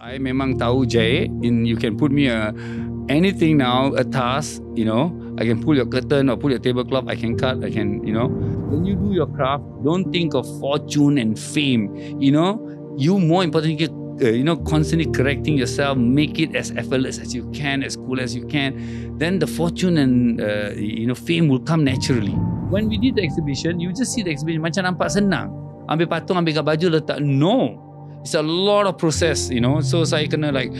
I memang tahu jahit. In you can put me a anything now, a task. You know, I can pull your curtain or pull your tablecloth. I can cut. I can. You know, when you do your craft, don't think of fortune and fame. You know, you more importantly. Uh, you know, constantly correcting yourself, make it as effortless as you can, as cool as you can. Then the fortune and uh, you know fame will come naturally. When we did the exhibition, you just see the exhibition macam nampak senang. Ambil patung, ambil baju, letak. No, it's a lot of process, you know. So saya kena like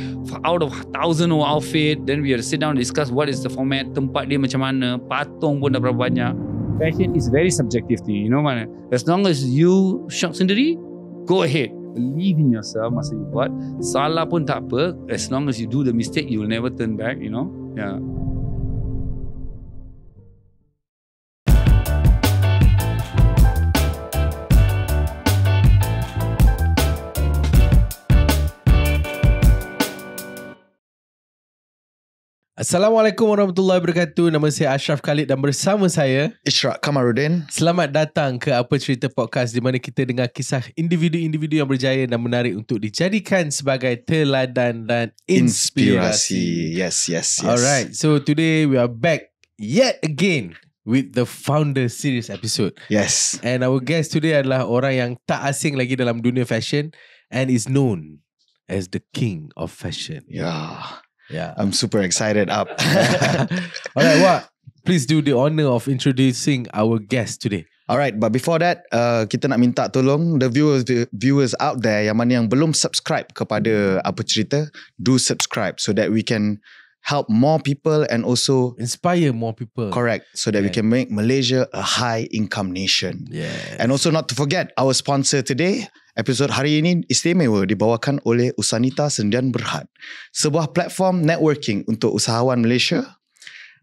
out of thousand of outfit, then we have to sit down and discuss what is the format, tempat dia macam mana, patung pun dah berapa banyak. Fashion is very subjective thing, you know mana. As long as you shock sendiri, go ahead. Believe in yourself masa you buat. Salah pun tak apa. As long as you do the mistake, you will never turn back, you know. Yeah. Assalamualaikum warahmatullahi wabarakatuh. Nama saya Ashraf Khalid dan bersama saya Ishraq Kamarudin. selamat datang ke Apa Cerita Podcast di mana kita dengar kisah individu-individu yang berjaya dan menarik untuk dijadikan sebagai teladan dan inspirasi. Yes, yes, yes. Alright, so today we are back yet again with the founder series episode. Yes. And our guest today adalah orang yang tak asing lagi dalam dunia fashion and is known as the king of fashion. Yeah. Yeah. I'm super excited up. Alright, what? Please do the honor of introducing our guest today. Alright, but before that, uh, kita nak minta tolong the viewers the viewers out there yang mana yang belum subscribe kepada apa cerita, do subscribe so that we can help more people and also Inspire more people. correct so that we Yeah. can make Malaysia a high income nation. Yeah. And also not to forget our sponsor today. Episod hari ini istimewa dibawakan oleh Usanita Sendian Berhad. Sebuah platform networking untuk usahawan Malaysia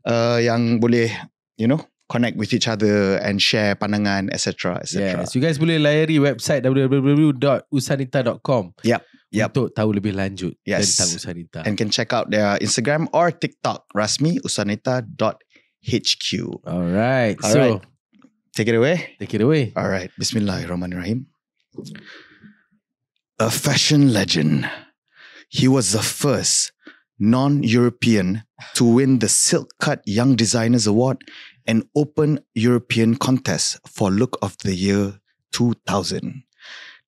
uh, yang boleh, you know, connect with each other and share pandangan, etc. etc. Yes, you guys boleh layari website www.usanita.com Yep, yep. untuk tahu lebih lanjut Yes. tentang Usanita. And can check out their Instagram or TikTok, rasmi usanita.hq. Alright, so Alright. Take it away. take it away. All right. Bismillahirrahmanirrahim. A fashion legend. He was the first non European to win the Silk Cut Young Designers Award and Open European Contest for Look of the Year 2000.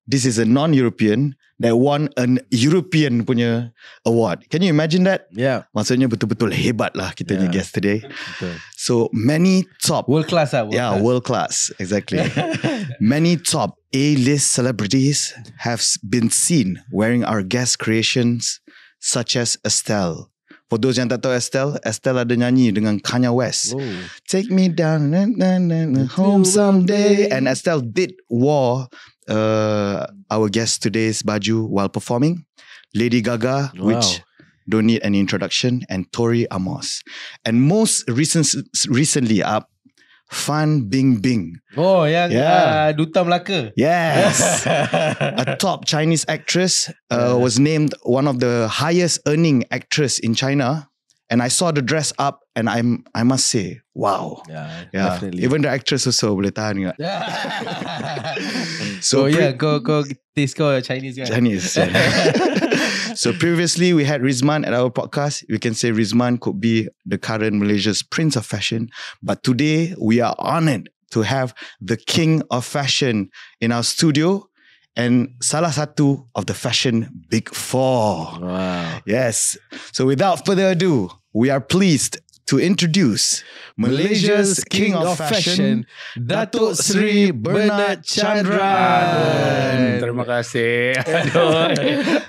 This is a non European that won an European punya award. Can you imagine that? Yeah, Maksudnya betul-betul hebat lah kita punya Yeah. guest today. betul. So many top World class ah. World yeah, class. world class. Exactly. Many top A-list celebrities have been seen wearing our guest creations, such as Estelle. For those yang tak tahu Estelle, Estelle ada nyanyi dengan Kanye West. Oh. Take me down na, na, na, na, home someday. And Estelle did wore uh, our guest today's baju while performing. Lady Gaga, which don't need any introduction, and Tori Amos. And most recent, recently up, Fan Bingbing. Oh, yang Yeah. ah, duta Melaka. Yes. a top Chinese actress uh, was named one of the highest earning actress in China. And I saw the dress up and I'm I must say, wow. Yeah, Yeah. definitely. Even the actress also boleh tahan juga. so, So yeah, go go kau taste kau Chinese? Chinese. so previously we had Rizman at our podcast. We can say Rizman could be the current Malaysia's prince of fashion. But today we are honored to have the king of fashion in our studio and salah satu of the fashion big four. Wow. Yes. So without further ado, we are pleased to introduce Malaysia's king of fashion, Datuk Sri Bernard Chandran. Terima kasih. Aduh,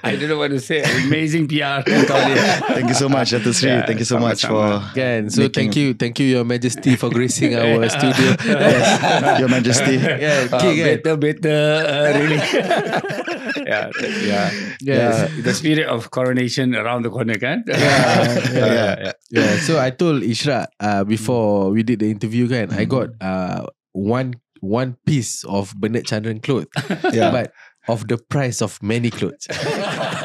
I don't know what to say. Amazing PR. Thank you so much, Datuk Sri. Yeah, Thank you so much for sama-sama. Kan, so thank you, thank you, Your Majesty, for gracing our studio. yes, Your Majesty. Yeah, Uh, king kan? better, better, uh, really. yeah, yeah, Yes. yeah. The spirit of coronation around the corner, kan? yeah, yeah, yeah. Yeah, so I told Ishra uh, before we did the interview kan, I got uh, one one piece of Bernard Chandran clothes, Yeah. but of the price of many clothes.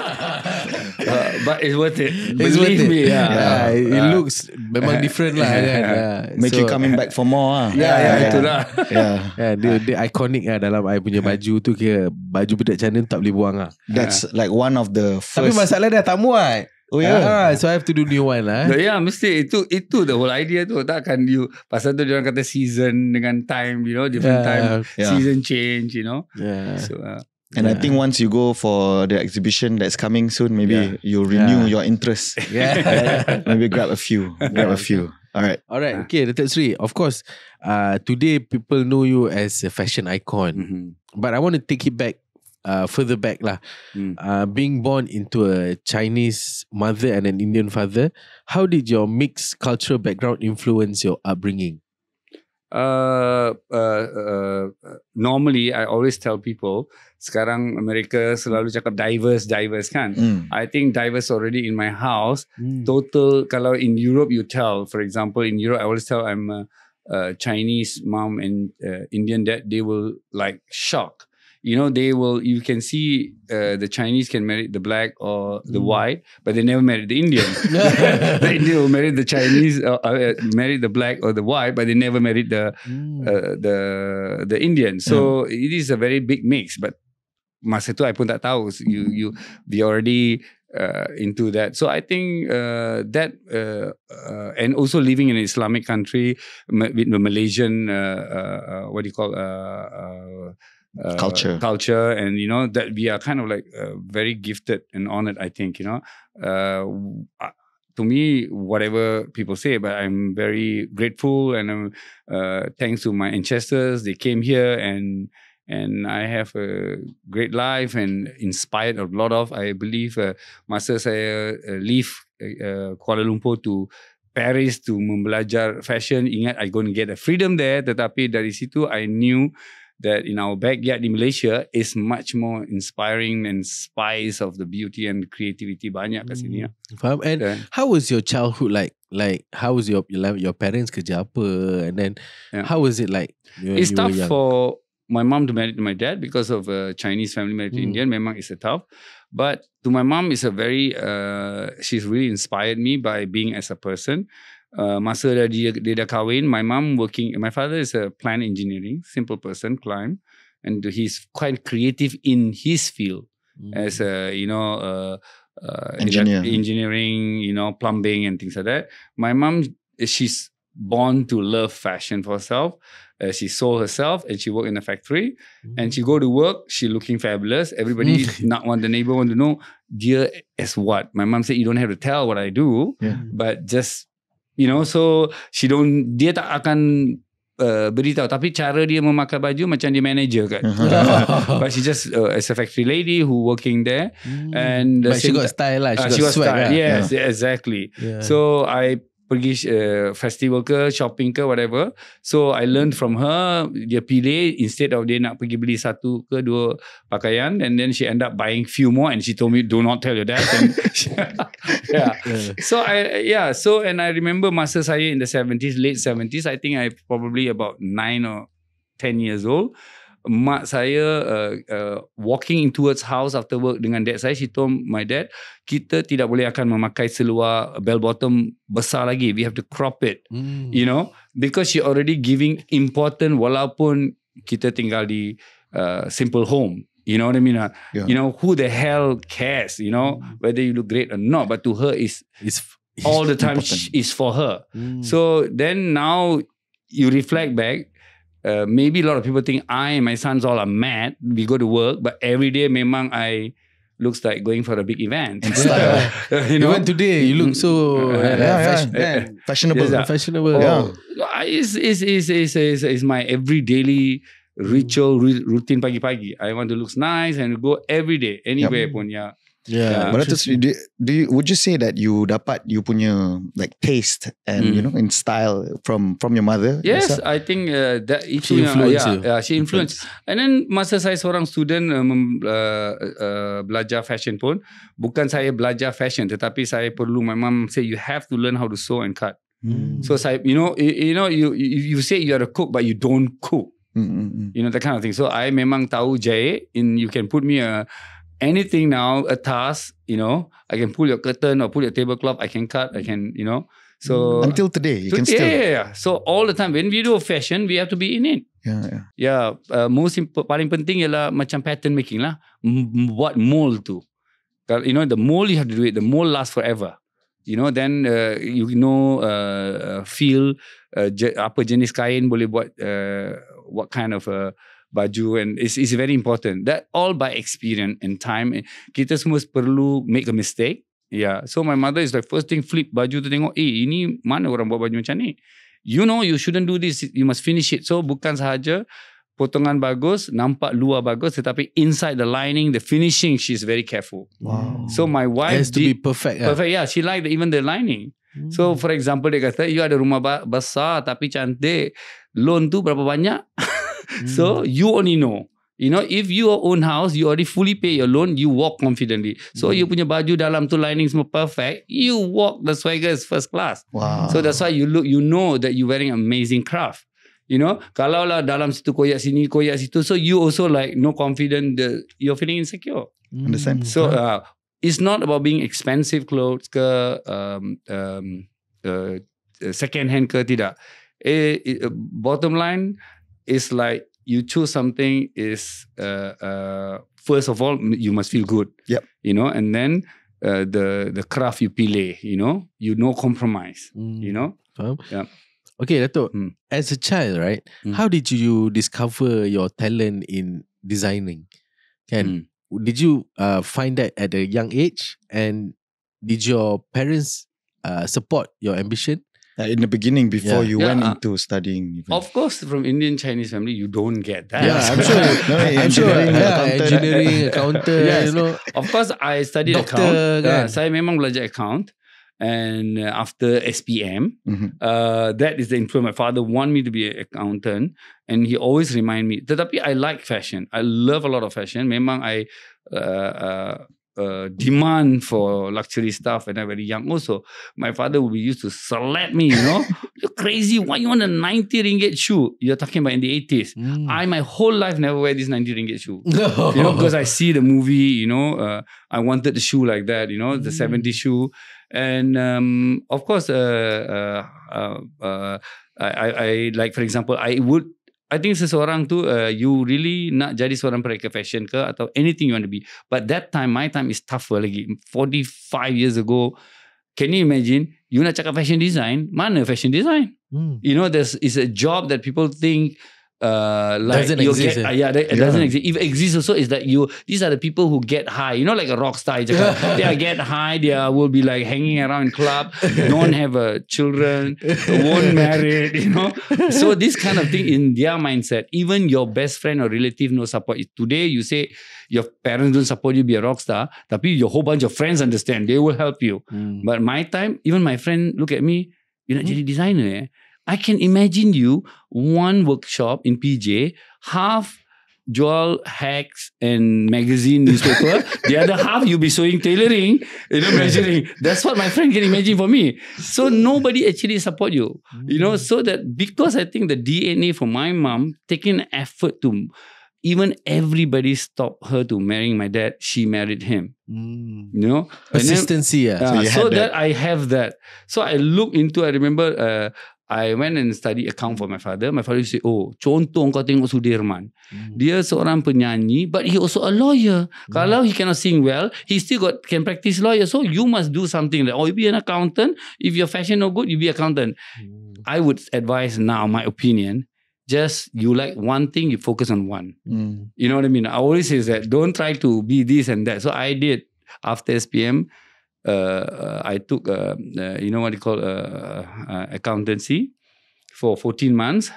uh, but it's worth it. It's worth Believe it. me. Yeah. Yeah, it, it Uh, looks memang different lah kan. Yeah. Make you So- coming back for more ah. Yeah, yeah, yeah. itulah. Yeah. Yeah, dia, dia iconic lah dalam I punya baju tu kira baju budak China tak boleh buang lah. That's like one of the Tapi first. masalah dia tak muat. Oh yeah. Ah, so I have to do new one lah. No, yeah, mesti itu itu the whole idea tu takkan you pasal tu dia orang kata season dengan time, you know, different Yeah. time, Yeah. season change, you know. Yeah. So uh, And I Yeah. think once you go for the exhibition that's coming soon, maybe Yeah. you renew Yeah. your interest. Yeah. maybe grab a few. Grab a few. All right. Alright, okay, Datuk Sri. Of course, uh, today people know you as a fashion icon. mhm. But I want to take it back uh, further back lah. Mm. Uh, being born into a Chinese mother and an Indian father, how did your mixed cultural background influence your upbringing? uh, uh, uh, normally I always tell people sekarang Amerika selalu cakap diverse diverse kan. Mm. I think diverse already in my house. Total kalau in Europe you tell, for example in Europe I always tell I'm a, a Chinese mom and uh, Indian dad. They will like shock. You know they will. You can see uh, the Chinese can marry the black or the Mm. white, but they never marry the Indian. the Indian will marry the Chinese, uh, uh, marry the black or the white, but they never married the Mm. uh, the the Indian. So it is a very big mix. But masa tu I pun tak tahu. You you we already uh, into that. So I think uh, that uh, uh, and also living in an Islamic country with the Malaysian uh, uh, uh, what do you call uh, Culture. culture and you know that we are kind of like uh, very gifted and honored i think you know uh, to me whatever people say but i'm very grateful and i'm uh, thanks to my ancestors they came here and and I have a great life and inspired a lot of. I believe uh, masa saya uh, leave uh, Kuala Lumpur to Paris to membelajar fashion, ingat I going to get a freedom there. Tetapi dari situ I knew that in our backyard in Malaysia is much more inspiring and spice of the beauty and creativity banyak kat sini. ya. Faham? And Dan, how was your childhood like? Like how was your your, parents kerja apa? And then Yeah. how was it like? it's tough for my mom to marry to my dad because of a Chinese family married to Hmm. Indian. Memang it's a tough. But to my mom, it's a very, uh, she's really inspired me by being as a person. Uh, masa dah dia, dia dah kahwin, my mom working, my father is a plant engineering, simple person, climb. And he's quite creative in his field Mm. as a, you know, uh, uh, Engineer. engineering, you know, plumbing and things like that. My mom, she's born to love fashion for herself. Uh, she sold herself and she worked in a factory and she go to work. She looking fabulous. Everybody not want the neighbor want to know dear as what. My mom said you don't have to tell what I do, Yeah. but just you know. So she don't. Dia tak akan uh, beritahu. Tapi cara dia memakai baju macam dia manager kan. Uh-huh. but she just uh, as a factory lady who working there Mm. and the but she got style lah. She uh, got she was swag style. lah. Yes, exactly. Yeah. So I pergi uh, festival ke shopping ke whatever. So I learned from her dia pilih instead of dia nak pergi beli satu ke dua pakaian and then she end up buying few more and she told me do not tell your dad. And yeah. Yeah. So I yeah so and I remember masa saya in the 70s late 70s I think I probably about 9 or 10 years old mak saya uh, uh, walking in towards house after work dengan dad saya she told my dad kita tidak boleh akan memakai seluar bell bottom besar lagi we have to crop it Mm. you know because she already giving important walaupun kita tinggal di uh, simple home you know what I mean uh, Yeah. you know who the hell cares you know whether you look great or not but to her is it's all the time important. is for her Mm. so then now you reflect back. Uh, maybe a lot of people think I and my sons all are mad. We go to work, but every day, memang I looks like going for a big event. In style. you know, Even today, you look so Uh, uh, yeah, yeah. fashion- Yeah. Fashionable. Uh, fashionable. Oh, is is is is is is my every daily ritual routine pagi-pagi. I want to look nice and go every day, anywhere pun. Yeah. Yeah. But that's, do, do you, would you say that you dapat you punya like taste and you Mm. know in style from from your mother? Yes, yourself? I think uh, that itu She yang influence yeah, you. yeah, she influence. And then masa saya seorang student uh, mem, uh, uh, belajar fashion pun, bukan saya belajar fashion, tetapi saya perlu. My mom say you have to learn how to sew and cut. Mm. So saya, you know, you, you know, you you say you are a cook, but you don't cook. Mm, mm, mm. You know that kind of thing. So I memang tahu jahit. In you can put me a anything now, a task, you know, I can pull your curtain or pull your tablecloth, I can cut, I can, you know. So Until today, you so- can yeah, still. yeah, yeah. So all the time when we do a fashion, we have to be in it. Yeah, yeah. Yeah, uh, most imp- paling penting ialah macam pattern making lah. M- buat mold tu. Kalau you know the mold you have to do it. The mold lasts forever. You know then uh, you know uh, uh, feel uh, je, apa jenis kain boleh buat uh, what kind of uh, baju and it's, it's very important. That all by experience and time. Kita semua perlu make a mistake. Yeah. So my mother is like first thing flip baju tu tengok, eh ini mana orang buat baju macam ni? You know you shouldn't do this. You must finish it. So bukan sahaja potongan bagus, nampak luar bagus, tetapi inside the lining, the finishing, she's very careful. Wow. So my It wife has to be perfect. perfect. Yeah, she liked even the lining. So for example dia kata, you ada rumah besar tapi cantik, loan tu berapa banyak? So you only know. You know, if you own house, you already fully pay your loan, you walk confidently. So you punya baju dalam tu lining semua perfect, you walk the swagger is first class. Wow. So that's why you look, you know that you're wearing amazing craft. You know, kalau lah dalam situ koyak sini, koyak situ, so you also like no confident, the, you're feeling insecure. Understand. So uh, it's not about being expensive clothes ke um, um, uh, second hand ke tidak. Eh, eh, bottom line is like you choose something is uh, uh, first of all you must feel good. Yep. You know, and then uh, the the craft you pilih. You know, you no compromise. Mm. You know. Faham? Yeah. Okay, Dato. Hmm. As a child, right? Hmm. How did you discover your talent in designing? Can did you uh, find that at a young age? And did your parents uh, support your ambition? In the beginning, before Yeah. you Yeah, went uh, into studying. even. Of course, from Indian Chinese family, you don't get that. Yeah, I'm sure. No, I'm sure. engineering, Yeah, accountant. engineering, accountant, Yes. you know. Of course, I studied Doctor account. kan? Uh, saya memang belajar account. And uh, after SPM, Mhm. uh, that is the influence. My father wanted me to be an accountant, and he always remind me. Tetapi I like fashion. I love a lot of fashion. Memang I uh, uh, uh, demand for luxury stuff when I was very young. Also, my father would be used to slap me. You know, you're crazy. Why you want a ninety ringgit shoe? You're talking about in the eighties. Mm. I my whole life never wear this ninety ringgit shoe no. you know, because I see the movie, you know, uh, I wanted the shoe like that, you know, the Mm. 70s shoe. And um, of course, uh, uh, uh, uh, I, I, I, like, for example, I would, I think seseorang tu, uh, you really nak jadi seorang pereka fashion ke atau anything you want to be. But that time, my time is tougher lagi. 45 years ago, can you imagine? You nak cakap fashion design, mana fashion design? Mm. you know there's is a job that people think uh like Doesn't exist, get eh? uh, yeah, that, it Yeah. doesn't exist if it exists also is that you these are the people who get high you know like a rock star they are get high they are, will be like hanging around in club don't have uh, children won't marry you know so this kind of thing in their mindset even your best friend or relative no support today you say your parents don't support you be a rock star tapi your whole bunch of friends understand they will help you Mm. but my time, even my friend look at me, you nak Hmm. jadi designer eh? I can imagine you one workshop in PJ, half jual hacks and magazine newspaper, the other half you'll be sewing tailoring, you know, measuring. That's what my friend can imagine for me. So nobody actually support you. You know, so that because I think the DNA from my mom taking effort to even everybody stopped her to marrying my dad, she married him. Mm. You know? And then- yeah. uh, you so that. that. I have that. So I look into, I remember uh, I went and studied account for my father. My father say, oh, contoh kau tengok Sudirman. Mm. Dia seorang penyanyi, but he also a lawyer. Kalau he cannot sing well, he still got can practice lawyer. So you must do something. Like, oh, you be an accountant. If your fashion no good, you be accountant. Mm. I would advise now, my opinion, just you like one thing, you focus on one. Mm. You know what I mean? I always say that don't try to be this and that. So I did after SPM. Uh, uh, I took uh, you know what you call accountancy for 14 months,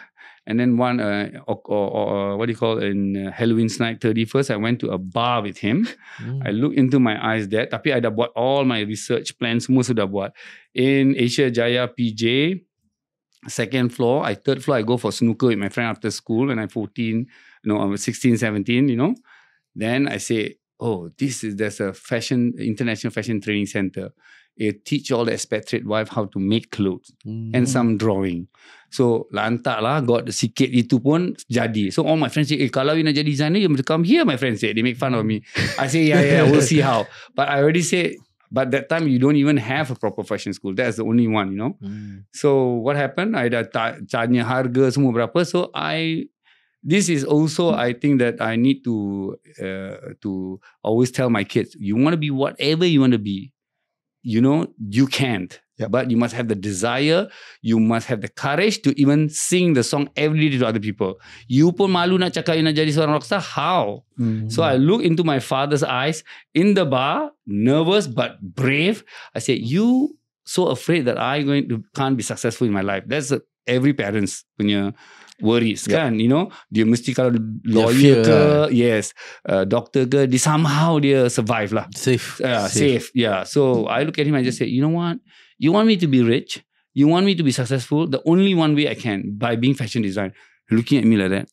and then one uh, or, or, or what do you call in uh, Halloween's night 31st, I went to a bar with him. Mm. I look into my eyes there. Tapi I dah buat all my research plans semua sudah buat. In Asia Jaya PJ, second floor, I third floor, I go for snooker with my friend after school when I'm 14, no, I'm 16, 17, you know. Then I say, oh, this is there's a fashion international fashion training center. It teach all the expatriate wife how to make clothes Mm. and some drawing. So lantak lah got sikit itu pun jadi. So all my friends say, eh kalau you nak jadi designer, you must come here. My friends say, they make fun of me. I say, yeah, yeah, we'll see how. But I already say, but that time you don't even have a proper fashion school. That's the only one, you know. Mm. So what happened? I dah ta- tanya harga semua berapa. So I, this is also I think that I need to uh, to always tell my kids, you want to be whatever you want to be, you know, you can't. Yep. But you must have the desire. You must have the courage to even sing the song every day to other people. You pun malu nak cakap you nak jadi seorang rockstar. How? Mm. So I look into my father's eyes in the bar, nervous but brave. I said, "You so afraid that I going to can't be successful in my life." That's every parent's punya worries, Yeah. kan? You know, dia mesti kalau lawyer ke, lah. yes, uh, doctor ke, dia somehow dia survive lah. Safe. Uh, safe. Yeah. So I look at him and just say, you know what? You want me to be rich? You want me to be successful? The only one way I can by being fashion design. Looking at me like that.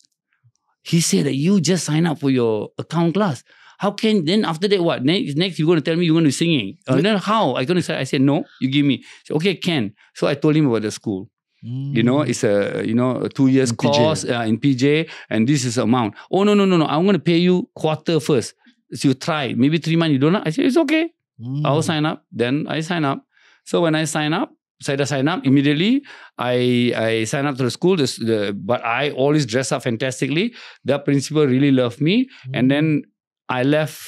He said that you just sign up for your account class. How can then after that what next next you're going to tell me you're going to be singing? And then how I going to say? I said no. You give me. Said, okay, can. So I told him about the school. You know, Mm. it's a you know a two years In PJ. course uh, in PJ, and this is amount. Oh no no no no! I'm going to pay you quarter first. So you try maybe three months you don't know. I said it's okay. Mm. I'll sign up. Then I sign up. So when I sign up, saya dah sign up immediately. I I sign up to the school. This, the, but I always dress up fantastically. The principal really loved me, and then I left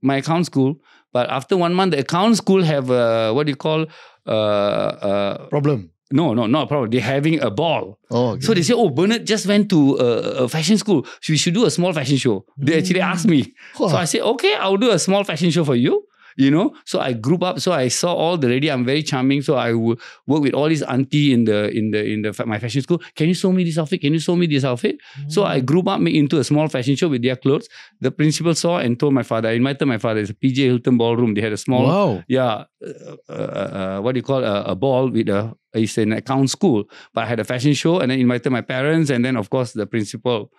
my account school. But after one month, the account school have a, what do you call uh, uh, Problem. No no not a problem. They're having a ball. Oh, okay. So they say, oh Bernard just went to a, a fashion school. So we should do a small fashion show. They hmm. actually asked me. Huh. So I said, okay, I'll do a small fashion show for you. You know, so I group up. So I saw all the lady. I'm very charming. So I work with all these auntie in the in the in the my fashion school. Can you sew me this outfit? Can you sew me this outfit? So I group up make into a small fashion show with their clothes. The principal saw and told my father. I invited my father. It's a PJ Hilton ballroom. They had a small Wow. yeah, uh, uh, uh, what do you call a, a ball with a it's an account school. But I had a fashion show and then invited my parents and then of course the principal.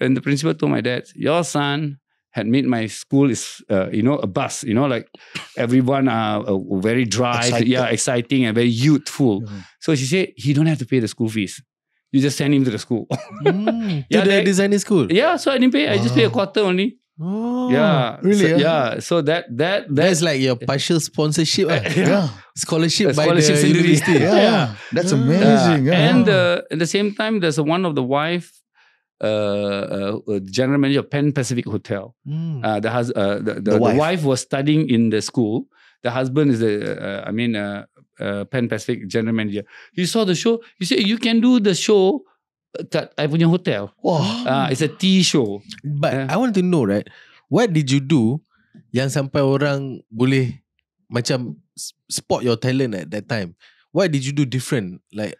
And the principal told my dad, "Your son had made my school is uh, you know a bus. You know like everyone are uh, very dry, yeah, exciting and very youthful. Mhm. So she said he don't have to pay the school fees. You just send him to the school. Mm. Yeah, to the that- designing school. yeah, so I didn't pay. I just pay a quarter only. Oh, yeah, really, So, ah? yeah. So that that That's like your partial sponsorship, ah. yeah. scholarship, A by the university. Yeah, yeah. That's amazing. yeah. And uh, at the same time, there's a, one of the wife, uh, uh, uh, general manager of Pan Pacific Hotel. Mm. Uh, the, hus- uh, the, the, The the wife. wife. was studying in the school. The husband is the, uh, I mean, uh, uh, Pan Pacific general manager. He saw the show. He said, "You can do the show kat I punya hotel. Wow. Uh, it's a tea show. But Yeah. I want to know, right? What did you do yang sampai orang boleh macam spot your talent at that time? What did you do different? Like,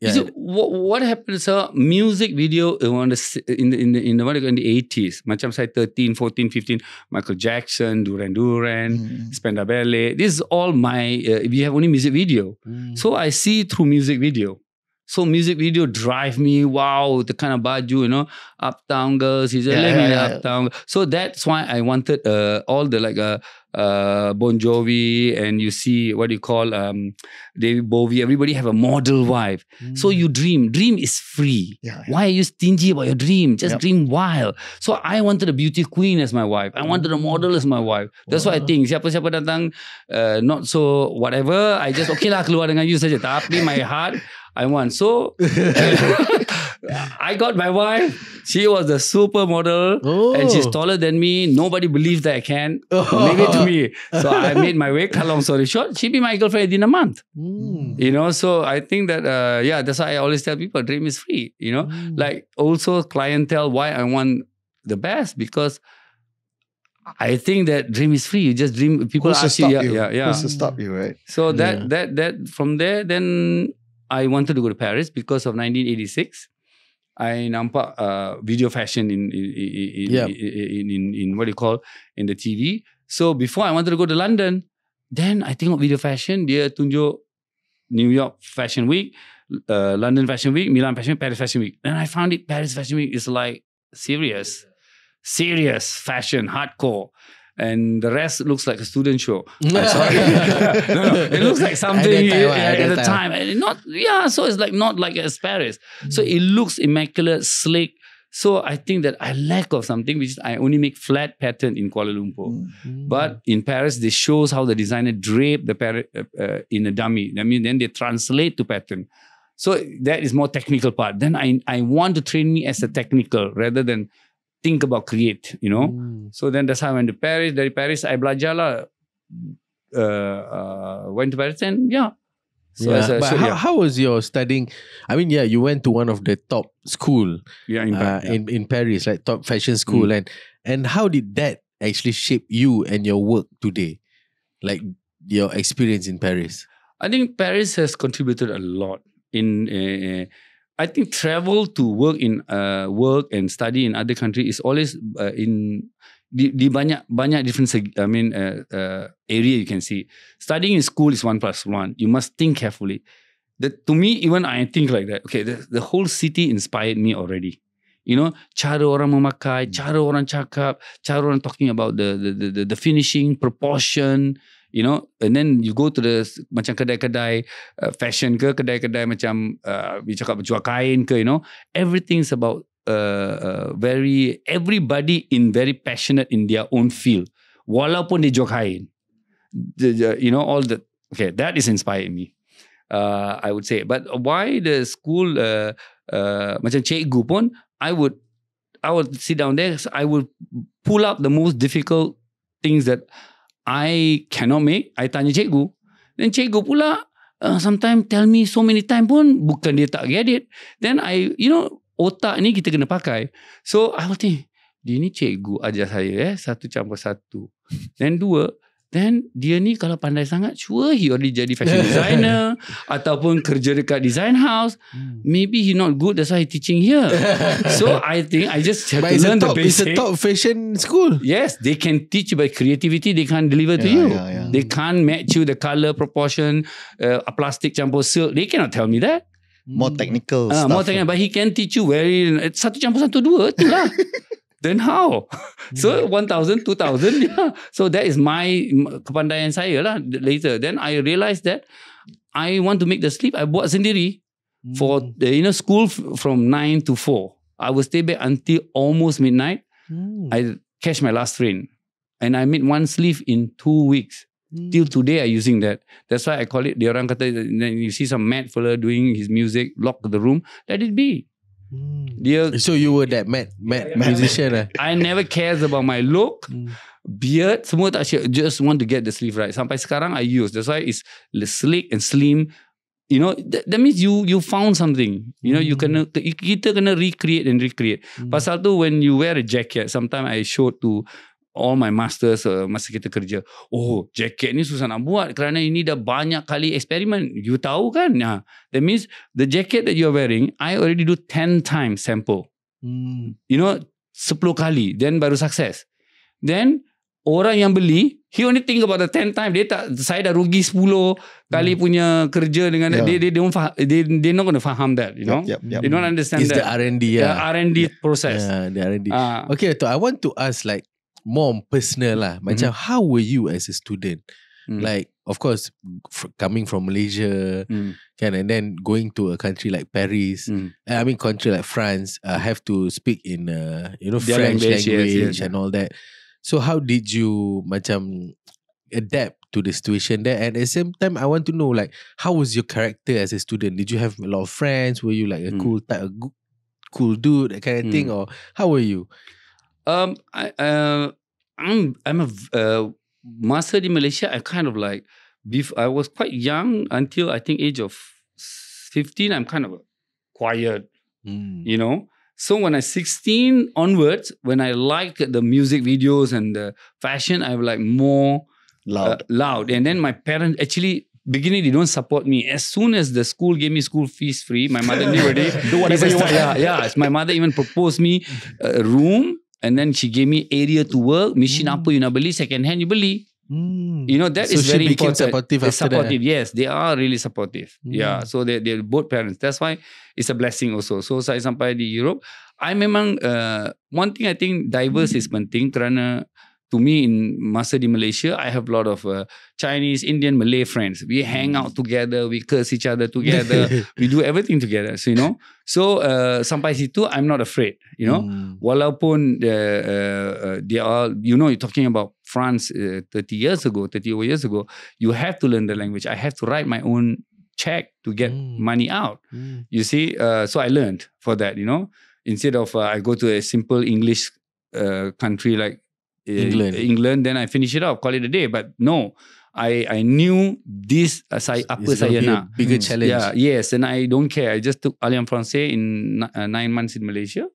yeah, So what, what happened sir music video uh, the, in the in the in the, what do call, in the 80s macam saya 13 14 15 Michael Jackson Duran Duran Mm. Ballet this is all my uh, we have only music video Mm. so I see through music video so music video drive me wow the kind of baju you know uptown girls he's a Yeah, let me yeah, yeah. uptown so that's why I wanted uh, all the like uh, uh, Bon Jovi and you see what you call um, David Bowie everybody have a model wife so Mm. you dream. Dream is free. Yeah. Why are you stingy about your dream? Just Yep. dream wild. So I wanted a beauty queen as my wife. I wanted a model as my wife. That's what I think. Siapa-siapa datang uh, not so whatever. I just okay lah keluar dengan you saja. Tapi my heart I want. So I got my wife. She was the supermodel. oh. And she's taller than me. Nobody believed that I can. Leave it to me. So I made my way. Cut long story short, she be my girlfriend in a month. Mm. You know, so I think that uh, yeah, that's why I always tell people dream is free. You know, Mm. like also clientele why I want the best because I think that dream is free. You just dream. People Who's to ask you, stop yeah, you? yeah, yeah. Who's to stop you, right? So that Yeah. that that from there, then I wanted to go to Paris because of 1986. I nampak uh, video fashion in in in, in, Yeah. in, in in what do you call in the TV. So before I wanted to go to London, then I tengok video fashion dia tunjuk New York Fashion Week, uh, London Fashion Week, Milan Fashion Week, Paris Fashion Week. And I found it Paris Fashion Week is like serious, serious fashion, hardcore. And the rest looks like a student show. Sorry. no, no, it looks like something At time, at at, the time. time. And not yeah, so it's like not like as Paris. So it looks immaculate, slick. So I think that I lack of something which I only make flat pattern in Kuala Lumpur. Mm. But in Paris, they shows how the designer drape the parrot uh, uh, in a dummy. I mean, then they translate to pattern. So that is more technical part. Then I I want to train me as a technical rather than think about create. You know. Mm. So then that's how I went to Paris. Dari Paris, I belajar lah. Uh, uh, went to Paris and yeah. So yeah. as a, but so, how, yeah, how was your studying? I mean, yeah, you went to one of the top school yeah, in, uh, Paris, yeah. in in Paris, like top fashion school, and and how did that actually shape you and your work today, like your experience in Paris? I think Paris has contributed a lot in. Uh, I think travel to work in uh, work and study in other country is always uh, in di, di banyak banyak different I mean uh, uh, area you can see. Studying in school is one plus one. You must think carefully. That to me, even I think like that. Okay, the, the whole city inspired me already. You know, cara orang memakai, cara orang cakap, cara orang talking about the the, the, the finishing, proportion, you know and then you go to the macam kedai-kedai uh, fashion ke kedai-kedai macam uh, you cakap jual kain ke you know everything's about uh, uh, very everybody in very passionate in their own field. Walaupun dia jual kain. The, you know all the okay that is inspired me. Uh, I would say but why the school uh, uh, macam cikgu pun I would I would sit down there I would pull up the most difficult things that I cannot make. I tanya cikgu. Then cikgu pula uh, sometimes tell me so many time pun bukan dia tak get it. Then I, you know, otak ni kita kena pakai. So I will think, dia ni cikgu ajar saya eh, satu campur satu. Then dua, then dia ni kalau pandai sangat, sure he already jadi fashion designer ataupun kerja dekat design house. Maybe he not good, that's why he teaching here. so I think I just have But to it's a learn the top, it's basic. a top fashion school. Yes, they can teach you by creativity. They can't deliver to Yeah, you. yeah, yeah. They can't match you the color proportion, uh, a plastic campur silk. They cannot tell me that. More technical Uh, stuff. more technical, but he can teach you very satu campur satu dua tu lah. Then how? so 1,000, 2,000, yeah. So that is my kepandaian saya lah later. Then I realized that I want to make the sleep. I buat sendiri for the you know school from 9 to 4. I will stay back until almost midnight. Mm. I catch my last train. And I made one sleeve in two weeks. Till today, I using that. That's why I call it. The orang kata, then you see some mad fella doing his music, lock the room. Let it be. Mm. Dia, So you were that mad, mad Yeah, yeah. musician lah. I never cares about my look, Mm. beard, semua tak sure. Just want to get the sleeve right. Sampai sekarang I use. That's why it's slick and slim. You know, that, that means you you found something. You know, you Mm. kena, kita kena recreate and recreate. Mm. Pasal tu when you wear a jacket, sometimes I show to all my masters uh, masa kita kerja. Oh, jacket ni susah nak buat kerana ini dah banyak kali eksperimen. You tahu kan? Ya. That means the jacket that you're wearing, I already do 10 times sample. Mm. You know, 10 kali. Then baru sukses. Then, orang yang beli, he only think about the 10 times. Dia tak, saya dah rugi 10 kali punya kerja dengan Yeah. dia, dia, don't faham, they, they're not going to faham that, you know. Yep, yep, They yep. don't understand It's the that. R&D Yeah, yeah. R&D process. Yeah, the R&D. Ah. Okay, so I want to ask like more personal lah. Macam how were you as a student? Mm. Like of course f- coming from Malaysia, Mm. can and then going to a country like Paris. Mm. I mean country like France, uh, have to speak in uh, you know Their French language, language, yes, yes, and all that. So how did you macam adapt to the situation there? And at the same time, I want to know like how was your character as a student? Did you have a lot of friends? Were you like a Mm. cool type, a cool dude, that kind of thing, Mm. or how were you? Um, I, uh, I'm I'm a uh, masa di Malaysia. I kind of like, bef- I was quite young until I think age of fifteen. I'm kind of quiet, Mm. you know. So when I 16 onwards, when I liked the music videos and the fashion, I was like more Loud. uh, loud. And then my parents actually beginning they don't support me. As soon as the school gave me school fees free, my mother knew already. Do whatever you want. Yeah, yeah. My mother even proposed me a room. And then she gave me area to work. Machine Mm. apa you nak beli, second hand you beli. Mm. You know, that So is she very became important. supportive They're after that. supportive, yes. They are really supportive. Mm. Yeah. So they, they're both parents. That's why it's a blessing also. So saya sampai di Europe, I memang, uh, one thing I think diverse is penting kerana to me in masa di Malaysia, I have a lot of uh, Chinese, Indian, Malay friends. We hang out together, we curse each other together, we do everything together. So you know, so uh, sampai situ, I'm not afraid. You know, Mm. walaupun uh, uh, uh, they are, you know, you're talking about France uh, 30 years ago, 30 over years ago, you have to learn the language. I have to write my own check to get Mm. money out. Mm. You see, uh, so I learned for that, you know, instead of uh, I go to a simple English uh, country like England. England, then I finish it off, call it a day. But no, I I knew this saya, apa It's gonna saya nak. Bigger Mm. challenge. Yeah, yes, and I don't care. I just took Alliance Français in uh, nine months in Malaysia.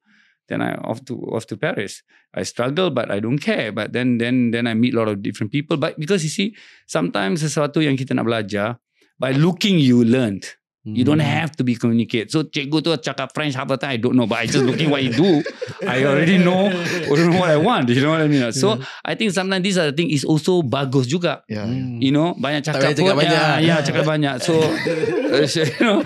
Then I off to off to Paris. I struggle, but I don't care. But then then then I meet a lot of different people. But because you see, sometimes sesuatu yang kita nak belajar by looking, you learned. You don't Mm. have to be communicate. So cikgu tu cakap French apa tak, I don't know. But I just looking what you do. I already know, I don't know what I want. You know what I mean? So I think sometimes these are the thing is also bagus juga. Yeah. Mm. You know, banyak Tak cakap payah cakap pun, banyak. Ya, ya, cakap banyak. So, uh, you know,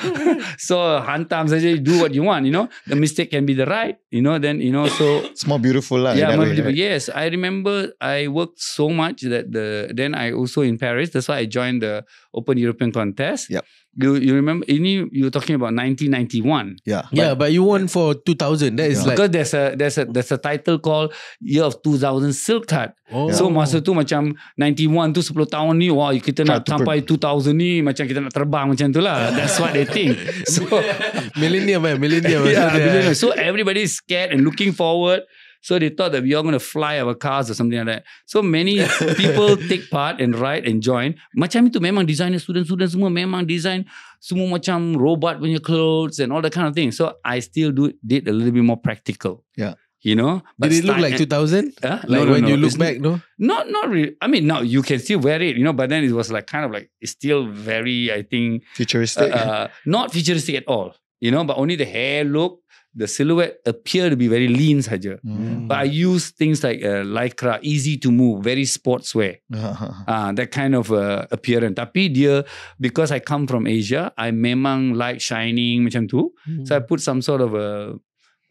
so hantam saja, you do what you want. You know, the mistake can be the right. You know, then you know, so It's more beautiful lah. yeah, more way, people. right? yes. I remember I worked so much that the then I also in Paris. That's why I joined the Open European Contest. Yep. You you remember? Ini you were talking about 1991. Yeah. Yeah, but you won for 2000. That is Yeah. like because there's a there's a there's a title called Year of 2000 Silk Cut. oh. So masa tu macam 91 tu 10 tahun ni wah kita nak Try to sampai 2000 ni macam kita nak terbang macam tu lah. That's what they think. So millennium man, millennium. yeah, millennium. so everybody is scared and looking forward. So they thought that we are going to fly our cars or something like that. So many people take part and ride and join. Macam itu memang designer student-student semua memang design semua macam robot punya clothes and all that kind of thing. So I still do did a little bit more practical. Yeah. You know, Did it look like 2000? Huh? Like No, no, when no. you look back, no? not not really. I mean, now you can still wear it, you know, but then it was like kind of like it's still very, I think, uh, Futuristic. uh, not futuristic at all, you know, but only the hair look, the silhouette appear to be very lean saja. Mm. But I use things like uh, lycra, easy to move, very sportswear, Uh-huh. uh, that kind of uh, appearance. Tapi dia, because I come from Asia, I memang like shining macam tu. So I put some sort of a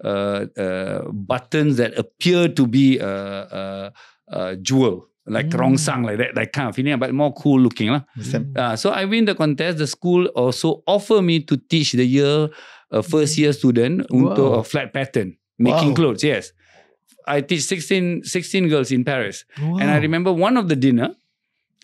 uh, uh, buttons that appear to be a, a, a jewel, like Mm. rongsang, like that, that kind of feeling, but more cool looking lah. Understand? Uh, so I win the contest. The school also offer me to teach the year uh, first year student untuk Wow. a flat pattern making Wow. clothes. Yes, I teach 16, 16 girls in Paris, Wow. and I remember one of the dinner.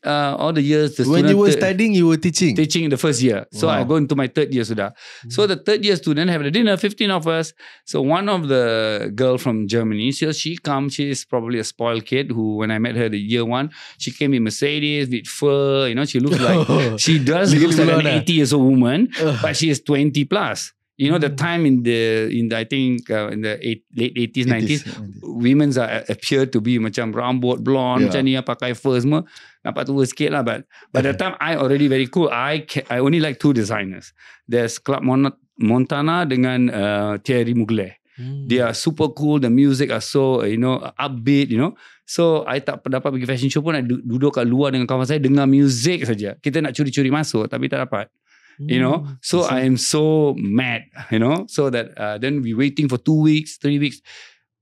Uh, all the years the when you were studying, you were teaching. teaching in the first year. So I go into my third year sudah. So the third year student have the dinner, 15 of us. So one of the girl from Germany, so she comes, she is probably a spoiled kid who when I met her the year one, she came in Mercedes with fur, you know, she looks like she does looks like an ah. 80 years old woman, but she is 20 plus. You know, the Mm. time in the in the I think uh, in the eight, late 80s, 90s, 80s. women's are appear to be macam rambut blonde Yeah. macam ni pakai fur semua nampak tua sikit lah but by the time I already very cool I I only like two designers there's Club Mon- Montana dengan uh, Thierry Mugler Hmm. they are super cool the music are so uh, you know upbeat you know so I tak dapat pergi fashion show pun I du- duduk kat luar dengan kawan saya dengar music saja kita nak curi-curi masuk tapi tak dapat you know Hmm. so i am so mad you know so that uh, then we waiting for two weeks three weeks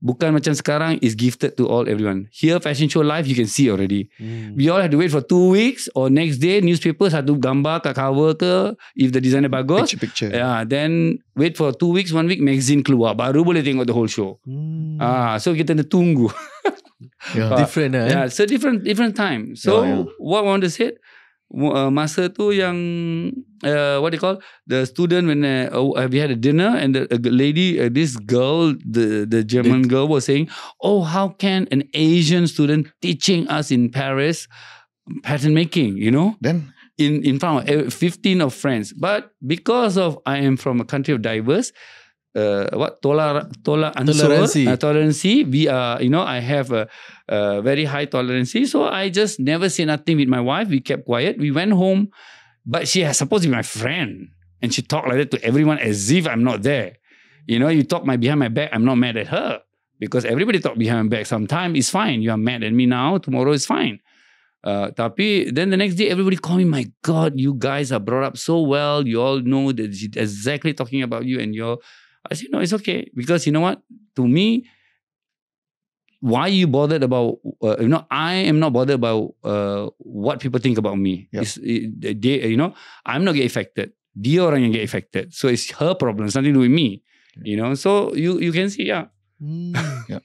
bukan macam sekarang is gifted to all everyone here fashion show live you can see already Hmm. we all have to wait for two weeks or next day newspaper satu gambar kat cover ke if the designer bagus Picture, picture. yeah then wait for two weeks one week magazine keluar baru boleh tengok the whole show Hmm. ah so kita nak tunggu Yeah. Different lah. eh? Yeah, so different different time. So Yeah, yeah. what I want to say, uh, masa tu yang uh, what they call the student when uh, uh, we had a dinner and the a g- lady, uh, this girl, the the German girl was saying, "Oh, how can an Asian student teaching us in Paris pattern making?" You know, Then in in front of uh, 15 of friends. But because of I am from a country of diverse, uh, what toler toler Tolerancy. uh, tolerancy. We are, you know, I have a, a very high tolerancy. So I just never say nothing with my wife. We kept quiet. We went home, but she has supposed to be my friend, and she talked like that to everyone as if I'm not there. You know, you talk my behind my back. I'm not mad at her because everybody talk behind my back. Sometimes it's fine. You are mad at me now. Tomorrow is fine. Uh, tapi then the next day everybody call me my god you guys are brought up so well you all know that she's exactly talking about you and you're I said no it's okay. Because you know what? To me why you bothered about uh, you know i am not bothered about uh, what people think about me. Yeah. it's, it, they, you know i'm not get affected. Dia orang yang get affected. So it's her problem. It's nothing to do with me. You know? So you you can see yeah. Mm. Yeah.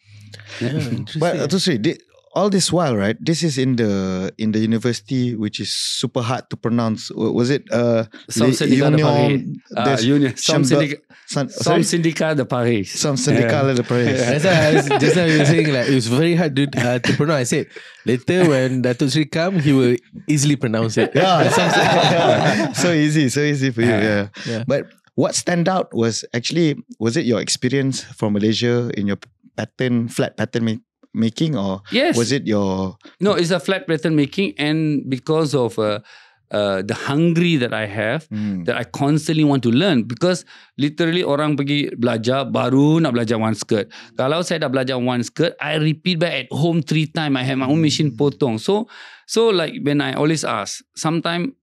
Yeah. But uh, to say, thi- all this while, right? This is in the in the university, which is super hard to pronounce. Was it uh, Som de Paris. Union? uh, union som Chamber- syndicat Some, som syndicat de Paris some syndical Yeah. of Paris. That's why I was, just now you were saying like it was very hard to uh, to pronounce. I said later when Datuk Sri come, he will easily pronounce it. Yeah, so easy, so easy for you. Yeah. Yeah. But what stand out was actually was it your experience from Malaysia in your pattern flat pattern ma- making, or yes was it your no it's a flat pattern making and because of uh, uh, the hungry that i have Hmm. that I constantly want to learn because literally orang pergi belajar baru nak belajar one skirt. Kalau saya dah belajar one skirt, I repeat back at home three time. I have my own machine potong. So so like when I always ask, sometimes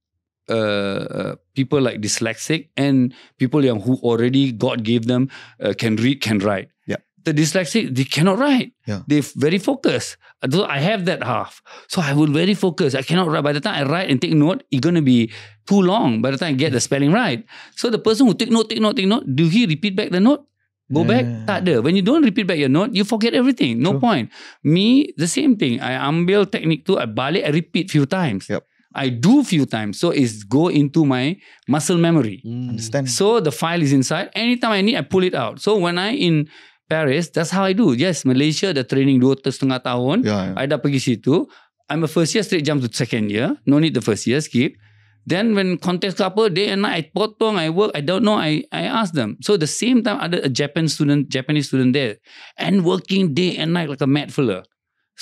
uh, uh, people like dyslexic and people yang who already God gave them uh, can read can write. Yeah. The dyslexic they cannot write. Yeah. They very focused. I have that half. So I will very focus. I cannot write. By the time I write and take note, it's gonna be too long. By the time I get the spelling right. So the person who take note, take note, take note, do he repeat back the note? Go back? Yeah. Tak ada. When you don't repeat back your note, you forget everything. No True. point. Me, the same thing. I ambil technique tu, I balik, I repeat few times. Yep. I do few times. So it's go into my muscle memory. Mm. understand? So the file is inside. Anytime I need, I pull it out. So when I in Paris, that's how I do. Yes, Malaysia, the training dua setengah tahun. yeah, yeah. I dah pergi situ. I'm a first year straight jump to second year. No need the first year, skip. Then when contest ke apa, day and night, I potong, I work, I don't know, I I ask them. So the same time ada a Japan student, Japanese student there. And working day and night like a mad fella.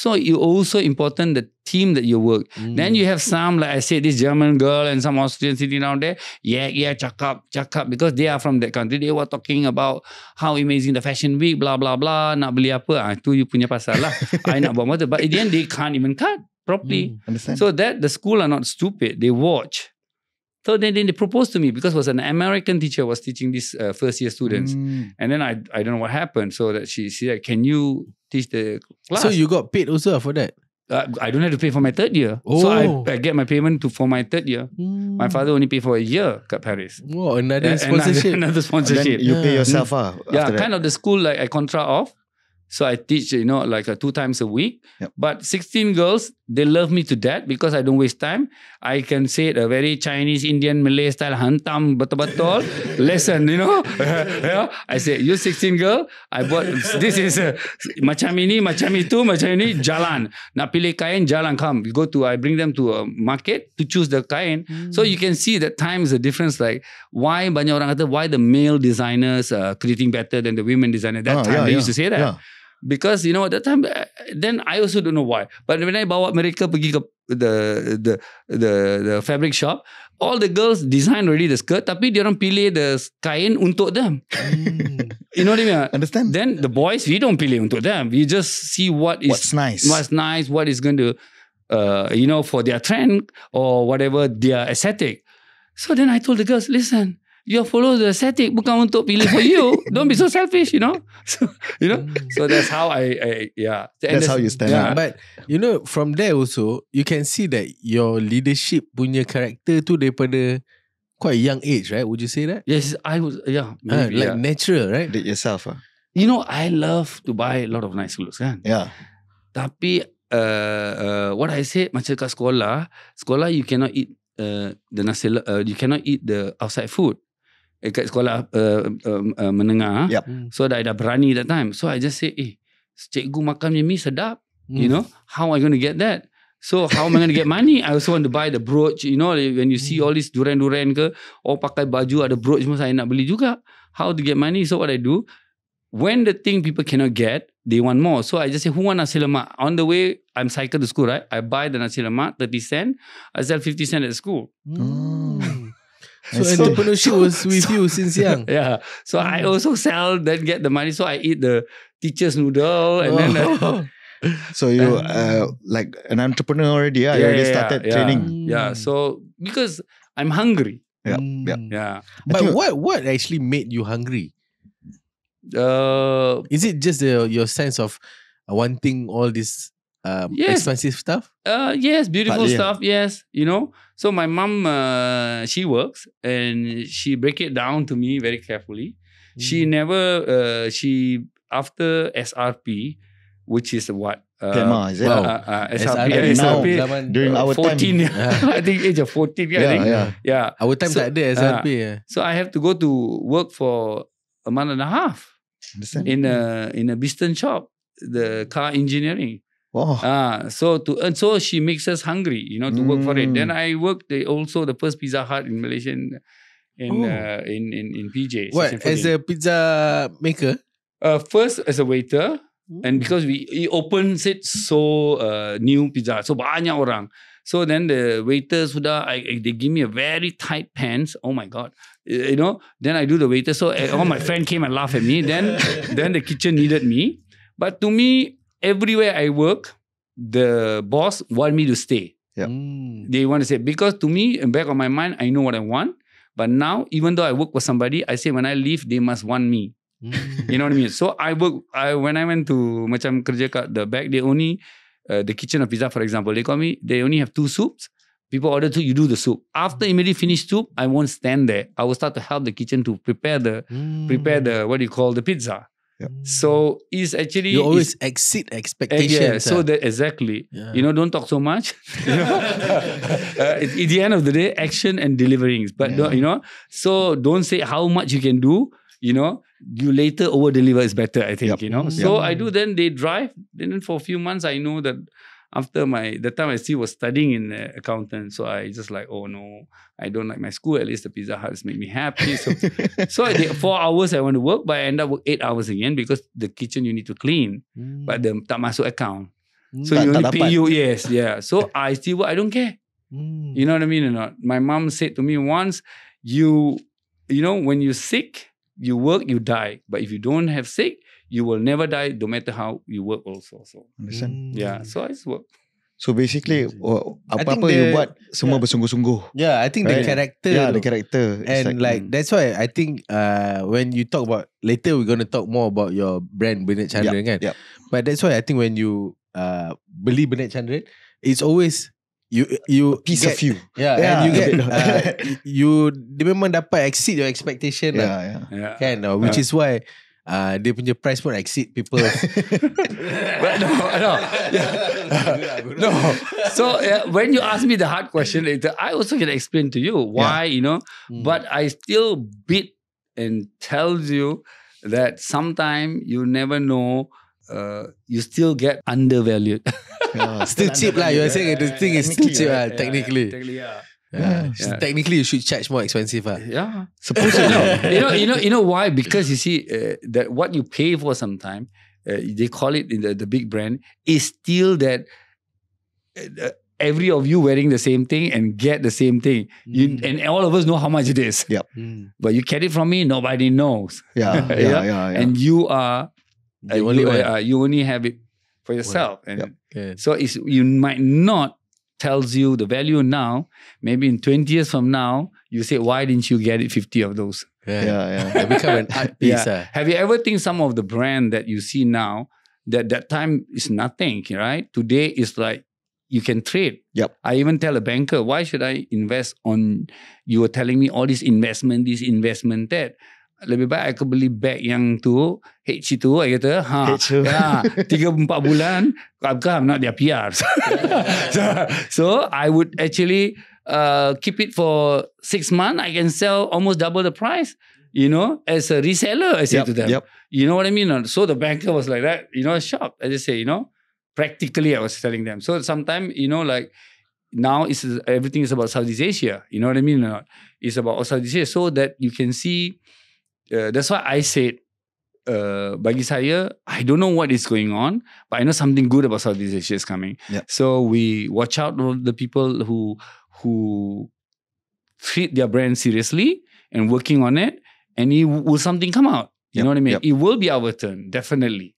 So you also important the team that you work. Mm. Then you have some, like I said, this German girl and some Austrian sitting down there. Yeah, yeah, cakap, cakap. Because they are from that country. They were talking about how amazing the fashion week, blah, blah, blah. Nak beli apa. Ah, tu you punya pasal lah. I nak buat motor. But in the end, they can't even cut properly. Mm. understand. So that the school are not stupid. They watch. So then, then they proposed to me because was an American teacher was teaching these uh, first year students. Mm. And then I I don't know what happened. So that she, she said, can you teach the class? So you got paid also for that? uh, I don't have to pay for my third year. So I, Oh. I get my payment to for my third year. My Mm. father only paid for a year at Paris. Wow, another Uh, sponsorship. Another, another And then sponsorship. you pay Yeah. yourself ah. yeah, after that. kind of the school like I contra off. So I teach, you know, like uh, two times a week. Yep. But 16 girls, they love me to death because I don't waste time. I can say it a very Chinese, Indian, Malay style, hantam, betul-betul. Lesson, you know. yeah. I say, you 16 girl, I bought, this is uh, macam ini, macam itu, macam ini, jalan. Nak pilih kain, jalan, come. We go to, I bring them to a market to choose the kain. So you can see that time is a difference. Like why banyak orang kata why the male designers are creating better than the women designer. That Ah, time yeah, they yeah, used to say that Yeah. Because you know at that time. uh, Then I also don't know why. But when I bawa mereka pergi ke the the the the fabric shop, all the girls design already the skirt, tapi dia orang pilih the kain untuk them. Mm. You know what I mean? Understand? Then the boys we don't pilih untuk them. We just see what is What's nice? what's nice, what is going to, uh, you know, for their trend or whatever their aesthetic. So then I told the girls, listen, you follow the aesthetic, bukan untuk pilih for you. Don't be so selfish, you know. So you know, so that's how I, I yeah. And That's how you stand yeah. out. But you know from there also you can see that your leadership punya character tu daripada quite young age, right? Would you say that? Yes, I was yeah, Ah, maybe, like yeah. natural, right? Did yourself ah. You know, I love to buy a lot of nice clothes kan. Yeah. Tapi uh, uh, what I said macam kat sekolah, sekolah you cannot eat uh, the nasi uh, you cannot eat the outside food. Eh, kat sekolah uh, uh, uh, menengah. Yep. Mm. So dah dah berani that time. So I just say, eh, cikgu makan mi sedap. You Mm. know, how I going to get that? So how am I going to get money? I also want to buy the brooch. You know, when you see all these duran-duran ke, or pakai baju ada brooch semua saya nak beli juga. How to get money? So what I do, when the thing people cannot get, they want more. So I just say, who want nasi lemak? On the way, I'm cycle to school, right? I buy the nasi lemak, 30 cent. I sell 50 cent at school. Mm. So I see. entrepreneurship was with you since young. Yeah. So I also sell, then get the money. So I eat the teacher's noodle and then... Oh. So you uh, like an entrepreneur already, yeah? you Yeah, already yeah, started yeah. training. Yeah. Mm. So because I'm hungry. Yeah, Mm. yeah. Yeah. But what what actually made you hungry? Uh, Is it just the, your sense of wanting all this um, Yes. expensive stuff? Uh, yes, beautiful Partly, yeah. stuff. Yes, you know. So my mom, uh, she works and she break it down to me very carefully. She Hmm. never, uh, she after SRP, which is what? Uh, is it? Wow. Uh, uh, SRP SRP, now, SRP, zaman- During uh, our 14, time. yeah. I think age of 14, yeah, I Yeah, think. yeah. Yeah. Our time So, tak ada SRP. eh. So I have to go to work for a month and a half Understand? in a in a Biston shop, the car engineering. Wow. Ah, so to and so she makes us hungry, you know, to work for it. Mm. Then I worked the, also the first Pizza Hut in Malaysia in in Oh. uh, in, in in PJ. What, as a pizza maker? uh, first as a waiter, and because we he opens it so uh, new pizza, so banyak orang. So then the waiters sudah, I, they give me a very tight pants. Oh my god, Uh, you know. Then I do the waiter. So uh, all my friend came and laughed at me. Then then the kitchen needed me. But to me, everywhere I work, the boss want me to stay. Yep. Hmm. They want to say because to me, in back of my mind, I know what I want. But now, even though I work for somebody, I say when I leave, they must want me. Hmm. You know what I mean? So I work. I when I went to macam kerja kat the back, they only uh, the kitchen of pizza, for example, they call me. They only have two soups. People order two, you do the soup. After immediately finish soup, I won't stand there. I will start to help the kitchen to prepare the Hmm. prepare the what do you call the pizza. So it's actually you always it's- exceed uh, expectations. yeah. So ah. that exactly. Yeah. You know, don't talk so much. You know? uh, at, at the end of the day, action and delivering. But don't, you know, so don't say how much you can do. You know, you later over deliver is better. I think. Yep. You know. Mm. So I do. Then they drive. Then for a few months, I know that after my the time I still was studying in uh, accountant. So I just like, oh no, I don't like my school. At least the Pizza Huts make me happy. So so I did four hours I want to work, but I end up work eight hours again because the kitchen you need to clean, Hmm. but the tak masuk account. Hmm. So Tak- you only pay you, yes, yeah. So I still work, I don't care. Hmm. You know what I mean or not? My mom said to me once, you, you know, when you're sick, you work, you die. But if you don't have sick, you will never die, no matter how you work also. So Understand? Hmm. yeah, so I just work. So basically, oh, I think apa-apa you the- buat, semua yeah. bersungguh-sungguh. Yeah, I think the character. Yeah, the character. And like, mm. that's why I think uh when you talk about later we're gonna talk more about your brand Bernard Chandran kan. yep. But that's why I think when you uh beli Bernard Chandran, it's always you you piece get, of you. Yeah, Yeah, and you a get bit. uh, you dia memang dapat exceed your expectation lah. Yeah, yeah. Yeah. Kan, uh, which Uh. is why uh, dia punya price pun exceed people. But no, no, yeah. no. So uh, when you ask me the hard question later, I also can explain to you why, you know, Hmm. but I still beat and tells you that sometime you never know. Uh, you still get undervalued. yeah. Still cheap lah. You are saying the thing is still cheap lah. Technically, technically, yeah. Yeah. Yeah. Technically, you should charge more expensive ah. Yeah. Supposedly. you know, you know, you know why? Because you see uh, that what you pay for sometime, uh, they call it in the, the big brand, is still that uh, every of you wearing the same thing and get the same thing. You Mm. and all of us know how much it is. Mm. But you get it from me, nobody knows. yeah, yeah, Yeah. yeah, yeah. And you are The uh, only you, uh, you only have it for yourself. And Yep. Yeah. so it's you might not tells you the value now. Maybe in 20 years from now, you say, why didn't you get it 50 of those? Yeah. yeah, yeah. Become an art piece. ah. Have you ever think some of the brand that you see now that that time is nothing, right? Today is like you can trade. Yep. I even tell a banker, why should I invest on? You were telling me all this investment, this investment, that. Lebih baik aku beli bag yang tu, H itu, I kata, ha, ya, tiga empat bulan, I'm not their PR. so, so I would actually uh, keep it for six months. I can sell almost double the price, you know, as a reseller, I say Yep, to them. yep. You know what I mean? So the banker was like that, you know, shocked. I just say, you know, practically I was telling them. So sometimes, you know, like now it's everything is about Southeast Asia. You know what I mean? It's about Southeast Asia so that you can see. Uh, that's why I said, uh, bagi saya, I don't know what is going on, but I know something good about Southeast Asia is coming. So we watch out for the people who who treat their brand seriously and working on it, and it will something come out. You Yep, know what I mean? yep. It will be our turn, definitely.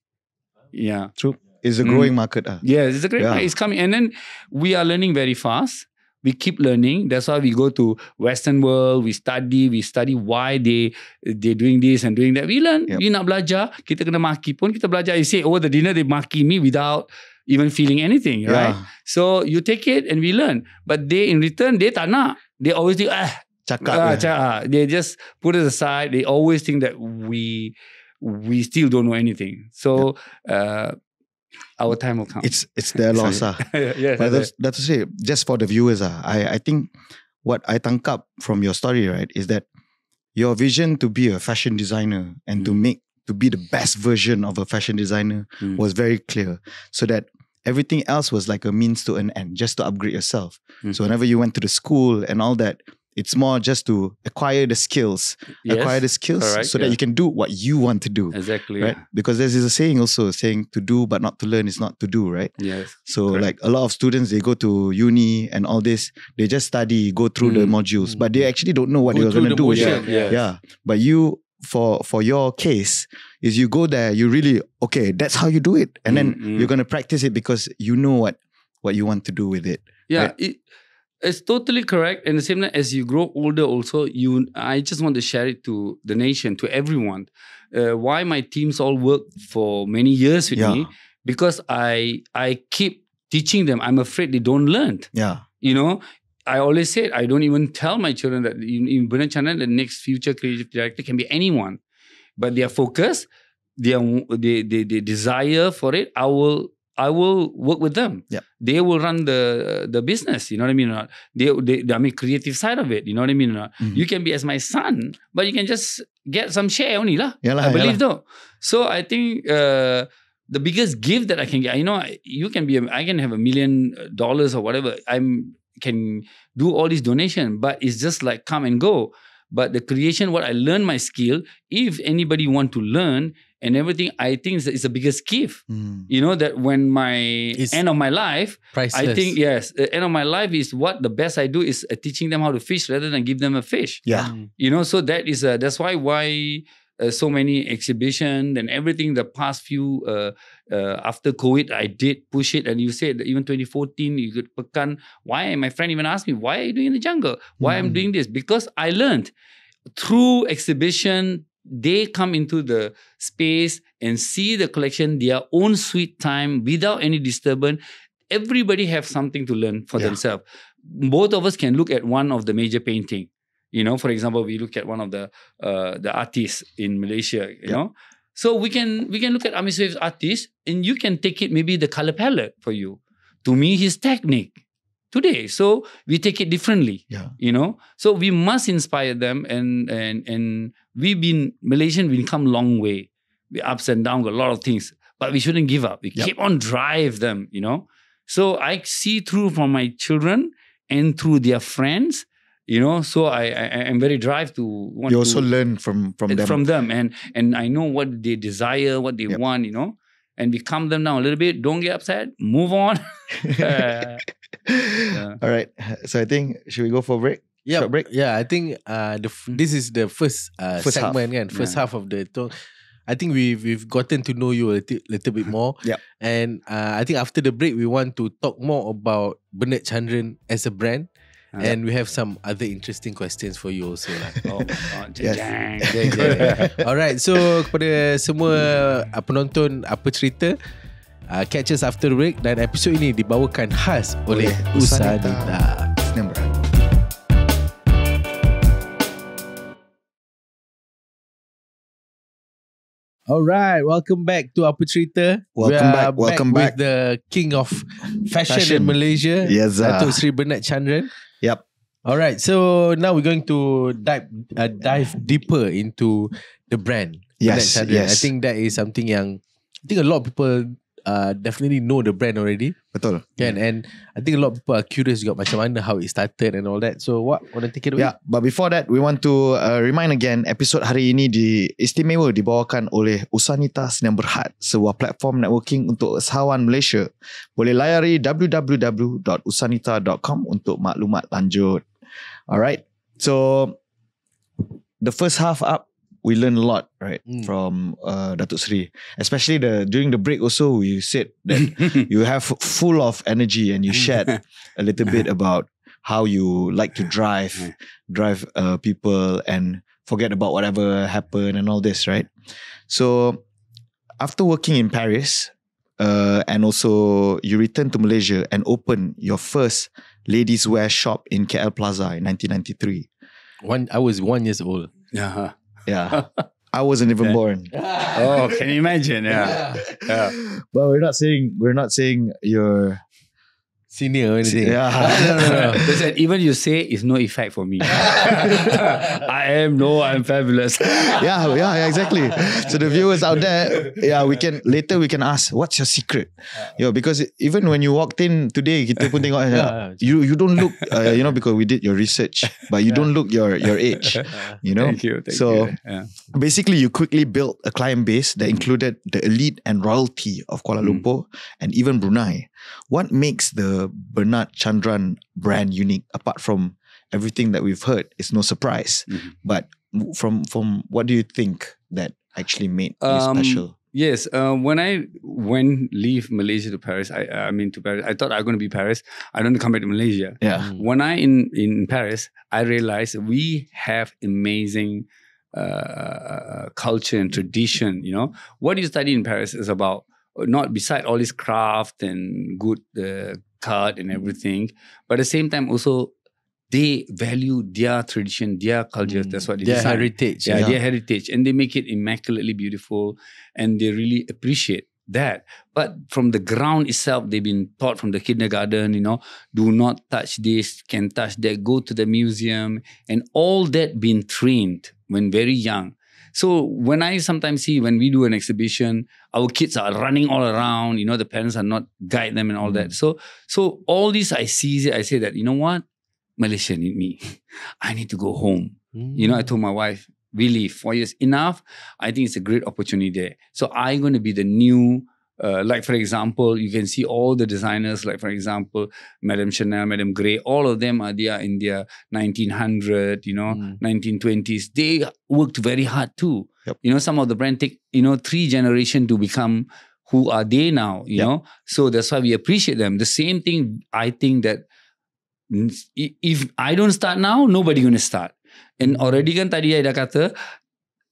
Yeah. True. It's a Mm. growing market. ah. Yeah, it's a great Yeah. It's coming. And then we are learning very fast. We keep learning. That's why we go to Western world. We study. We study why they they doing this and doing that. We learn. Yep. You nak belajar, kita kena maki pun kita belajar. You say over the dinner they maki me without even feeling anything, right? So you take it and we learn. But they in return they tak nak. They always think ah, Cakap ah, je. ca- ah. they just put it aside. They always think that we we still don't know anything. So uh, our time will come. It's it's their loss. ah. yes, But that's, that's to say, just for the viewers, ah, I, I think what I tangkap from your story, right, is that your vision to be a fashion designer and to Mm. make to be the best version of a fashion designer Mm. was very clear. So that everything else was like a means to an end, just to upgrade yourself. Mm. So whenever you went to the school and all that, it's more just to acquire the skills, Yes, acquire the skills so that you can do what you want to do. exactly. Right? Because there's a saying also saying to do but not to learn is not to do, right? Yes. So Correct. like a lot of students, they go to uni and all this, they just study, go through the Mm. modules, but they actually don't know what Go they're going to the do. motion, it. yes. Yeah. But you, for for your case, is you go there, you really okay. That's how you do it, and then Mm, mm. you're going to practice it because you know what what you want to do with it. Yeah, Right. it, it's totally correct. And the same time, as you grow older, also you, I just want to share it to the nation, to everyone. Uh, why my teams all work for many years with Yeah. me because I I keep teaching them. I'm afraid they don't learn. Yeah. You know, I always said I don't even tell my children that in, in Bernard Chandran, the next future creative director can be anyone, but their focus, their they, they, they desire for it. I will I will work with them. Yep. They will run the the business. You know what I mean? Or not? They, they I mean creative side of it. You know what I mean? Or not? Mhm. You can be as my son, but you can just get some share only lah. Yalah, I believe yalah. though. So I think uh, the biggest gift that I can get, you know, you can be, a, I can have a million dollars or whatever. I'm can do all these donation, but it's just like come and go. But the creation, what I learn my skill. If anybody want to learn and everything, I think it's, it's the biggest gift. Mm. You know that when my It's end of my life, Priceless. I think yes, the end of my life is what the best I do is uh, teaching them how to fish rather than give them a fish Yeah. Mm. you know so that is uh, that's why why uh, so many exhibition and everything the past few uh, uh, after covid i did push it and you said that even 2014 you could pekan why my friend even asked me why are you doing in the jungle why i'm Mhm. doing this because i learned through exhibition they come into the space and see the collection their own sweet time without any disturbance. Everybody have something to learn for Yeah. themselves. Both of us can look at one of the major painting. You know for example we look at one of the uh, the artists in malaysia you Yeah. know? So we can we can look at Amit artist and you can take it maybe the color palette for you. To me his technique today so we take it differently Yeah. you know so we must inspire them and and and we've been malaysian we come long way we ups and downs a lot of things but we shouldn't give up we Yep. keep on drive them you know so i see through from my children and through their friends you know so i i i'm very drive to want You to, also learn from from them. from them and and i know what they desire what they Yep. want you know and we calm them down a little bit don't get upset move on Yeah. All right. So I think should we go for a break? Yeah, Short break? yeah. I think uh, the f- this is the first uh, First half. segment, kan? First Yeah. half of the talk. I think we've we've gotten to know you a little, little bit more. yeah. And uh, I think after the break, we want to talk more about Bernard Chandran as a brand, Ah. and we have some other interesting questions for you also. Lah. oh, oh Yes. jang. Yeah, yeah. Alright, so kepada semua uh, penonton apa cerita, uh, catch us after the break dan episod ini dibawakan khas oleh Usanita. Usanita. Alright, welcome back to Apa Cerita. we Welcome are back, welcome with back. the king of fashion, Fashion. in Malaysia, Yes, ah. Datuk Sri Bernard Chandran. Yep. Alright, so now we're going to dive uh, dive deeper into the brand. Yes, yes. I think that is something yang I think a lot of people uh, definitely know the brand already. Betul. Kan? And I think a lot of people are curious juga macam mana how it started and all that. So what want to take it away? Yeah, but before that, we want to uh, remind again, episod hari ini di istimewa dibawakan oleh Usanita Sdn Berhad, sebuah platform networking untuk usahawan Malaysia. Boleh layari www.usanita.com untuk maklumat lanjut. Alright, so the first half up, we learn a lot, right, Mm. from uh, Datuk Sri. Especially the during the break also, you said that you have full of energy and you shared a little bit about how you like to drive, drive uh, people and forget about whatever happened and all this, right? So after working in Paris, uh, and also you returned to Malaysia and opened your first ladies' wear shop in KL Plaza in 1993. One, I was one years old. Yeah. Yeah. I wasn't even Yeah. born. Oh, can you imagine? Yeah. Yeah. But we're not saying we're not saying you're Senior or anything. yeah. no, no, no. Listen, even you say it's no effect for me. I am no, I'm fabulous. yeah, yeah, yeah, exactly. So the viewers out there, yeah, we can later we can ask, what's your secret? Yeah, because even when you walked in today, kita pun tengok Yeah. you you don't look, uh, you know, because we did your research, but you don't look your your age, you know. Thank you. Thank So- you. Yeah. Basically, you quickly built a client base that included the elite and royalty of Kuala Mm. Lumpur and even Brunei. What makes the Bernard Chandran brand unique, apart from everything that we've heard, is no surprise. Mhm. But from from what do you think that actually made you Um, special? Yes, uh, when I when leave Malaysia to Paris, I I mean to Paris, I thought I was going to be Paris. I don't come back to Malaysia. Yeah. Mm. When I in in Paris, I realized we have amazing uh, culture and tradition. You know, what you study in Paris is about uh, not beside all this craft and good uh, cut and everything, but at the same time also they value their tradition, their culture. That's what they Their design. heritage. Yeah, Yeah. their heritage, and they make it immaculately beautiful, and they really appreciate that. But from the ground itself, they've been taught from the kindergarten, you know, do not touch this, can touch that, go to the museum, and all that been trained when very young. So when I sometimes see when we do an exhibition, our kids are running all around, you know, the parents are not guide them and all that. Mm. So so all this I see, I say that, you know what? Malaysia need me. I need to go home. You know, I told mm. my wife, we leave four years enough. I think it's a great opportunity there. So I'm going to be the new, uh, like for example, you can see all the designers, like for example, Madame Chanel, Madame Grès, all of them are there in their 1900, you know, Mm. 1920s. They worked very hard too. Yep. You know, some of the brand take, you know, three generation to become who are they now, you Yep. know? So that's why we appreciate them. The same thing, I think that if I don't start now, nobody going to start. And already kan tadi I dah kata,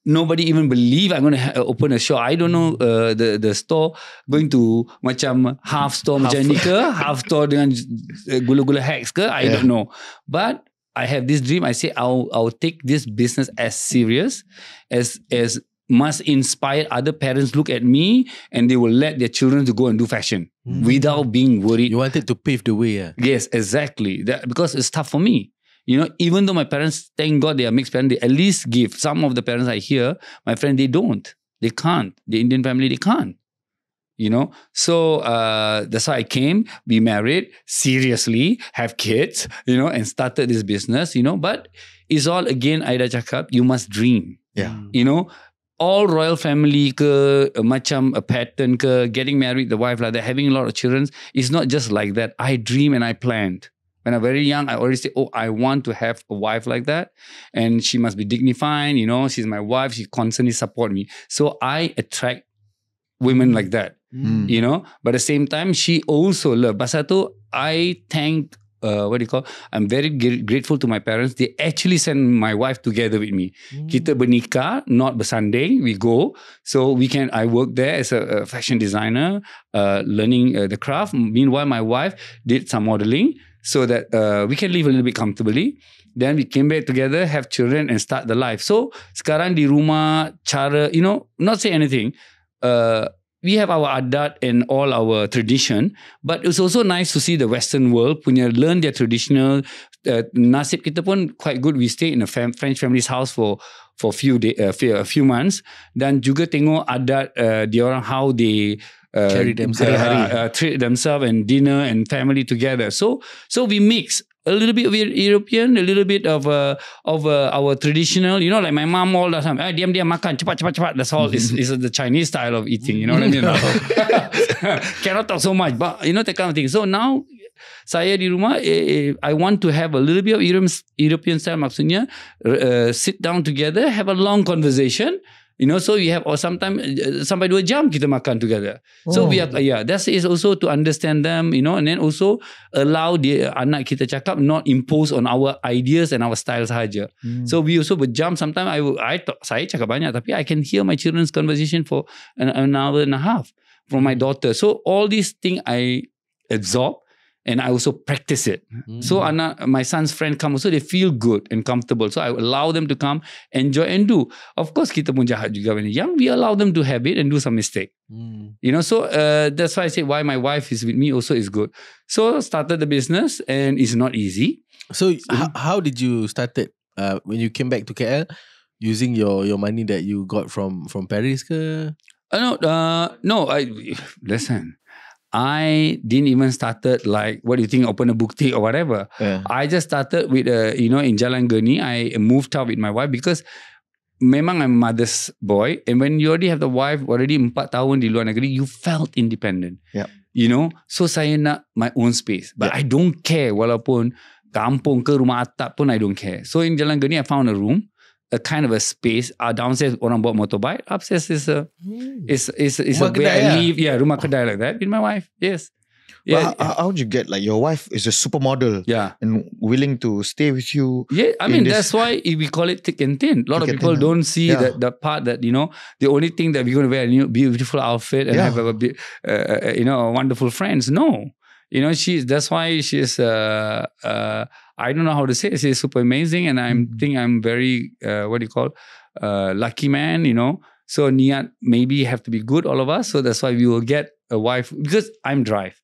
nobody even believe I'm going to ha- open a shop. I don't know uh, the the store going to macam half store Half. macam ni ke, half store dengan uh, gula-gula hacks ke, I Yeah. don't know. But I have this dream. I say I'll I'll take this business as serious as as must inspire other parents look at me and they will let their children to go and do fashion Mm. without being worried You wanted to pave the way. Yeah. Yes, exactly. That because it's tough for me. You know, even though my parents, thank God they are mixed parents, they at least give. Some of the parents I hear, my friend, they don't. They can't. The Indian family, they can't. You know, so uh, that's why I came, be married, seriously, have kids, you know, and started this business, you know. But it's all again, Aida cakap, you must dream Yeah. you know all royal family ke uh, macam a pattern ke getting married the wife like that having a lot of children It's not just like that i dream and i planned when i'm very young i always say oh i want to have a wife like that and she must be dignified you know she's my wife she constantly support me. So i attract women like that Mm. you know? But at the same time she also love. Pasal tu i thank uh, what do you call i'm very gr- grateful to my parents. They actually send my wife together with me. Kita bernikah not bersanding we go. So we can i work there as a, a fashion designer uh, learning uh, the craft. Meanwhile my wife did some modeling so that uh, we can live a little bit comfortably. Then we came back together have children and start the life. So sekarang di rumah cara you know not say anything uh, we have our adat and all our tradition but it's also nice to see the western world punya learn their traditional uh, nasib kita pun quite good. We stay in a fam- French family's house for for few day, uh, few, a few months. Dan juga tengok adat uh, dia orang how they Carry themselves. hari-hari, uh, treat themselves and dinner and family together so so we mix a little bit of European, a little bit of uh, of uh, our traditional. You know, like my mom all the time. Ah, diam diam makan, cepat cepat cepat. That's all. is is the Chinese style of eating. You know what I mean? Cannot talk so much, but you know that kind of thing. So now saya di rumah, eh, eh, I want to have a little bit of European, European style. Maksudnya, uh, sit down together, have a long conversation. You know, so we have or sometimes uh, sampai dua jam kita makan together. So we are yeah, that is also to understand them, you know, and then also allow the anak kita cakap not impose on our ideas and our style sahaja. Hmm. So we also berjam. Sometimes I I talk, saya cakap banyak, tapi I can hear my children's conversation for an, an hour and a half from my daughter. So all these things I absorb and I also practice it. Hmm. So Anna, my son's friend come also they feel good and comfortable. So I allow them to come, enjoy and do. Of course kita pun jahat juga when young. We allow them to have it and do some mistake. Hmm. You know, so uh, that's why I say why my wife is with me also is good. So started the business and it's not easy. So, how, how did you started uh, when you came back to KL using your your money that you got from from Paris ke? Uh, no, uh, no. I listen. I didn't even started like what do you think open a boutique or whatever. Yeah. I just started with uh, you know in Jalan Geni. I moved out with my wife because memang I'm mother's boy and when you already have the wife already empat tahun di luar negeri you felt independent. Yeah. You know, so saya nak my own space. But I don't care walaupun kampung ke rumah atap pun I don't care. So in Jalan Geni I found a room, a kind of a space. Uh, downstairs orang bawa motorbike. Upstairs is a is is is a Rumah where kedai I lah. live. Yeah, rumah kedai like that with my wife. Yes. Well, Yeah. how, how'd you get like your wife is a supermodel yeah. and willing to stay with you? Yeah, I mean that's why we call it thick and thin. A lot of people thin, don't see Yeah. that the part that you know the only thing that we're going to wear a new beautiful outfit and Yeah. have a, uh, uh, you know wonderful friends. No, you know she's that's why she's uh, uh, I don't know how to say. it. She's super amazing, and I am Mhm. think I'm very uh, what do you call uh, lucky man. You know, so niat maybe have to be good all of us. So that's why we will get a wife because I'm drive.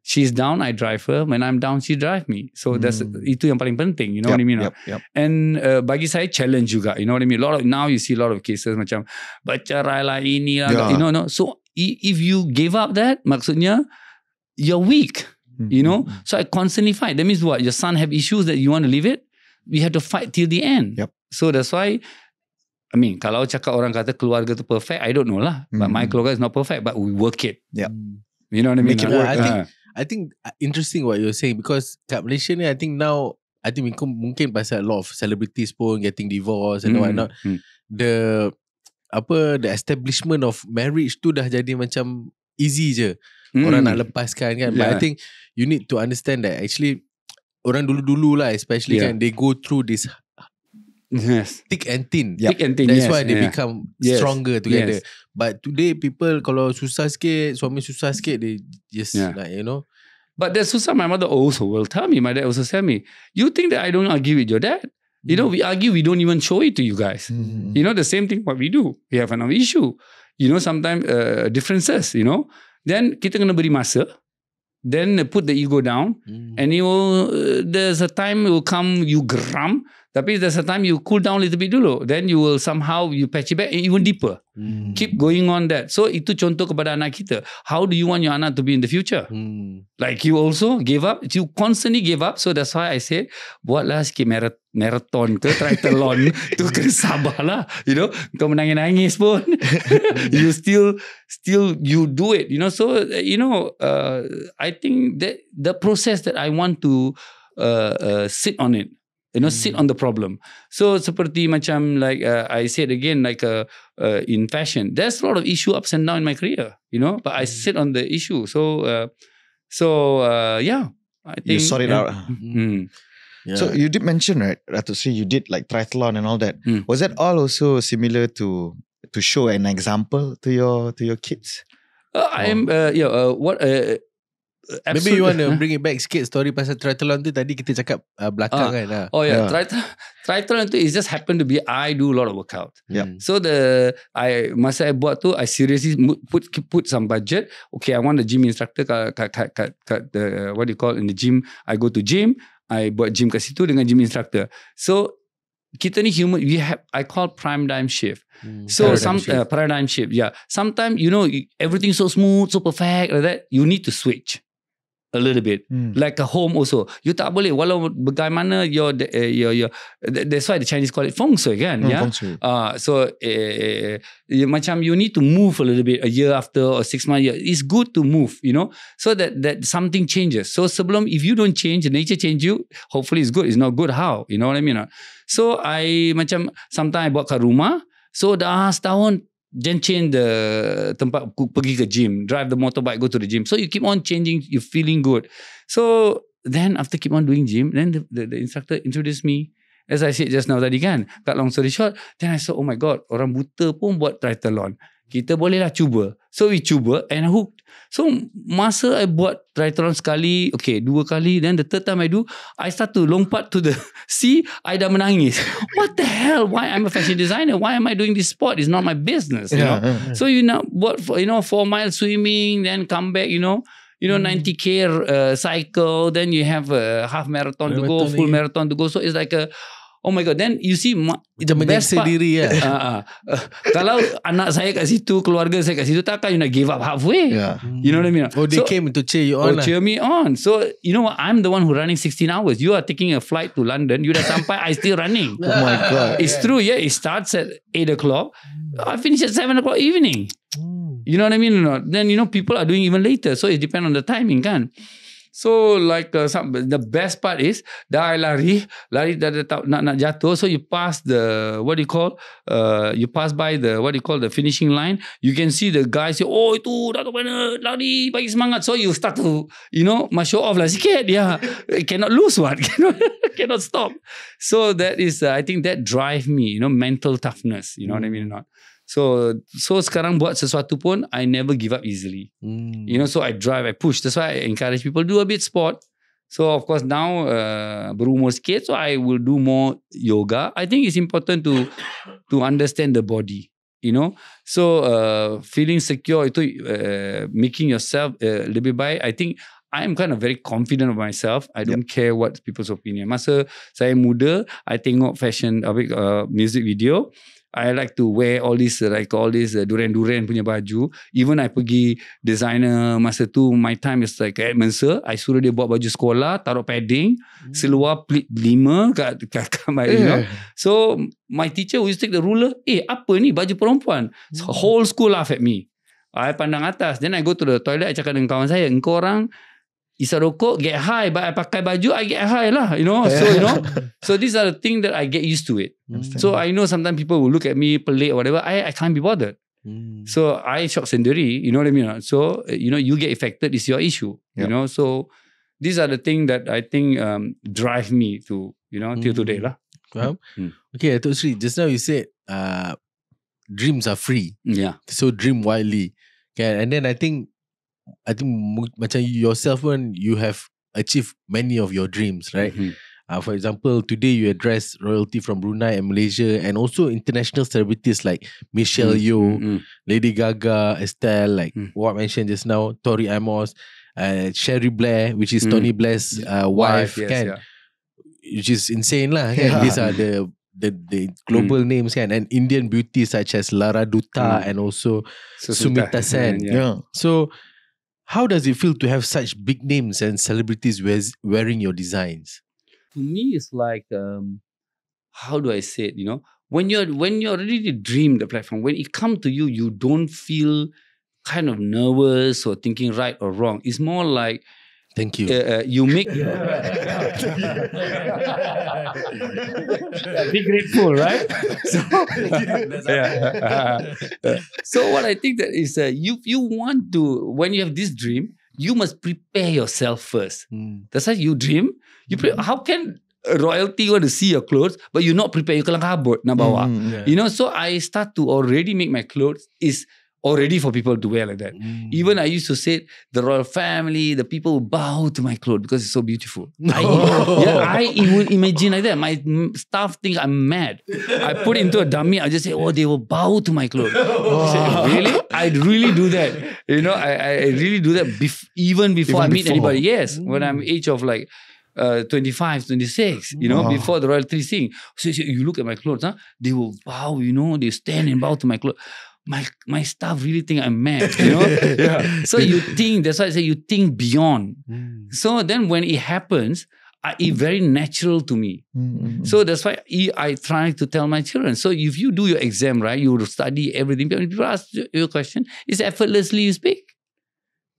She's down, I drive her. When I'm down, she drive me. So that's Hmm. itu yang paling penting. You know what I mean? Yep, yep. And uh, bagi saya challenge juga, you know what I mean? A lot of now you see a lot of cases macam bercerai lah ini lah, Yeah. you know, no. So if you give up that, maksudnya you're weak, you know. Mhm. So I constantly fight. That means what? Your son have issues that you want to leave it. We have to fight till the end. Yep. So that's why. I mean, kalau cakap orang kata keluarga tu perfect, I don't know lah. But my Mhm. keluarga is not perfect, but we work it. Yep. You know what I mean? Make it work, I think. I think uh, interesting what you're saying because kat Malaysia ni I think now I think mungkin, mungkin pasal a lot of celebrities pun getting divorced and Mm, whatnot. mm. The apa the establishment of marriage tu dah jadi macam easy je. Orang Mm. nak lepaskan kan. But I Yeah. think you need to understand that actually orang dulu-dulu lah especially Yeah. kan they go through this Yes. thick and thin. Yep. Thick and thin. That's yes, why they yeah. become Yes. stronger together. Yes. But today people kalau susah sikit, suami susah sikit, they just Yeah. like you know. But that's also my mother also will tell me. My dad also tell me, you think that I don't argue with your dad? You know, we argue, we don't even show it to you guys. Mhm. You know, the same thing what we do. We have an issue. You know, sometimes uh, differences, you know. Then kita kena beri masa. Then put the ego down. Mm. And you will, uh, there's a time will come you geram. Tapi there's a time you cool down a little bit dulu. Then you will somehow, you patch it back even deeper. Mm. Keep going on that. So itu contoh kepada anak kita. How do you want your anak to be in the future? Mm. Like you also give up. You constantly give up. So that's why I said, buatlah sikit marath- marathon ke triathlon. tu kena sabar lah. You know, kau menangis-nangis pun. you still, still, you do it. You know, so, you know, uh, I think that the process that I want to uh, uh, sit on it. You know, sit on the problem. So seperti macam like uh, I said again, like uh, uh, in fashion, there's a lot of issue ups and down in my career. You know, but I sit on the issue. So uh, so uh, yeah, I think You sort it yeah. out. Mm. Yeah. So you did mention, right, Datuk Sri, you did like triathlon and all that. Mm. Was that all also similar to to show an example to your to your kids? Uh, I'm uh, yeah. Uh, what? Uh, Maybe you want to absolute- bring it back sikit story pasal triathlon tu tadi kita cakap uh, belakang Ah. kan. ah. Oh yeah, Yeah. triathlon. Triathlon tu is just happen to be I do a lot of workout. Yep. Mm. So the I masa I buat tu I seriously put put some budget. Okay, I want a gym instructor kat kat kat, kat, kat the what do you call in the gym. I go to gym. I buat gym kat situ dengan gym instructor. So kita ni human we have I call prime time shift. Mm. So Paradigm some shift. Uh, paradigm shift, yeah. Sometimes you know everything's so smooth, so perfect like that. You need to switch a little bit. Mm. Like a home also. You tak boleh walau bagaimana your uh, your your that- that's why the Chinese call it feng shui kan, Mm, yeah. feng shui. Uh, so uh, you, macam you need to move a little bit a year after or six months. Year. It's good to move, you know, so that that something changes. So sebelum if you don't change, nature change you. Hopefully it's good. It's not good. How you know what I mean? So I macam sometimes I buat kat rumah. So dah setahun then change the tempat pergi ke gym, drive the motorbike, go to the gym. So you keep on changing, you feeling good. So then after keep on doing gym, then the, the, the instructor introduced me as I said just now tadi kan. Cut long story short, then I saw, oh my god, orang buta pun buat triathlon. Kita bolehlah cuba. So we cuba and hooked. So masa I buat triathlon sekali, okay, dua kali, then the third time I do, I start to lompat to the sea, I dah menangis. What the hell? Why I'm a fashion designer? Why am I doing this sport? It's not my business, you know. So you know what? You know, four mile swimming, then come back. You know, you know, Mm. 90k uh, cycle. Then you have a half marathon, to go, Marathon full marathon to go. So it's like a, oh my god. Then you see, the Macam part. diri kan. Ah, ah. Uh, kalau anak saya kat situ, keluarga saya kat situ, takkan you nak give up halfway. Yeah. You know what I mean? Oh, they So- came to cheer you Oh, on lah. cheer me on. So, you know what? I'm the one who running 16 hours. You are taking a flight to London. You dah sampai, I still running. Oh my god. It's true, yeah. It starts at 8 o'clock. I finish at 7 o'clock evening. Hmm. You know what I mean or not? Then, you know, people are doing even later. So, it depends on the timing, kan? So, like, uh, some, the best part is, dah lari, lari dah, dah tak, nak, nak jatuh. So, you pass the, what do you call, uh, you pass by the, what do you call, the finishing line. You can see the guy say, oh, itu, dah ke mana, lari, bagi semangat. So, you start to, you know, must show off lah sikit. Yeah. cannot lose what? cannot, cannot stop. So, that is, uh, I think that drive me, you know, mental toughness. You know what I mean or not? So, so sekarang buat sesuatu pun, I never give up easily. Hmm. You know, so I drive, I push. That's why I encourage people do a bit sport. So of course now uh, berumur sikit, so I will do more yoga. I think it's important to to understand the body. You know, so uh, feeling secure itu uh, making yourself uh, lebih baik. I think I am kind of very confident of myself. I don't care what people's opinion. Masa saya muda, I tengok fashion, uh, music video. I like to wear all this uh, like all this uh, duren-duren punya baju. Even I pergi designer masa tu my time is like at Mensa. I suruh dia buat baju sekolah, taruh padding, seluar pleat lima kat, kat, kat my, you know. So my teacher always take the ruler. Eh apa ni baju perempuan? So, whole school laugh at me. I pandang atas. Then I go to the toilet. I cakap dengan kawan saya. Engkau orang isap rokok get high. But I pakai baju I get high lah. You know. So you know. So these are the things that I get used to it. So I know sometimes people will look at me pelik or whatever. I I can't be bothered. Hmm. So I shock sendiri, you know what I mean? So uh, you know you get affected is your issue, you Yep. know. So these are the things that I think um, drive me to you know till today lah. Faham? Hmm. Okay, Datuk Sri, just now you said uh, dreams are free. Yeah, So dream wildly. Okay, and then I think I think macam yourself when you have achieved many of your dreams, right? Mhm. Uh, for example, today you address royalty from Brunei and Malaysia and also international celebrities like Michelle Mm, Yeoh, mm, mm. Lady Gaga, Estelle, like Mm. what I mentioned just now, Tori Amos, uh, Cherie Blair, which is Mm. Tony Blair's uh, wife, yes, kan? yeah. which is insane lah. Yeah. These are the the the global names kan, and Indian beauties such as Lara Dutta and also So, Sushmita Sen. yeah. Yeah. so. How does it feel to have such big names and celebrities wears, wearing your designs? To me, it's like um, how do I say it? You know, when you're when you're to dream the platform, when it come to you, you don't feel kind of nervous or thinking right or wrong. It's more like Thank you. uh, uh, you make be grateful, right? So, yeah. so what I think that is uh, you you want to when you have this dream, you must prepare yourself first. Hmm. That's why you dream. You pre- how can royalty want to see your clothes, but you not prepare? You kalang kabut nak bawa. Mm. Yeah. You know, so I start to already make my clothes is already for people to wear like that. Hmm. Even I used to say the royal family, the people will bow to my clothes because it's so beautiful. I, yeah, I would imagine like that. My mm, staff think I'm mad. I put into a dummy. I just say, oh, they will bow to my clothes. I say, really? I'd really do that. You know, I, I really do that bef- even before Even I meet before. anybody. Yes, when I'm Mm. age of like uh, 25, 26, you know, Wow. before the royalty thing. So, so you look at my clothes, huh? They will bow, you know, they stand and bow to my clothes. My my staff really think I'm mad, you know. yeah. So you think that's why I say you think beyond. Hmm. So then when it happens, I, it's very natural to me. Mm. So that's why I- I try to tell my children. So if you do your exam right, you study everything. When people ask you your question, it's effortlessly you speak.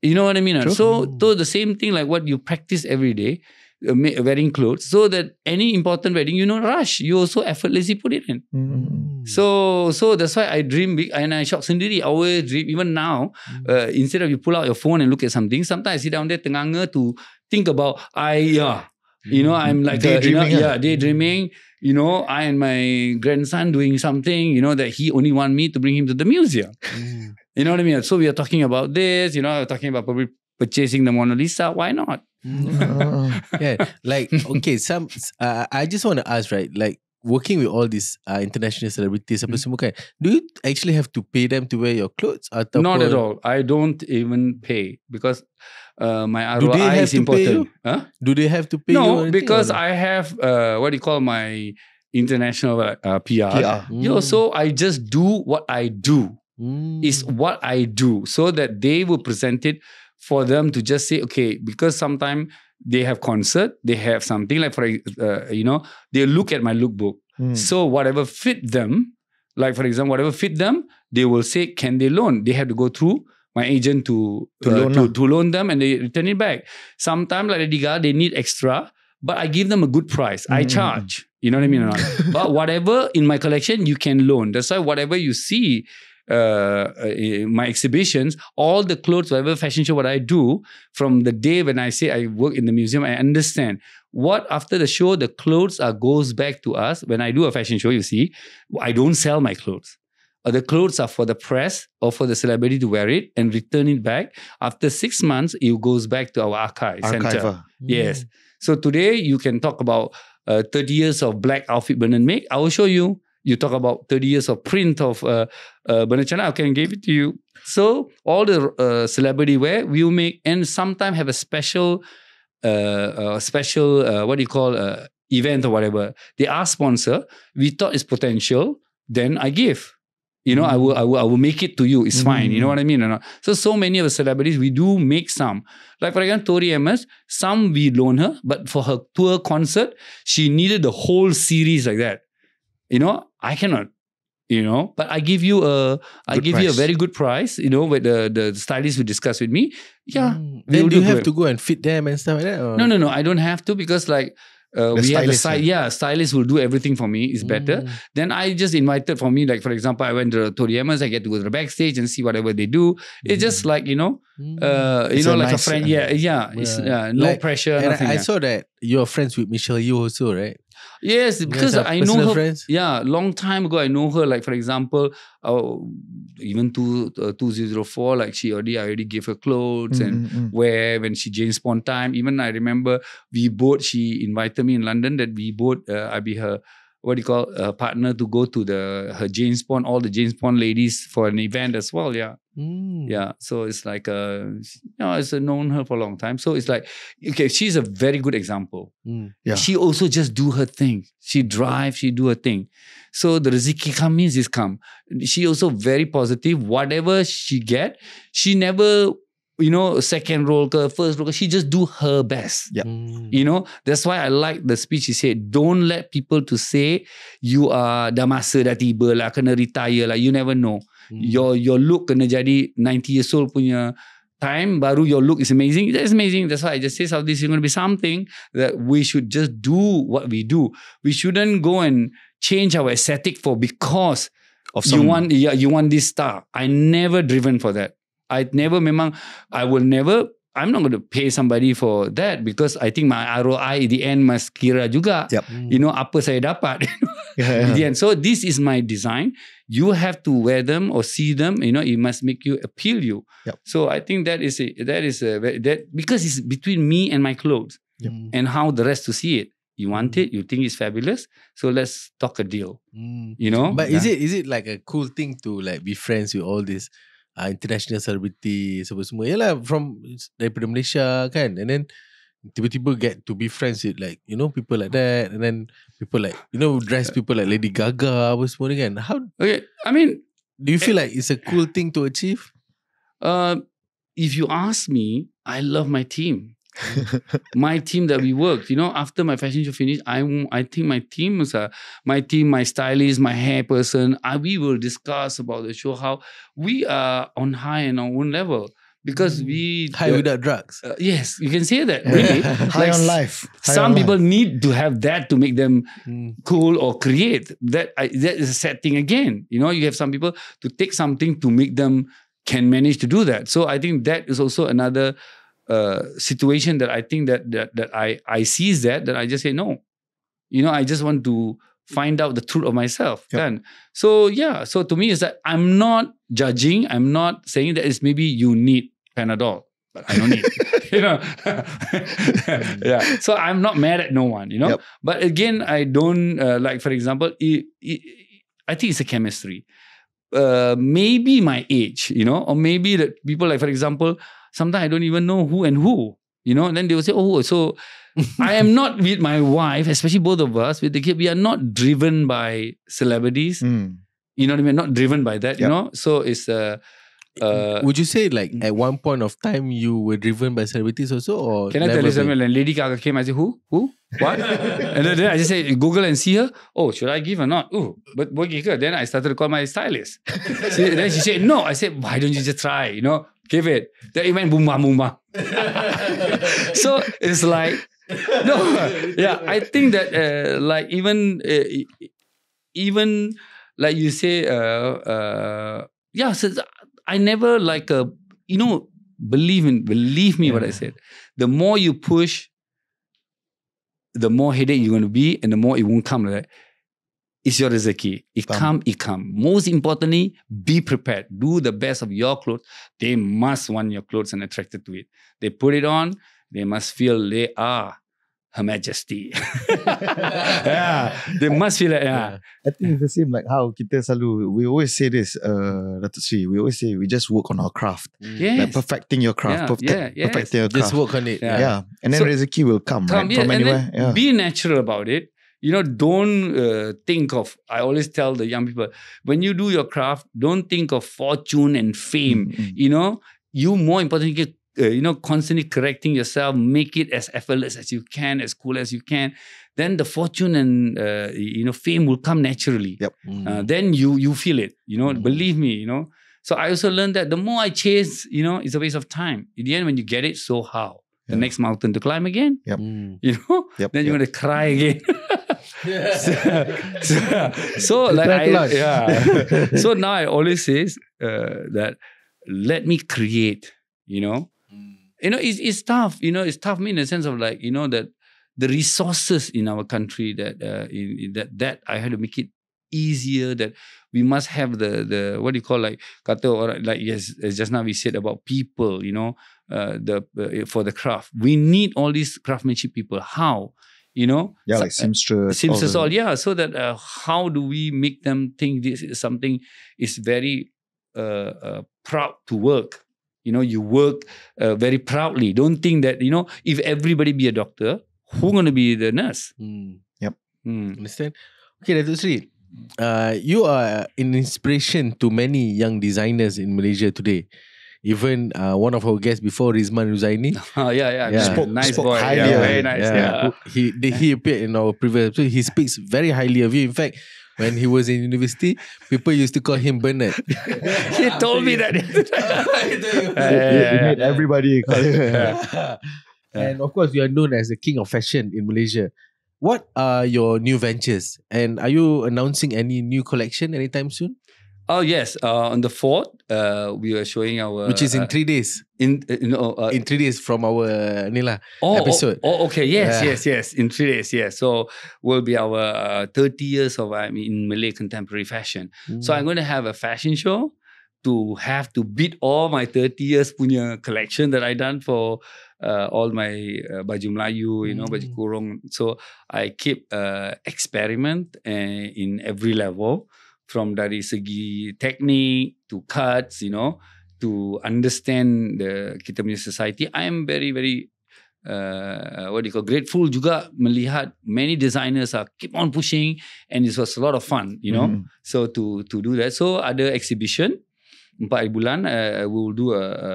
You know what I mean? True. So, so the same thing like what you practice every day. Uh, wearing clothes so that any important wedding, you know, rush. You also effortlessly put it in. Mm. So so that's why I dream big and I shop sendiri. I always dream. Even now, uh, instead of you pull out your phone and look at something, sometimes I sit down there tenganga to think about I yeah. You know, I'm like a, you know, Daydreaming, yeah, daydreaming. You know, I and my grandson doing something. You know that he only want me to bring him to the museum. Mm. You know what I mean? So we are talking about this. You know, we're talking about probably purchasing the Mona Lisa. Why not? Uh, yeah, like okay, some uh, I just want to ask, right? Like working with all these uh, international celebrities, apa Hmm. semua kan? Do you actually have to pay them to wear your clothes? Ataupun, Not at all. I don't even pay because uh, my Do they ROI have is to pay important. Huh? Do they have to pay you? or No, anything because or not? I have uh, what do you call my international uh, PR. PR. You know, so I just do what I do. Mm. Is what I do, so that they will present it for them to just say, okay, because sometimes they have concert, they have something like for uh, you know, they look at my lookbook. mm. So whatever fit them, like for example, whatever fit them, they will say, can they loan? They have to go through my agent to To uh, loan to, to loan them and they return it back. Sometimes like Gaga, they need extra, but I give them a good price. I Mm. charge. You know what I mean but whatever in my collection, you can loan. That's why whatever you see uh, uh, my exhibitions, all the clothes, whatever fashion show, what I do, from the day when I say I work in the museum, I understand what after the show, the clothes are goes back to us. When I do a fashion show, you see, I don't sell my clothes. Uh, the clothes are for the press or for the celebrity to wear it and return it back. After six months, it goes back to our archive center. Archiver. Yes. So today you can talk about uh, 30 years of black outfit Bernard make. I will show you. You talk about 30 years of print of uh, uh. I can give it to you. So all the uh, celebrity wear we will make and sometimes have a special, uh, uh, special uh, what do you call uh, event or whatever. They ask sponsor. We thought it's potential. Then I give. You know, I will, I will, I will make it to you. It's fine. You know what I mean? So, so many of the celebrities, we do make some. Like for example, Tori Amos, some we loan her, but for her tour concert, she needed the whole series like that. You know, I cannot. You know, but I give you a, I Good give you a very good price. You know, with the the stylist will discuss with me. Yeah. Mm. Then do you have to go and fit them and stuff like that? Or? No, no, no. I don't have to because like uh, we have the right? Yeah, stylist will do everything for me. It's better. Mm. Then I just invited for me, like for example, I went to Tori Amos. I get to go to the backstage and see whatever they do. It's just like you know, Mm. uh, you know, a like a friend. uh, Yeah, yeah. It's yeah. uh, no Like- pressure. and. I, I saw that you're friends with Michelle Yeoh also, right? Yes, because I know her. friends? Yeah, long time ago, I know her. Like for example, uh, even two uh, two zero four. Like she already, I already gave her clothes and Mm, mm, mm. where when she James Bond time. Even I remember we both. She invited me in London that we both. Uh, I be her. What do you call uh, partner to go to the her James Bond, all the James Bond ladies for an event as well. Yeah, Mm. yeah. So it's like uh, you know, it's uh, known her for a long time. So it's like okay, she's a very good example. Mm. Yeah. She also just do her thing. She drive, she do her thing. So the rezeki come means is come. She also very positive. Whatever she get, she never, you know, second role, ke, first role. She just do her best. Yeah. Mm. You know, that's why I like the speech he said. Don't let people to say you are dah masa dah tiba lah, kena retire lah. You never know. Mm. Your your look kena jadi 90 years old punya time baru your look is amazing. That's amazing. That's why I just say Southeast is going to be something that we should just do what we do. We shouldn't go and change our aesthetic for because Of you some, want yeah, you want this star. I never driven for that. I never memang I will never I'm not going to pay somebody for that because I think my ROI at the end must kira juga. Yep. Mm. You know apa saya dapat Yeah, in the end. So this is my design. You have to wear them or see them. You know, it must make you appeal you. Yep. So I think that is a, that is a, that because it's between me and my clothes Mm. and how the rest to see it. You want it. You think it's fabulous. So let's talk a deal. Mm. You know. But is it is it like a cool thing to like be friends with all these uh, international celebrities apa semua? Yalah from daripada Malaysia kan, and then tiba-tiba get to be friends with like you know people like that, and then people like you know dress people like Lady Gaga apa semua ni kan? How Okay. I mean, do you feel like it's a cool thing to achieve? uh, if you ask me, I love my team. My team that we worked. You know, after my fashion show finished, I I think my team was uh, my team, my stylist, my hair person. I, we will discuss about the show how we are on high and on one level. because we High uh, without drugs. uh, yes, you can say that really. High Like on life. High Some on people life. need to have that to make them Mm. cool or create. That I, that is a sad thing again. You know, you have some people to take something to make them can manage to do that. So I think that is also another uh, situation that I think that that that I I seize that that I just say no. You know, I just want to find out the truth of myself. Yep. Kan? So yeah, so to me is that I'm not judging. I'm not saying that it's maybe you need Panadol, but I don't need. you know, yeah. So I'm not mad at no one. You know, Yep. but again, I don't uh, like. For example, i i I think it's a chemistry. Uh, maybe my age, you know, or maybe that people like, for example, sometimes I don't even know who and who, you know, and then they will say, oh, so I am not with my wife, especially both of us, with the kid, we are not driven by celebrities, Mm. you know what I mean? Not driven by that, you know? So it's uh, uh, Would you say like mm. at one point of time you were driven by celebrities also or Can I tell you something? been? When Lady Gaga came, I said, who? Who? What? and then, then I just said, Google and see her. Oh, should I give or not? Oh, but boy, give her. Then I started to call my stylist. See, then she said, no. I said, why don't you just try? You know, give it. Then it went boom, bam, so it's like, no, yeah, I think that uh, like even, uh, even like you say, uh, uh, yeah, so I never like a, you know, believe in, believe me what I said. The more you push, the more headache you're going to be and the more it won't come. Right? It's your rezeki. It Faham. come, it come. Most importantly, be prepared. Do the best of your clothes. They must want your clothes and attracted to it. They put it on, they must feel they are Her Majesty. yeah, they must feel like, yeah. I think it's the same like how kita selalu we always say this uh Datuk Sri we always say we just work on our craft Yes. like perfecting your craft Yeah, perfect, yeah, yes. perfecting your craft. Just work on it. Yeah. yeah. and then So- rezeki will come, come right yeah, from anywhere yeah be natural about it you know don't uh, think of i always tell the young people when you do your craft don't think of fortune and fame Mm, mm. you know you more importantly get, uh, you know constantly correcting yourself make it as effortless as you can as cool as you can then the fortune and uh, you know fame will come naturally Yep. Mm. uh, then you you feel it you know Mm. believe me you know so i also learned that the more i chase you know it's a waste of time in the end when you get it so how the Yeah. next mountain to climb again Mm. you know Yep, then you're yep. going to cry again so, so, so like I, yeah. So now i always says uh, that let me create you know? You know it's, it's tough you know it's tough me in the sense of like you know that the resources in our country that uh, in, in that that i had to make it easier that we must have the the what do you call like kata orang like yes as just now we said about people you know uh, the uh, for the craft. We need all these craftsmanship people. How you know yeah like seamstress Simpsons the- all, yeah. So that uh, how do we make them think this is something is very uh, uh, proud to work? You know, you work uh, very proudly. Don't think that you know if everybody be a doctor, who gonna be the nurse? Mm. Hmm. Understand? Okay, Datuk Sri. Uh, you are an inspiration to many young designers in Malaysia today. Even uh, one of our guests before, Rizman Ruzaini. Oh, yeah, yeah, Yeah. yeah. Spoke- nice spoke boy. highly yeah, very nice. Yeah. He they, he appeared in our previous episode. He speaks very highly of you. In fact, when he was in university, people used to call him Bernard. he told me that. It- it made everybody call it- Yeah. And of course, you are known as the king of fashion in Malaysia. What are your new ventures? And are you announcing any new collection anytime soon? Oh yes, uh, on the fourth, uh, we were showing our Which is in uh, three days. in uh, you know uh, In three days from our ni lah. oh, oh, episode. Oh, okay. Yes, Yeah. yes, yes. In three days, yes. So will be our uh, 30 years of I mean in Malay contemporary fashion. So I'm going to have a fashion show to have to beat all my 30 years punya collection that I done for uh, all my uh, baju Melayu, you know, baju Mm. kurung. So I keep uh, experiment uh, in every level from dari segi teknik to cuts, you know, to understand the kita punya society. I am very very uh, what do you call grateful juga melihat many designers are keep on pushing and it was a lot of fun, you know. Mhm. So to to do that, so ada exhibition empat hari bulan, uh, we will do a, a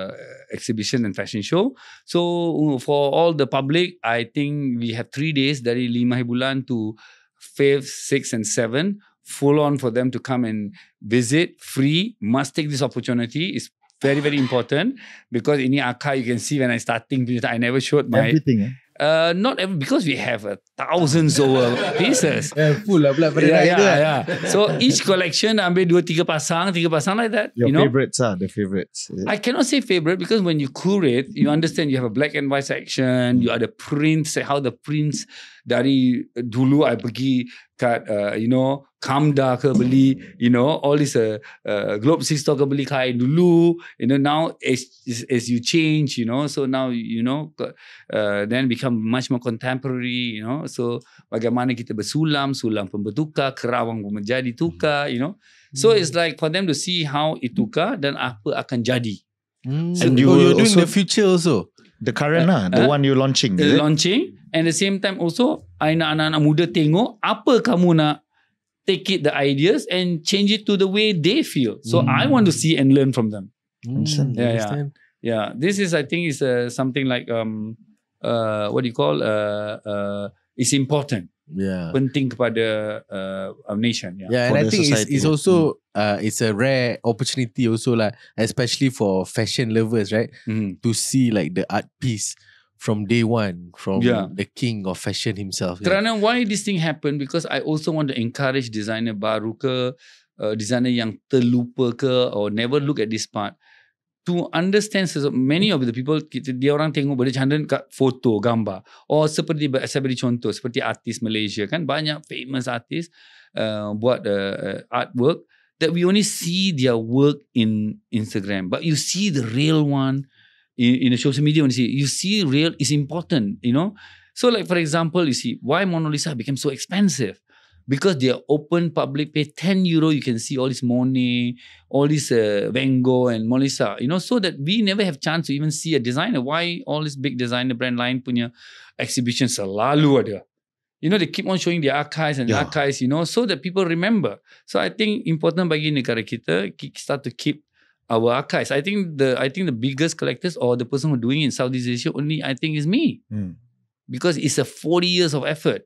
exhibition and fashion show. So uh, for all the public, I think we have three days dari lima hari bulan to fifth, sixth, and seven, full on for them to come and visit, free. Must take this opportunity. It's very very important because in the archive you can see when I start starting I never showed my Everything. Eh? uh not every because we have uh, thousands of uh, pieces. Yeah, full lah pula pada Yeah, raya yeah, yeah. So each collection ambil dua tiga pasang, tiga pasang like that. Your you know, favorites are the favorites. I cannot say favorite because when you curate, you understand you have a black and white section, you are the prints, how the prints dari dulu I pergi kat uh, you know Kamda ke beli, you know all this uh, uh, Globe Sister ke beli kain dulu, you know now as, as as you change, you know so now you know uh, then become much more contemporary, you know so bagaimana kita bersulam, sulam pun bertukar, kerawang pun menjadi tukar, you know so Hmm. it's like for them to see how it tukar dan apa akan jadi. Hmm. And So, you oh, you're doing also- the future also. The current lah, the Uh, one you're launching. uh, Is it? launching and the same time also I nak anak-anak muda tengok apa kamu nak take it the ideas and change it to the way they feel. So Hmm. I want to see and learn from them. Understand. Hmm, Yeah, yeah. Yeah, this is I think is uh, something like um uh what do you call uh uh it's important Yeah. penting kepada uh, our nation. Yeah. Yeah, and I think it's, society, it's yeah. also uh, it's a rare opportunity also like especially for fashion lovers, right? Mhm. To see like the art piece from day one from Yeah. the king of fashion himself. yeah. Kerana why this thing happen because I also want to encourage designer baru ke uh, designer yang terlupa ke or never look at this part to understand sesu- many of the people dia orang tengok boleh candaan kat foto gambar or seperti saya beri contoh seperti artis Malaysia kan banyak famous artis uh, buat uh, uh, artwork that we only see their work in Instagram but you see the real one in, in the social media when you see you see real is important you know? So like for example you see why Mona Lisa became so expensive? Because they are open public pay 10 euro you can see all this Monet all this uh, Van Gogh and Mona Lisa you know? So that we never have chance to even see a designer. Why all this big designer brand line punya exhibition selalu ada? You know they keep on showing their archives and Yeah. archives you know? So that people remember. So I think important bagi negara kita ki- start to keep our archives I think the I think the biggest collectors or the person who doing it in Southeast Asia only I think is me Hmm. because it's a 40 years of effort.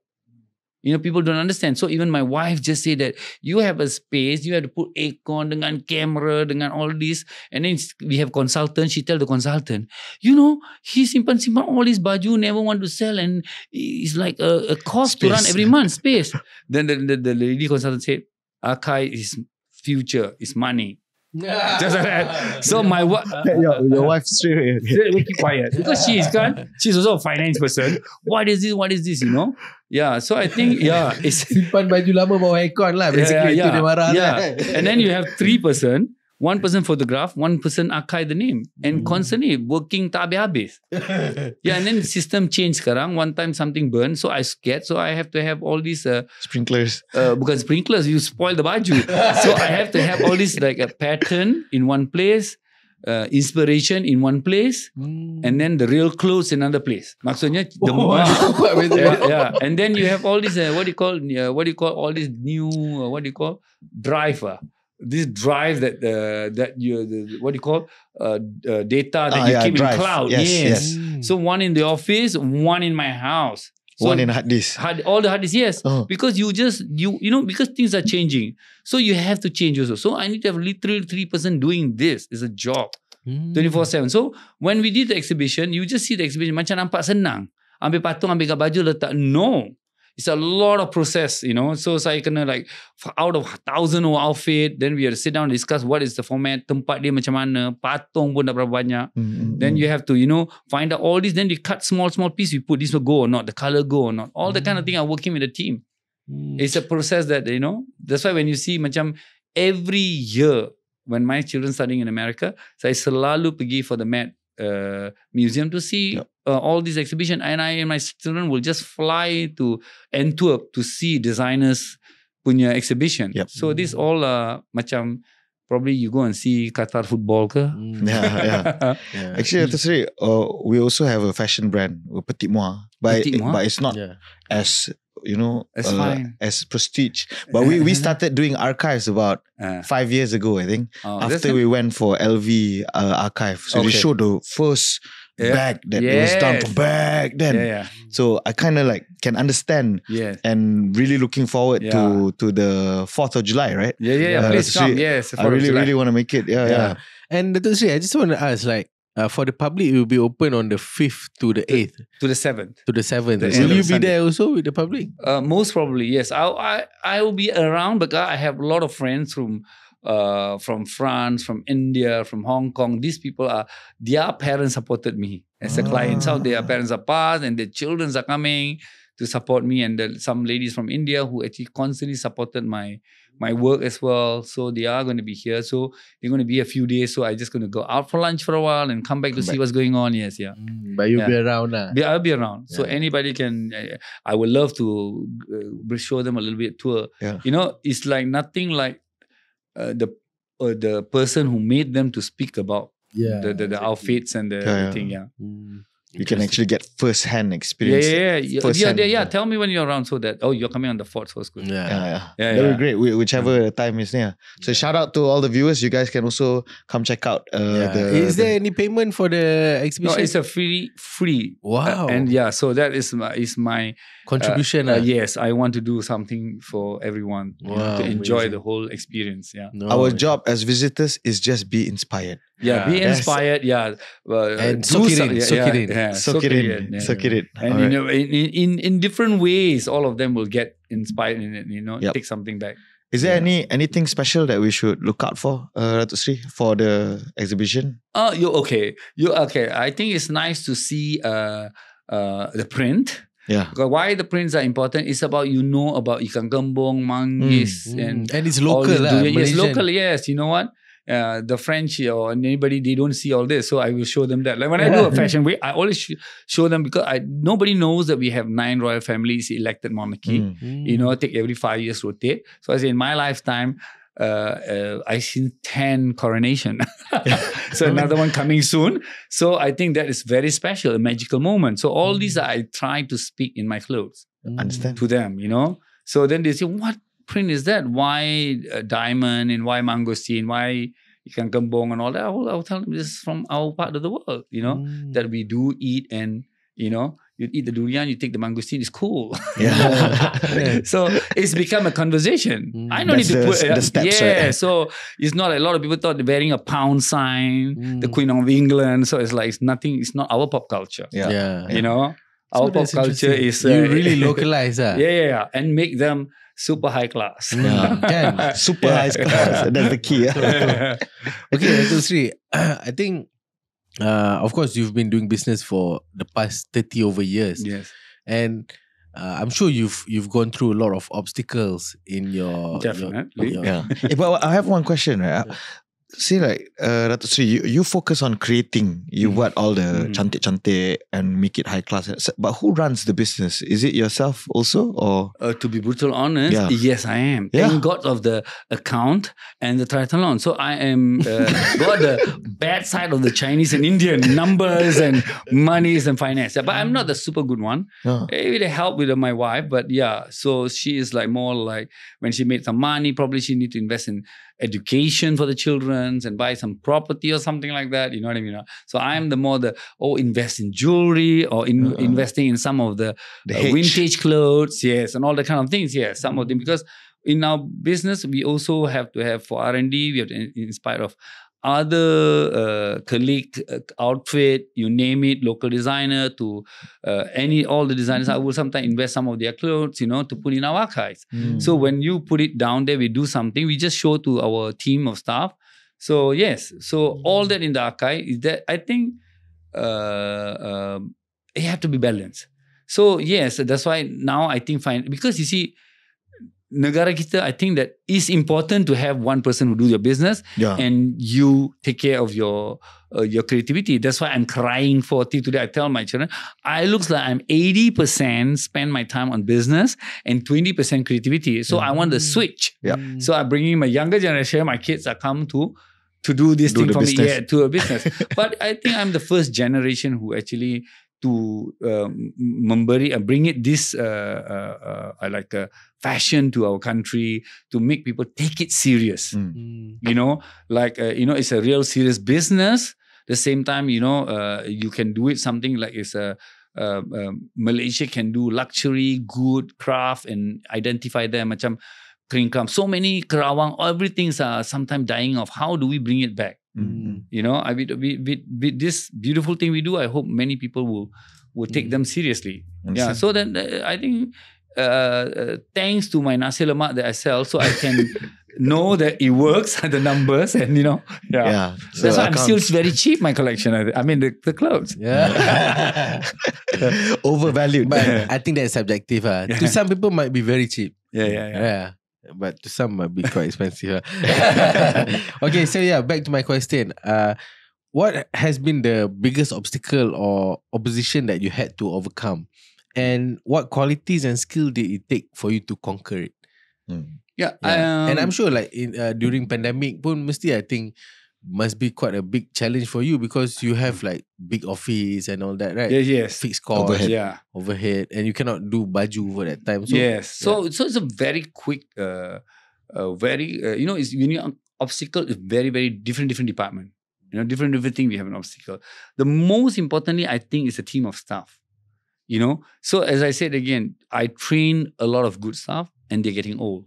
You know, people don't understand. So even my wife just say that you have a space, you have to put aircon dengan camera, dengan all this. And then we have consultant. She tell the consultant, you know, he simpan simpan all his baju, never want to sell, and it's like a, a cost to run every month. Space. then the, the, the lady consultant said, archive is future, is money. Just like that. So my wife. your, your wife straight away. Keep quiet because she is kan she's also a finance person what is this what is this you know yeah so I think yeah it's Simpan baju lama bawah aircon lah basically yeah, itu dia marah yeah. kan. and then you have three person one person photograph one person archive the name and constantly working tak habis-habis yeah and then the system change sekarang one time something burn so I scared so I have to have all these uh, Sprinklers. uh, bukan sprinklers you spoil the baju so I have to have all this like a pattern in one place uh, inspiration in one place Hmm. and then the real clothes in another place. Maksudnya the Oh, beza. yeah, yeah, and then you have all these uh, what do you call uh, what do you call all these new uh, what do you call driver. uh, this drive that uh, that you the, what do you call uh, uh, data that Ah, you yeah, keep drive. in cloud. Yes, yes. Hmm. So one in the office, one in my house. So One in hard disk. hard, all the hard disk, yes. Oh. Because you just you you know because things are changing, so you have to change also. So I need to have literally three person doing this. It's a job. Hmm. 24/7. So when we did the exhibition, you just see the exhibition macam nampak senang. Ambil patung, ambil kat baju letak. No. It's a lot of process, you know. So saya kena like out of thousand of outfit, then we have to sit down and discuss what is the format, tempat dia macam mana, patung pun dah berapa banyak. Mm, Then you have to, you know, find out all this. Then you cut small, small piece. You put this will go or not, the color go or not. All the kind of thing are working with the team. Hmm. It's a process that, you know, that's why when you see macam every year when my children studying in America, saya selalu pergi for the Met uh, Museum to see Yup. uh, all these exhibition and I and my children will just fly to Antwerp to see designers punya exhibition. Yup. So this all uh, macam probably you go and see Qatar football ke. Hmm. Yeah, yeah. Yeah. Actually, to say, uh, we also have a fashion brand, Petit Moi, but Petit Moi? but it's not yeah. as you know uh, fine. as prestige. But we we started doing archives about Uh, five years ago, I think. oh, after we went for LV uh, archive, so they Okay. showed the first Yeah. back that it was done Yes. back then. Yeah, yeah, So I kind of like can understand yes. and really looking forward Yeah. to to the 4th of July, right? Yeah, yeah, yeah. Uh, Please come. Yes. I really, really want to make it. Yeah, yeah. And Dato Sri, I just want to ask, like, uh, for the public, it will be open on the 5th to the 8th To the seventh. to the 7th. The Will you be there also with the public? Uh, most probably, yes. I, I I will be around because I have a lot of friends from uh from France, from India, from Hong Kong. These people are their parents supported me as a client. So their Ah. parents are passed and their children are coming to support me. And the, some ladies from India who actually constantly supported my my work as well. So they are going to be here. So they're going to be a few days. So I just going to go out for lunch for a while and come back Come to see what's going on. Yes, yeah. Mm, but you'll Yeah. be around. Be- I'll be around. So anybody can. Uh, I would love to uh, show them a little bit tour. Yeah. You know, it's like nothing like uh, the uh, the person who made them to speak about yeah. the, the, the outfits and the Yeah, yeah. Yeah. Mm, You can actually get first hand experience. yeah, yeah, yeah, first yeah, hand, yeah, yeah. yeah. Tell me when you're around so that oh you're coming on the fourth, so it's good. Yeah. Yeah, yeah. Yeah, That would yeah. be great. whi- Whichever time is near. So shout out to all the viewers. You guys can also come check out. Uh, Yeah. the, Is the- there any payment for the exhibition? No, exhibition? it's a free, free. Uh, wow. and yeah, so that is my is my contribution. uh, ah. yes. I want to do something for everyone you know, to enjoy amazing. the whole experience. Yeah. No, our man. job as visitors is just be inspired. Yeah, be Yes. inspired. Yeah, uh, And do soak it some- in, yeah, soak it in. yeah, Soak it in. Soak it in. And Alright. you know, in, in in different ways, all of them will get inspired and. You know, Yep. take something back. Is there Yeah. any anything special that we should look out for, uh, Datuk Sri, for the exhibition? Oh, you okay? You okay? I think it's nice to see uh uh the print. Yeah. Because why the prints are important is about you know about ikan gembong, manggis, Mm, and and it's local lah. Yes, local. Yes, you know what? Uh, the French or anybody they don't see all this, so I will show them that. Like when I do a fashion week, I always sh- show them because I nobody knows that we have nine royal families elected monarchy. Mm. Mm. You know, take every five years rotate. So I say in my lifetime, uh, uh, I seen ten coronation. so another one coming soon. So I think that is very special, a magical moment. So all these I try to speak in my clothes Mm. Understand? to them, you know. So then they say, what print is that? Why uh, diamond and why mangosteen? Why ikan gembong and all that? I will, I will tell them this is from our part of the world, you know, Mm. that we do eat and, you know, you eat the durian, you take the mangosteen, it's cool. Yeah. so it's become a conversation. Mm. I don't That's need to the- put uh, the steps, yeah. right? So it's not like a lot of people thought wearing a pound sign, the Mm. Queen of England. So it's like it's nothing. It's not our pop culture. Yeah. Yeah. You know, So our pop culture interesting. is you uh, really localize ah. yeah, yeah, yeah, and make them super high class. yeah. can. Super Yeah. high class. That's the key. yeah. Okay, Dato Sri, I think, uh, of course, you've been doing business for the past 30 over years. yes, And uh, I'm sure you've you've gone through a lot of obstacles in your. your- Definitely. your- Yeah. Eh, but I have one question, right? See, like, uh, Datuk Sri, you, you focus on creating. You what all the Mhm. cantik-cantik and make it high class. But who runs the business? Is it yourself also, or Uh, to be brutal honest, Yeah. yes, I am. Yeah. Thank God of the account and the triathlon. So I am uh, got the bad side of the Chinese and Indian numbers and monies and finance. But I'm not the super good one. Maybe they help with my wife, but yeah. So she is like more like when she made some money, probably she need to invest in education for the children and buy some property or something like that. You know what I mean? Uh? So I'm the more the oh invest in jewelry or in Uh-uh. investing in some of the, The uh, vintage clothes, yes, and all that kind of things. Yes, some of them mm-hmm. because in our business we also have to have for R and D we have to in- inspire of other uh, colleague uh, outfit, you name it, local designer to uh, any all the designers. I will sometimes invest some of their clothes, you know, to put in our archives. Mm. So when you put it down there, we do something. We just show to our team of staff. So yes, so all that in the archive is that I think uh, um, it have to be balanced. So yes, that's why now I think fine because you see. Negara kita, I think that it's important to have one person who do your business yeah. and you take care of your uh, your creativity. That's why I'm crying for tea today. I tell my children, I looks like I'm 80% spend my time on business and 20% creativity. So I want the Mm. switch. Yeah. Mm. So I'm bringing my younger generation, my kids are come to to do this Do thing the for me, yeah, to a business. but I think I'm the first generation who actually to um, memberi, uh, bring it this uh, uh, uh, like a fashion to our country to make people take it serious Mm. Mm. you know like uh, you know it's a real serious business The same time, you know, uh, you can do it something like it's a uh, uh, Malaysia can do luxury, good craft and identify them macam Kering Kram. So many Kerawang, everything's are sometimes dying off. How do we bring it back? Mm. You know, I with, with, with, with this beautiful thing we do, I hope many people will will take Mm. them seriously. And Yeah. so- So then uh, I think uh, uh, thanks to my nasi lemak that I sell, so I can know that it works, the numbers, and you know, yeah. yeah. So That's why I'm still very cheap. My collection. I, I mean the, the clothes. Yeah. overvalued. but I think that's subjective. Uh. To some people might be very cheap. Yeah, yeah, yeah. Yeah. But to some might be quite expensive. ah. okay, so yeah, back to my question. Uh what has been the biggest obstacle or opposition that you had to overcome? And what qualities and skill did it take for you to conquer it? Hmm. Yeah, Yeah. and um, I'm sure like in uh, during pandemic pun mesti I think must be quite a big challenge for you because you have like big office and all that, right? Yes, yes. Fixed cost, Overhead. Yeah. overhead, and you cannot do baju for that time. So yes. So so it's a very quick, uh, uh very uh, you know, it's when you obstacle is very very different different department. You know, different different thing we have an obstacle. The most importantly, I think, is a team of staff. You know, so as I said again, I train a lot of good staff, and they're getting old.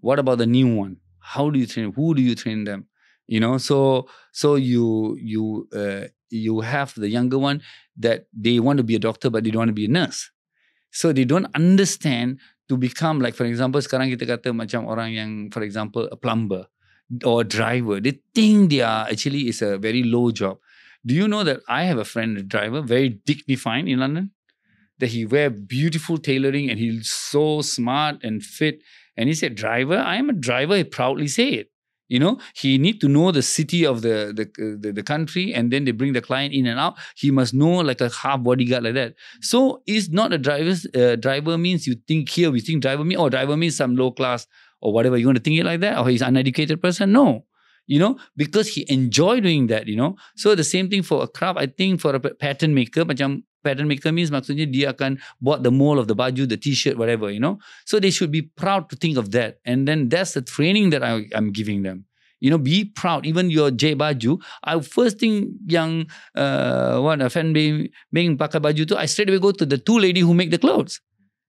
What about the new one? How do you train? Who do you train them? You know, so so you you uh, you have the younger one that they want to be a doctor, but they don't want to be a nurse. So they don't understand to become like for example sekarang kita kata macam orang yang for example a plumber or a driver they think they are actually is a very low job do you know that i have a friend a driver very dignified in london that he wear beautiful tailoring and he's so smart and fit and he said driver i am a driver he proudly say it you know he need to know the city of the the, the the country and then they bring the client in and out. He must know like a half bodyguard like that. So it's not a driver's uh, driver means you think here we think driver mean oh driver means some low class or whatever. You want to think it like that? Or he's an uneducated person? No. You know because he enjoy doing that you know. So the same thing for a craft. I think for a pattern maker macam pattern maker means maksudnya dia akan buat the mold of the baju the t-shirt whatever you know? So they should be proud to think of that. And then that's the training that I, I'm giving them. You know be proud. Even your J baju I first thing yang uh, what a fan being being pakai baju tu I straight away go to the two lady who make the clothes.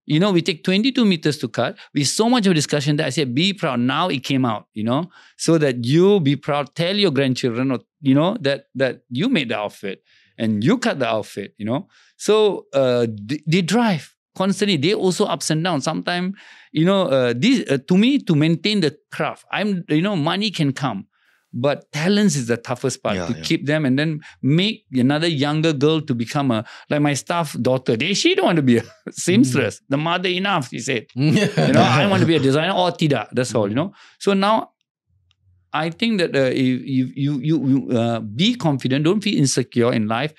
You know, we take 22 meters to cut. With so much of discussion that I said, be proud. Now it came out, you know, so that you be proud. Tell your grandchildren, or, you know, that that you made the outfit and you cut the outfit, you know. So uh, they, they drive constantly. They also ups and downs. Sometimes, you know, uh, this uh, to me to maintain the craft. I'm, you know, money can come. But talents is the toughest part Yeah, to yeah. keep them and then make another younger girl to become a like my staff daughter. They she don't want to be a seamstress. The mother enough, she said. You know, I want to be a designer or tidak. That's all. You know. So now, I think that uh, if you you you, you uh, be confident, don't feel insecure in life.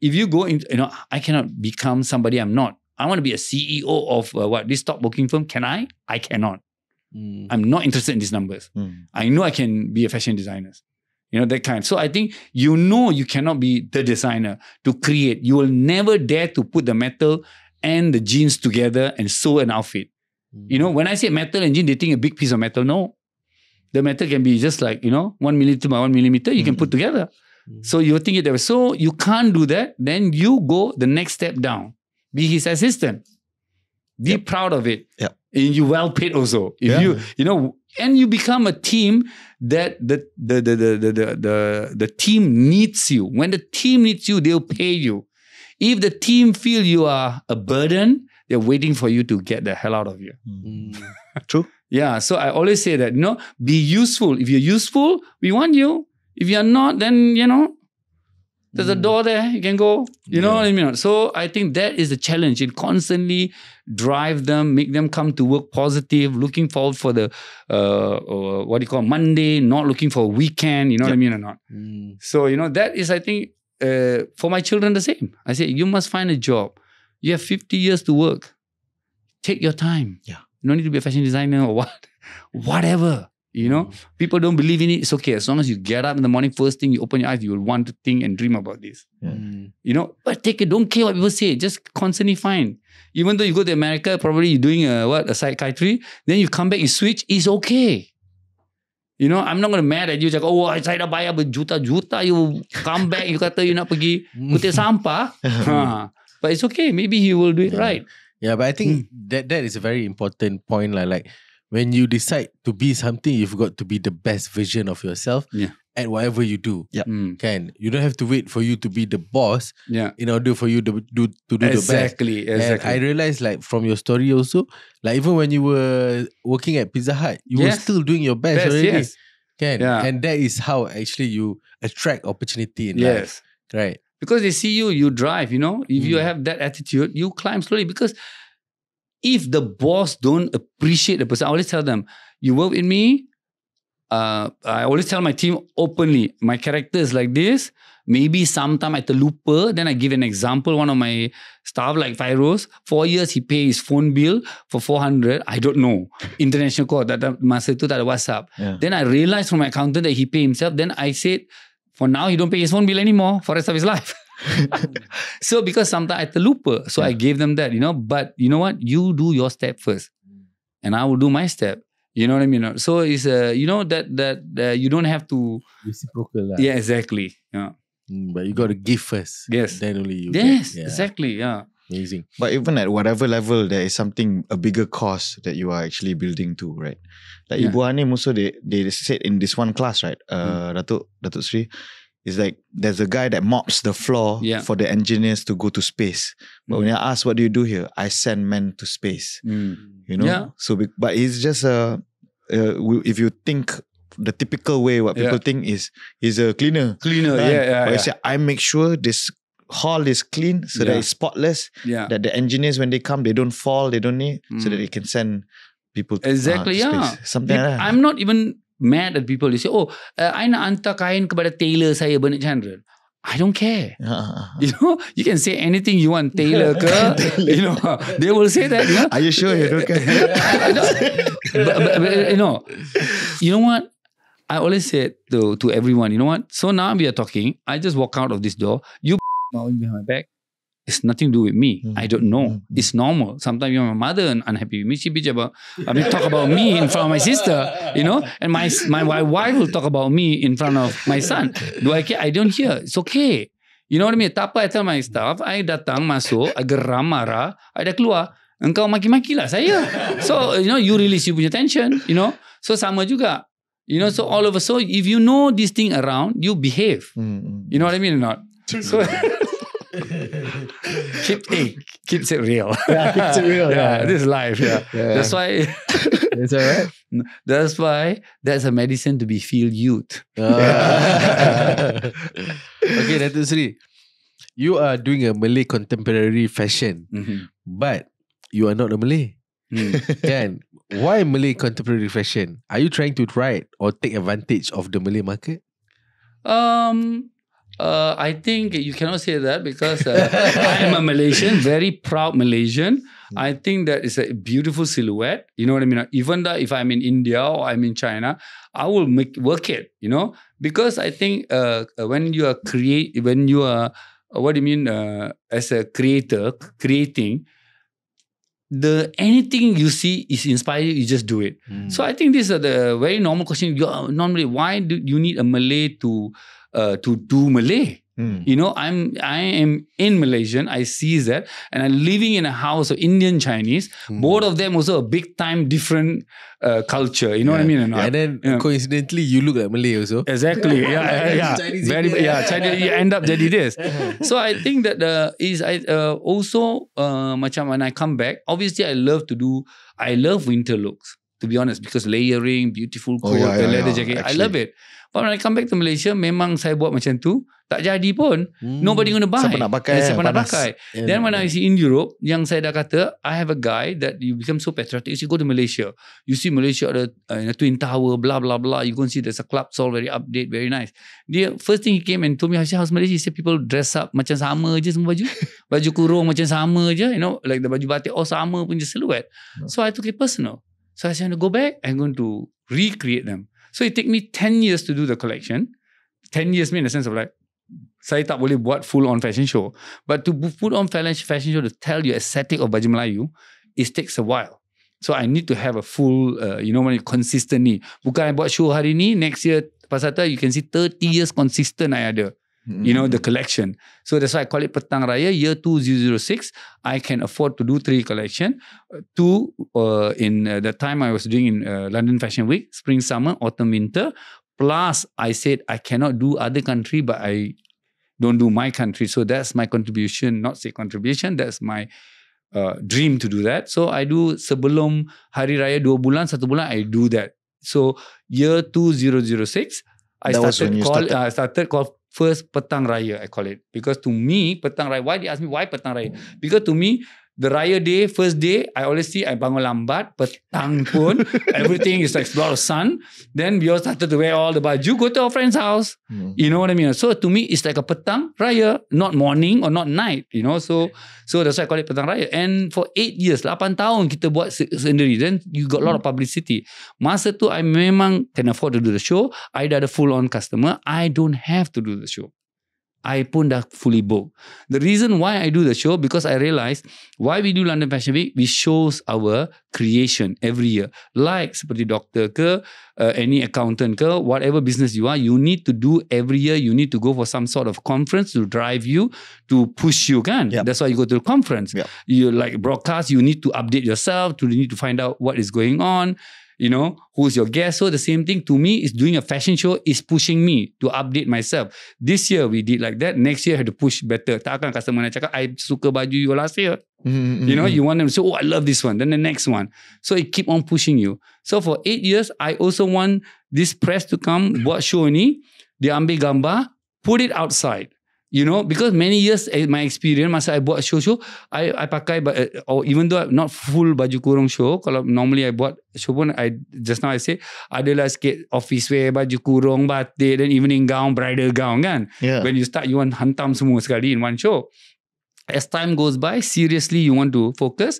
If you go in, you know, I cannot become somebody I'm not. I want to be a CEO of uh, what this top booking firm. Can I? I cannot. Mm. I'm not interested in these numbers. Mm. I know I can be a fashion designer. You know, that kind. So I think you know you cannot be the designer to create. You will never dare to put the metal and the jeans together and sew an outfit. You know, when I say metal and jean, they think a big piece of metal. No. The metal can be just like, you know, one millimeter by one millimeter, you can put together. Mm. So you think it that way. So you can't do that. Then you go the next step down. Be his assistant. Be Yep. proud of it. Yep. And you well paid also. If Yeah. you, you know, and you become a team that the the the the the the, the, the team needs you. When the team needs you, they'll pay you. If the team feel you are a burden, they're waiting for you to get the hell out of you. Mm. True. Yeah. So I always say that, you know, be useful. If you're useful, we want you. If you're not, then, you know, there's a Mm. door there. You can go. You know what I mean? So I think that is the challenge. It constantly drive them, make them come to work positive, looking forward for the, uh, uh, what do you call Monday, not looking for a weekend. You know what I mean or not? Mm. So, you know, that is, I think, uh, for my children, the same. I say, you must find a job. You have 50 years to work. Take your time. Yeah. You don't need to be a fashion designer or what, whatever. You know, people don't believe in it. It's okay. As long as you get up in the morning, first thing you open your eyes, you will want to think and dream about this. Mm. You know, but take it. Don't care what people say. Just constantly find. Even though you go to America, probably you're doing a what a psychiatry. Then you come back, you switch. It's okay. You know, I'm not gonna mad at you. Cakap, oh, saya dah bayar berjuta-juta. Juta, you come back, you kata you nak pergi kutip sampah. ha. But it's okay. Maybe he will do it Yeah. right. Yeah, but I think Hmm. that that is a very important point. Like, like when you decide to be something, you've got to be the best version of yourself Yeah. at whatever you do. Mm. Can you don't have to wait for you to be the boss Yeah. in order for you to do to do the best. Exactly. Exactly. I realized like from your story also, like even when you were working at Pizza Hut, you were still doing your best, Best, already. yes. Can Yeah. and that is how actually you attract opportunity in life. Yes. Right. Because they see you, you drive, you know. If you Mm. have that attitude, you climb slowly. Because if the boss don't appreciate the person, I always tell them, you work with me. Uh, I always tell my team openly, my character is like this. Maybe sometime at I terlupa. Then I give an example. One of my staff, like Fairoz, four years he pay his phone bill for 400. I don't know. International call. that, ada, masa tu tak ada WhatsApp. Yeah. Then I realized from my accountant that he pay himself. Then I said, for now he don't pay his phone bill anymore for the rest of his life. so because sometimes I terlupa, so I gave them that, you know. But you know what? You do your step first, and I will do my step. You know what I mean? So it's uh, you know that that uh, you don't have to. Reciprocal. Yeah, exactly. Yeah. Mm, but you got to give first. Yes. Then only you. Yes. Yeah. exactly. Yeah. Amazing. But even at whatever level, there is something a bigger cause that you are actually building to, right? Like Yeah. Ibu Hanim also they they said in this one class, right? Uh, Datuk Datuk Sri, is like there's a guy that mops the floor Yeah. for the engineers to go to space. But when I ask, what do you do here? I send men to space. Mm. You know. Yeah. So, be- but it's just a. Uh, if you think the typical way, what people Yeah. think is he's a cleaner. Cleaner. Kan? Yeah, yeah, But yeah. you say I make sure this hall is clean so that it's spotless yeah. that the engineers when they come they don't fall they don't need so that Mm. they can send people to, Exactly, uh, yeah. something like that I'm not even mad at people. They say, oh, uh, I nak hantar kain kepada tailor saya, Bernard Chandran. I don't care. Uh. You know, you can say anything you want, tailor ke, you know, they will say that, you know. are you sure you don't care but, but, but, you know, you know what? I always say to to everyone, you know what? So now we are talking. I just walk out of this door. You behind my back. It's nothing to do with me. Mm. I don't know. Mm. It's normal. Sometimes you're my mother and unhappy with me. She bitch about. I mean, talk about me in front of my sister. You know, and my my wi- wife will talk about me in front of my son. Do I care? I don't hear. It's okay. You know what I mean? Tak apa, I tell my staff, I datang, masuk, I geram, marah, I dah keluar. Engkau maki-maki lah saya. So, you know, you release you punya tension, you know. So, sama juga. You know, so all of us, so if you know this thing around, you behave. Mm, mm. You know what I mean or not? So, keep, hey, keeps it real. Yeah, keeps it real, yeah. this is life, yeah. Yeah. That's why, It's alright. that's why there's a medicine to be feel youth. Ah. okay, Datuk Sri. You are doing a Malay contemporary fashion, Mhm. but you are not a Malay. Mm. Kan? Why Malay contemporary fashion? Are you trying to ride or take advantage of the Malay market? Um, uh, I think you cannot say that because uh, I am a Malaysian, very proud Malaysian. I think that is a beautiful silhouette. You know what I mean? Even though if I'm in India or I'm in China, I will make work it. You know, because I think uh, when you are create, when you are, uh, what do you mean? Uh, as a creator, creating. The anything you see is inspired, you just do it. So I think these are the very normal question. You normally why do you need a Malay to uh, to do Malay? Mm. You know, I'm I am in Malaysian. I see that, and I'm living in a house of Indian Chinese. Hmm. Both of them also a big time different uh, culture. You know what I mean? Not? And then Yeah. coincidentally, you look like Malay also. Exactly. Yeah, yeah, yeah. Chinese Very, Indian. yeah. Chinese. You end up jadi this. So I think that uh, is I uh, also uh, macam when I come back. Obviously, I love to do. I love winter looks. To be honest, because layering, beautiful Oh, coat, yeah, the yeah, leather yeah, jacket, I actually. love it. But when I come back to Malaysia, memang saya buat macam tu. Tak jadi pun. Hmm. Nobody gonna buy. Siapa nak pakai kan, Siapa nak panas. pakai. And- Then when I see in Europe, yang saya dah kata, I have a guy that you become so patriotic. You go to Malaysia. You see Malaysia ada uh, Twin Tower, blah, blah, blah. You go and see there's a club, it's all very update, very nice. Dia, first thing he came and told me, how's how's Malaysia? He said people dress up macam sama je semua baju. baju kurung macam sama je. You know, like the baju batik, all sama punya silhouette. So I took it personal. So I said, I'm going to go back, I'm going to recreate them. So it took me 10 years to do the collection. 10 years mean in the sense of like, saya tak boleh buat full on fashion show. But to put on fashion show to tell you aesthetic of baju Melayu, it takes a while. So I need to have a full, uh, you know, when consistent ni. Bukan I buat show hari ni, next year pasal tu you can see 30 years consistent I ada. You know, the collection. So that's why I call it Petang Raya year 2006. I can afford to do three collection. Two uh, in uh, the time I was doing in uh, London Fashion Week, spring, summer, autumn, winter. Plus, I said I cannot do other country, but I don't do my country. So that's my contribution. Not say contribution. That's my uh, dream to do that. So I do sebelum Hari Raya dua bulan, satu bulan I do that. So year 2006, I That started call started. uh, I started call first Petang Raya I call it. Because to me Petang Raya why they ask me why Petang Raya? Because to me the Raya day first day I always see I bangun lambat petang pun. Everything is like a lot of sun. Then we all started to wear all the baju go to our friend's house. Mm. you know what I mean? So to me it's like a petang raya not morning or not night you know? So so that's why I call it petang raya. And for 8 years 8 tahun kita buat se- sendiri. Then you got a lot of publicity. Masa tu I memang can afford to do the show. I dah ada full on customer. I don't have to do the show I pun dah fully booked. The reason why I do the show because I realized why we do London Fashion Week, we shows our creation every year. Like seperti doktor ke, uh, any accountant ke, whatever business you are, you need to do every year. You need to go for some sort of conference to drive you, to push you, kan? Yep. That's why you go to the conference. Yep. You like broadcast, you need to update yourself, to you need to find out what is going on. You know, who's your guest. So the same thing to me is doing a fashion show is pushing me to update myself. This year we did like that. Next year I had to push better. Takkan customer nak cakap, I suka baju you last year. Mm, You know, you want them to say, oh, I love this one. Then the next one. So it keep on pushing you. So for eight years, I also want this press to come, buat show ni, dia ambil gambar, put it outside. You know, because many years eh, my experience masa I buat show-show, I I pakai eh, or even though I'm not full baju kurung show, kalau normally I buat show pun I just now I say adalah sikit office wear, baju kurung, batik, then evening gown, bridal gown kan. Yeah. When you start, you want hantam semua sekali in one show. As time goes by, seriously, you want to focus.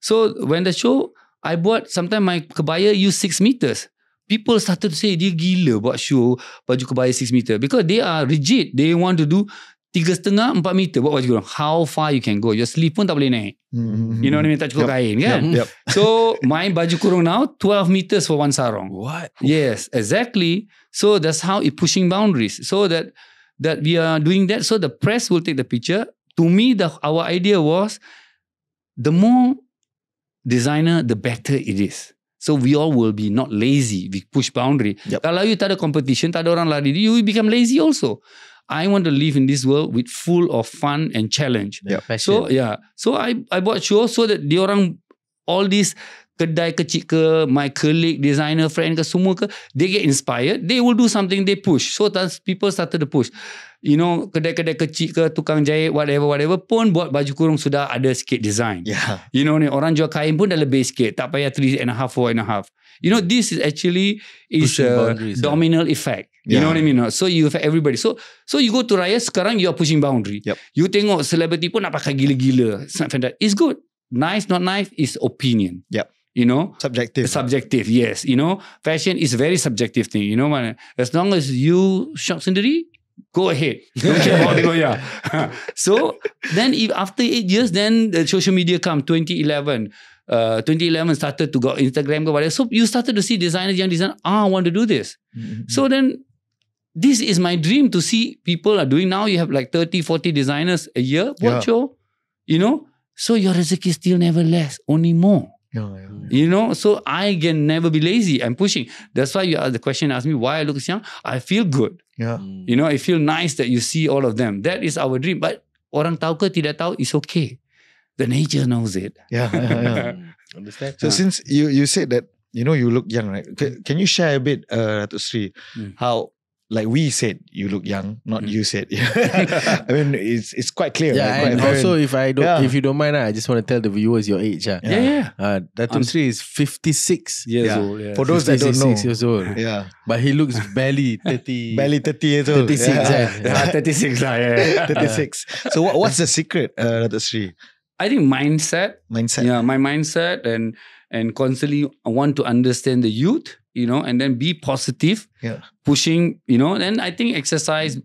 So when the show, I bought, sometimes my kebaya use 6 meters. People started to say, dia gila buat show baju kebaya 6 meter. Because they are rigid. They want to do tiga setengah, empat meter buat baju kurung. How far you can go. Your sleeve pun tak boleh naik. Mm, You know what I mean? Tak cukup Yup. kain kan? Yep. So my baju kurung now, 12 meters for one sarong. What? Yes, exactly. So that's how it pushing boundaries. So that that we are doing that. So the press will take the picture. To me, the our idea was the more designer, the better it is. So we all will be not lazy. We push boundary. Yup. Kalau you tak ada competition, tak ada orang lari, you become lazy also. I want to live in this world with full of fun and challenge. Passion. So yeah, so I I bought show so that dia orang all these kedai kecil ke, my colleague, designer friend ke semua ke, they get inspired, they will do something, they push. So people started to push. You know, kedai-kedai kecil ke, tukang jahit, whatever, whatever pun buat baju kurung sudah ada sikit design. Yeah. You know ni, orang jual kain pun dah lebih sikit. Tak payah three and a half, four and a half. You know, this is actually is Pushing a domino effect. You Yeah. know what I mean? So you affect everybody. So so you go to Raya sekarang you are pushing boundary. Yep. You tengok celebrity pun nak pakai gila-gila. It's not fantastic. It's good. Nice, not nice is opinion. Yep. You know, Subjective. subjective. Yes. You know, fashion is very subjective thing. You know, man. As long as you shop sendiri, go ahead. Don't care about the yeah. so then if after eight years, then the social media come 2011. Uh, 2011 started to go Instagram, go whatever. So you started to see designers, young designers, ah, I want to do this. Mm, So then this is my dream to see people are doing now. You have like 30, 40 designers a year. Yeah. What show? You know? So your rezeki still never less, only more. Yeah, yeah. You know, so I can never be lazy. I'm pushing. That's why you ask the question, ask me why I look young. I feel good. Yeah. Mm. You know, I feel nice that you see all of them. That is our dream. But orang tahu ke tidak tahu, it's okay. The nature knows it. Yeah, yeah, yeah. Mm. Understand? So since you you said that you know you look young, right? Can, can you share a bit, uh, Datuk Sri, Mm. how like we said you look young, not Mm. you said. I mean, it's it's quite clear. Yeah, right? and Quite also if I don't, Yeah. if you don't mind, ah, I just want to tell the viewers your age. ah. Yeah. Yeah, yeah. Uh, Datuk Sri is 56 Years Yeah. old. Yeah. for those that don't know, 56 years old. yeah, But he looks barely 30. barely thirty years old. 36, yeah. yeah, 36 lah. Yeah. 36. So what, what's the secret, uh, Datuk Sri? I think mindset Mindset. Yeah, my mindset and and constantly want to understand the youth, you know, and then be positive, Yeah. pushing, you know. and I think exercise,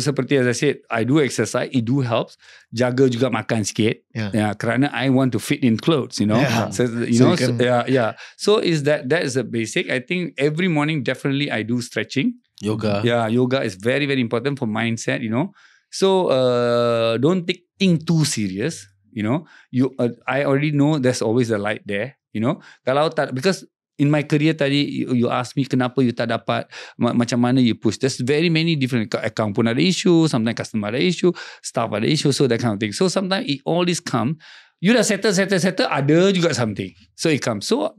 seperti as I said, I do exercise, it do helps. Jaga juga makan sikit. Yeah. Yeah, kerana I want to fit in clothes, you know. Yeah. So, you So know, you so- yeah, yeah. So is that that is a basic. I think every morning definitely I do stretching. Yoga. Yeah, yoga is very very important for mindset. You know, so uh, don't take thing too serious. You know, you uh, I already know there's always a light there. You know, kalau tak because in my career tadi you, you ask me kenapa you tak dapat ma- macam mana you push. There's very many different account pun ada issue. Sometimes customer ada issue, staff ada issue. So that kind of thing. So sometimes it, all this come. You dah settle, settle, settle. Ada juga something. So it comes. So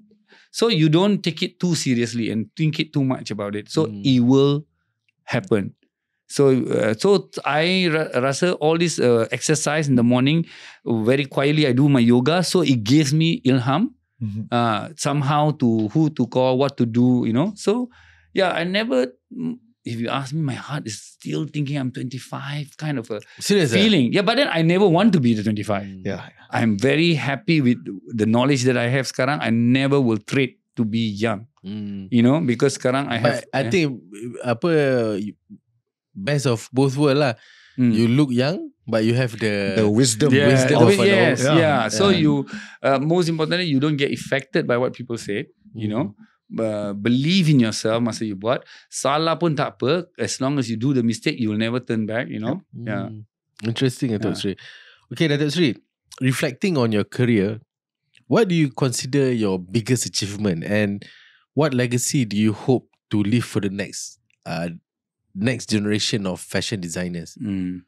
so you don't take it too seriously and think it too much about it. So Hmm. it will happen. So uh, so I ra- rasa all this uh, exercise in the morning very quietly I do my yoga so it gives me ilham Mhm. uh, somehow to who to call what to do you know so yeah I never mm, if you ask me my heart is still thinking I'm 25 kind of a Serious? ah? feeling yeah but then I never want to be the 25 Mm. Yeah. I'm very happy with the knowledge that I have sekarang I never will trade to be young Mm. you know because sekarang I have But I yeah. think apa best of both world lah. Mm. You look young, but you have the, The wisdom. yeah, wisdom oh, of an yes, old- yeah. Yeah. So Yeah. you, uh, most importantly, you don't get affected by what people say. You know, uh, believe in yourself. Masa you buat salah pun tak apa. As long as you do the mistake, you will never turn back. You know. Yeah. Mm. Interesting, Datuk Yeah. Sri. Okay, Datuk Sri, reflecting on your career, what do you consider your biggest achievement and what legacy do you hope to leave for the next uh, next generation of fashion designers? Mm.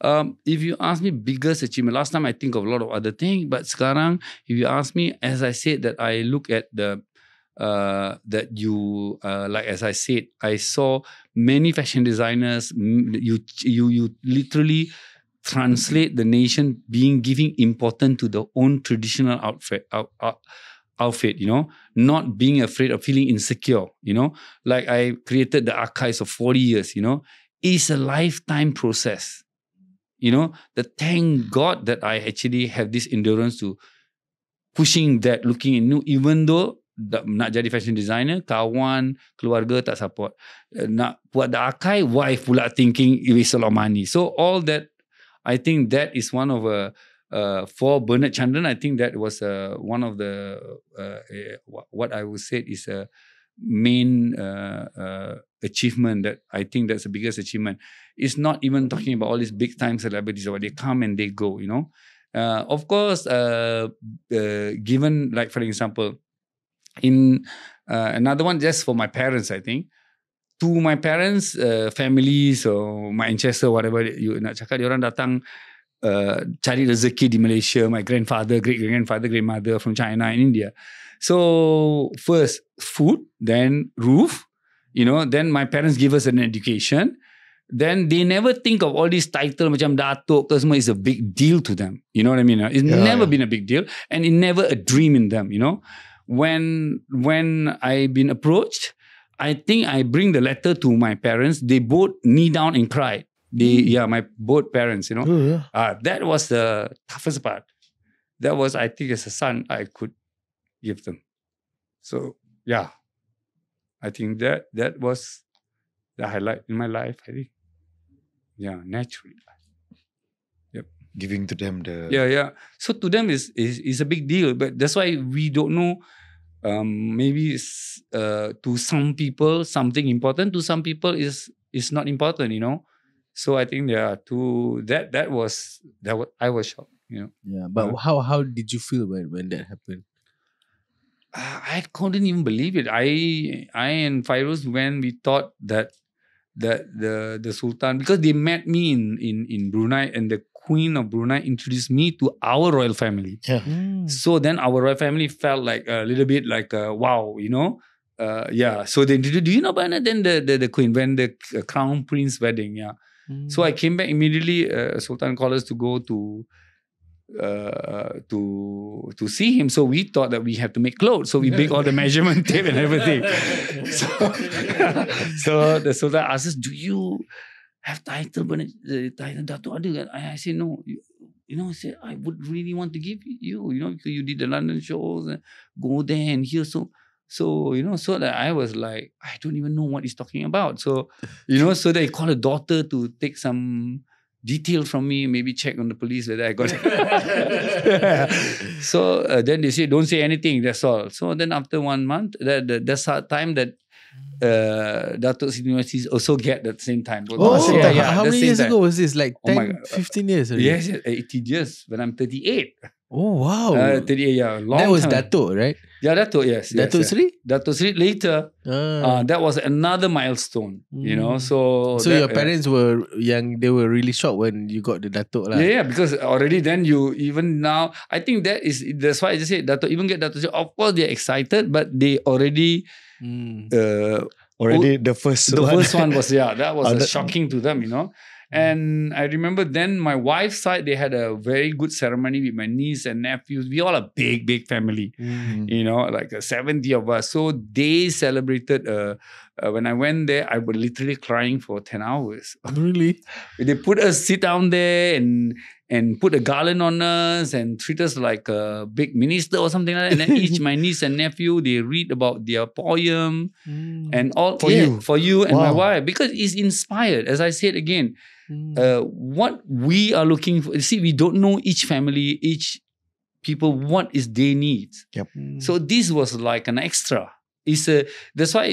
Um, if you ask me biggest achievement, last time I think of a lot of other things, but sekarang, if you ask me, as I said that I look at the uh, that you uh, like as I said, I saw many fashion designers. You you you literally translate the nation being giving importance to the own traditional outfit out, out, outfit. You know, not being afraid of feeling insecure. You know, like I created the archives of forty years. You know, it's a lifetime process. You know, the thank God that I actually have this endurance to pushing that, looking in new, even though nak jadi fashion designer, kawan, keluarga tak support. Uh, Nak buat the archive, wife pula thinking it is a lot of money. So all that, I think that is one of a, uh, for Bernard Chandran, I think that was uh, one of the, uh, eh, what I would say is a main uh, uh, achievement that I think that's the biggest achievement. It's not even talking about all these big time celebrities or they come and they go, you know. Uh, of course, given like for example, in another one just for my parents, I think. To my parents, uh, families or my ancestor, whatever you nak cakap, orang datang uh, cari rezeki di Malaysia. My grandfather, great grandfather, grandmother from China and India. So first food, then roof, you know, then my parents give us an education. Then they never think of all these title macam datuk ke semua is a big deal to them. You know what I mean? It's Yeah, never yeah. been a big deal and it never a dream in them, you know. When when I been approached, I think I bring the letter to my parents. They both knee down and cried. They yeah, my both parents, you know. Oh, yeah. Uh, that was the toughest part. That was, I think, as a son, I could give them. So yeah, I think that that was the highlight in my life. I think, yeah, naturally, yep Giving to them the. yeah, yeah. So to them is is is a big deal, but that's why we don't know. Um, maybe it's, uh, to some people something important. To some people is is not important. You know. So I think there are two. that that was that was I was shocked. You know. Yeah, but Uh, how how did you feel when when that happened? I couldn't even believe it. I I and Fairuz when we thought that that the the Sultan because they met me in in in Brunei and the Queen of Brunei introduced me to our royal family. Yeah. So then our royal family felt like a little bit like uh, wow, you know. Uh, yeah. So they introduced, do you know Bana? Then the, the the Queen when the uh, Crown Prince wedding. Yeah. So I came back immediately. Uh, Sultan called us to go to uh, to to see him. So we thought that we have to make clothes. So we make all the measurement tape and everything. So, so the Sultan asked us, "Do you have title? Uh, title Dato ada kan?" I, I said, "No." You- you know, said, I would really want to give you, you know, because you did the London shows and go there and here. So, so you know, so that I was like, I don't even know what he's talking about. So, you know, so they call a daughter to take some detail from me, maybe check on the police whether I got it. so uh, then they say, don't say anything. That's all. So then after one month, that, that that's the time that uh, Datuk Sri University also get at the same time. Oh, same yeah, time. How many years time. ago was this? Like Oh my 10, God. 15 years already? Yes, yes, 18 years when I'm 38. Oh, wow. Uh, 38, yeah. Long that was time. Dato, right? Yeah, Dato, yes. yes, Dato yes. Sri? Dato Sri later, Ah. uh, that was another milestone, you know. Mm. So, so that- your parents were young, they were really shocked when you got the Dato lah. Yeah, yeah, because already then you even now I think that is that's why I just said Dato even get Dato Sri, of course they're excited, but they already Mm. uh Already the first the one. first one was yeah, that was uh, that- shocking to them, you know. And I remember then my wife's side, they had a very good ceremony with my niece and nephews. We all a big, big family, Mm. you know, like uh, 70 of us. So they celebrated. Uh, uh, when I went there, I was literally crying for 10 hours. Really? They put us sit down there and and put a garland on us and treat us like a big minister or something like that. And then each my niece and nephew they read about their poem Mm. and all For yeah, you? for you and my wife because it's inspired. As I said again, Mm. uh, what we are looking for. See, we don't know each family, each people what is their needs. Mm. So this was like an extra. It's a that's why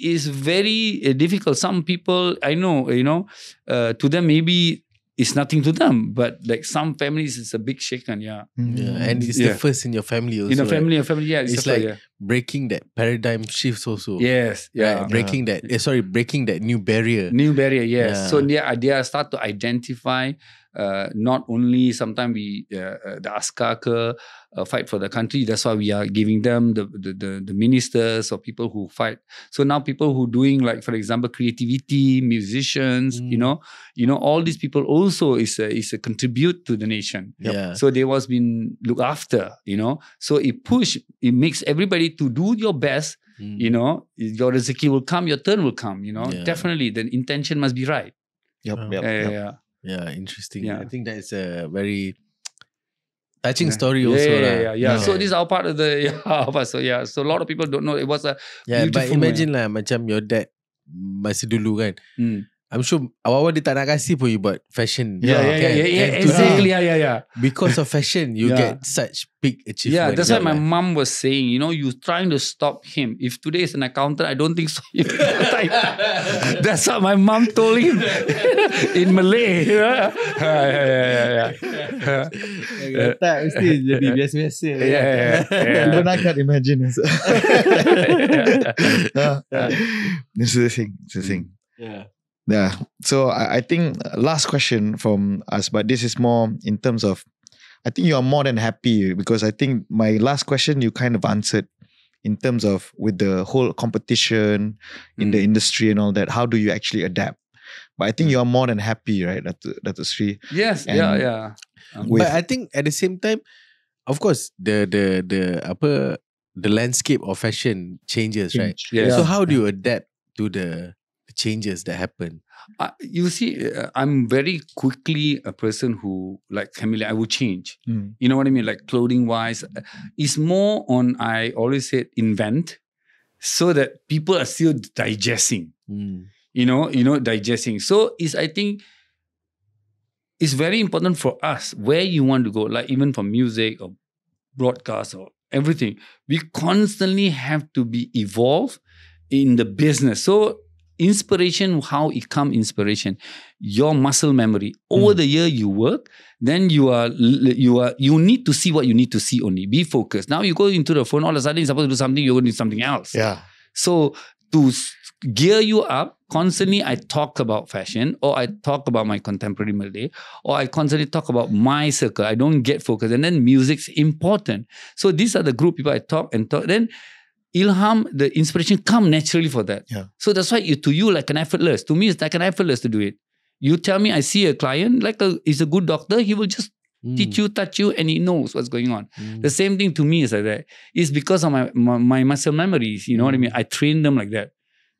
it's very uh, difficult. Some people I know, you know, uh, to them maybe it's nothing to them, but like some families it's a big shaken. Yeah, yeah, and it's Yeah. the first in your family also. in a right? family, a family, yeah, It's it's, like- like breaking that paradigm shifts also. yes, yeah. Right? Breaking that eh, sorry, breaking that new barrier. New barrier, yes. Yeah. So they are, they are start to identify uh, not only sometimes we uh, uh, the Askaka uh, fight for the country. That's why we are giving them the, the the the ministers or people who fight. So now people who doing like for example creativity, musicians, you Mm. know, you know all these people also is a, is a contribute to the nation. Yeah. So they was been looked after, you know. So it push, it makes everybody to do your best Mm. you know your rezeki will come your turn will come you know Yeah. definitely the intention must be right Yep, Oh. yep, yeah, yep. yeah, yeah. Yeah, interesting. Yeah. I think that is a very touching Yeah. story yeah, also. yeah, lah. yeah, yeah. So this is our part of the yeah, of us. So yeah, so a lot of people don't know it was a Yeah, but beautiful imagine lah macam your dad masih dulu kan. mm. I'm sure awal-awal dia tak nak kasih pun you buat fashion. yeah, yeah, yeah, kan? yeah, yeah, And exactly, yeah, yeah, yeah. Because of fashion, you Yeah. get such big achievement. Yeah, that's in what my your life. mom was saying. You know, you trying to stop him. If today is an accountant, I don't think so. that's what my mom told him in Malay. Yeah, yeah, yeah, yeah. yeah. Kalau tak mesti jadi biasa-biasa. Yeah, yeah, yeah, yeah. Even I can't imagine. Yeah. This is the thing. This is the thing. Yeah. Yeah. So I, I think uh, last question from us, but this is more in terms of, I think you are more than happy because I think my last question you kind of answered in terms of with the whole competition in the Mm. industry and all that. How do you actually adapt? But I think you are more than happy, right? That that Sri. Yes, yeah, And yeah. Um, with- But I think at the same time, of course, the the the upper the landscape of fashion changes, right? Yes. So how do you adapt to the, the changes that happen? Uh, you see, uh, I'm very quickly a person who, like chameleon, I will change. Mm. You know what I mean? Like clothing wise, uh, it's more on, I always said, invent so that people are still digesting, Hmm. you know, you know, digesting. So it's, I think, it's very important for us where you want to go, like even for music or broadcast or everything. We constantly have to be evolved in the business. So inspiration, how it come inspiration, your muscle memory. Over Mm. the year you work, then you are you are you need to see what you need to see only. Be focused. Now you go into the phone, all of a sudden you're supposed to do something, you're going to do something else. Yeah. So to gear you up, constantly I talk about fashion or I talk about my contemporary Malay or I constantly talk about my circle. I don't get focused. And then music's important. So these are the group people I talk and talk. Then ilham, the inspiration come naturally for that. Yeah. So that's why you, to you like an effortless. To me, it's like an effortless to do it. You tell me I see a client, like a is a good doctor, he will just Hmm. teach you, touch you, and he knows what's going on. Hmm. The same thing to me is like that. It's because of my, my, my muscle memories. You know what I mean? I train them like that.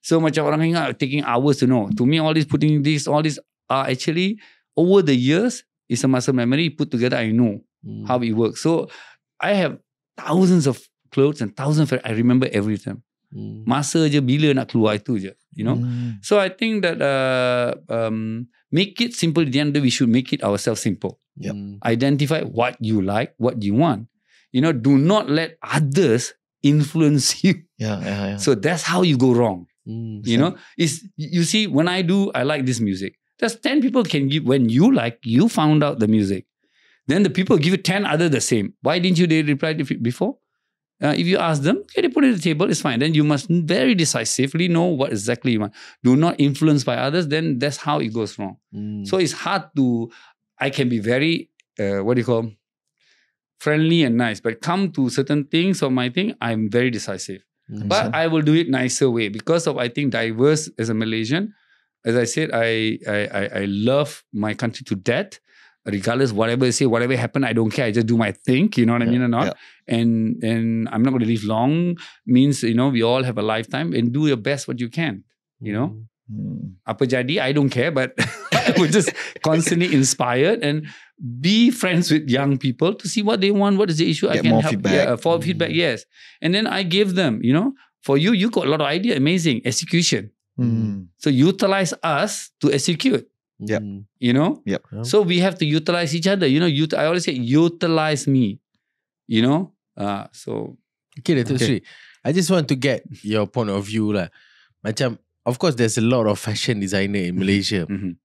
So macam orang ingat taking hours to know. To me, all this putting this, all this are actually over the years It's a muscle memory. Put together, I know Mm. how it works. So I have thousands of clothes and thousands of I remember everything. Mm. Masa je bila nak keluar itu je. You know. Mm. So I think that uh, um, make it simple. At the end of the day, we should make it ourselves simple. Yep. Mm. Identify what you like, what you want. You know, do not let others influence you. Yeah, yeah, yeah. So that's how you go wrong. Mm. You know, is you see when I do, I like this music. There's ten people can give when you like, you found out the music. Then the people give you ten other the same. Why didn't you they reply before? Uh, if you ask them, okay, they put it on the table, it's fine. Then you must very decisively know what exactly you want. Do not influence by others. Then that's how it goes wrong. Mm. So it's hard to. I can be very uh, what do you call friendly and nice, but come to certain things of my thing, I'm very decisive. Mm. But I will do it nicer way because of I think diverse as a Malaysian. As I said, I I I, I love my country to death. Regardless, whatever they say, whatever happen, I don't care. I just do my thing. You know what I mean or not? yeah. And and I'm not going to live long. Means you know we all have a lifetime and do your best what you can. You know, Mm. apa jadi, I don't care. But I was just constantly inspired and be friends with young people to see what they want, what is the issue. I Get can more help. feedback. Yeah, for Mm. feedback, yes. And then I give them. You know, for you, you got a lot of idea, amazing execution. Mm. So utilize us to execute. Mm. You know, Yep. Yeah. so we have to utilize each other. You know, I always say utilize me. You know, uh, so Okay, Datuk Okay. Sri. I just want to get your point of view lah. Macam, of course, there's a lot of fashion designer in Malaysia. mhm.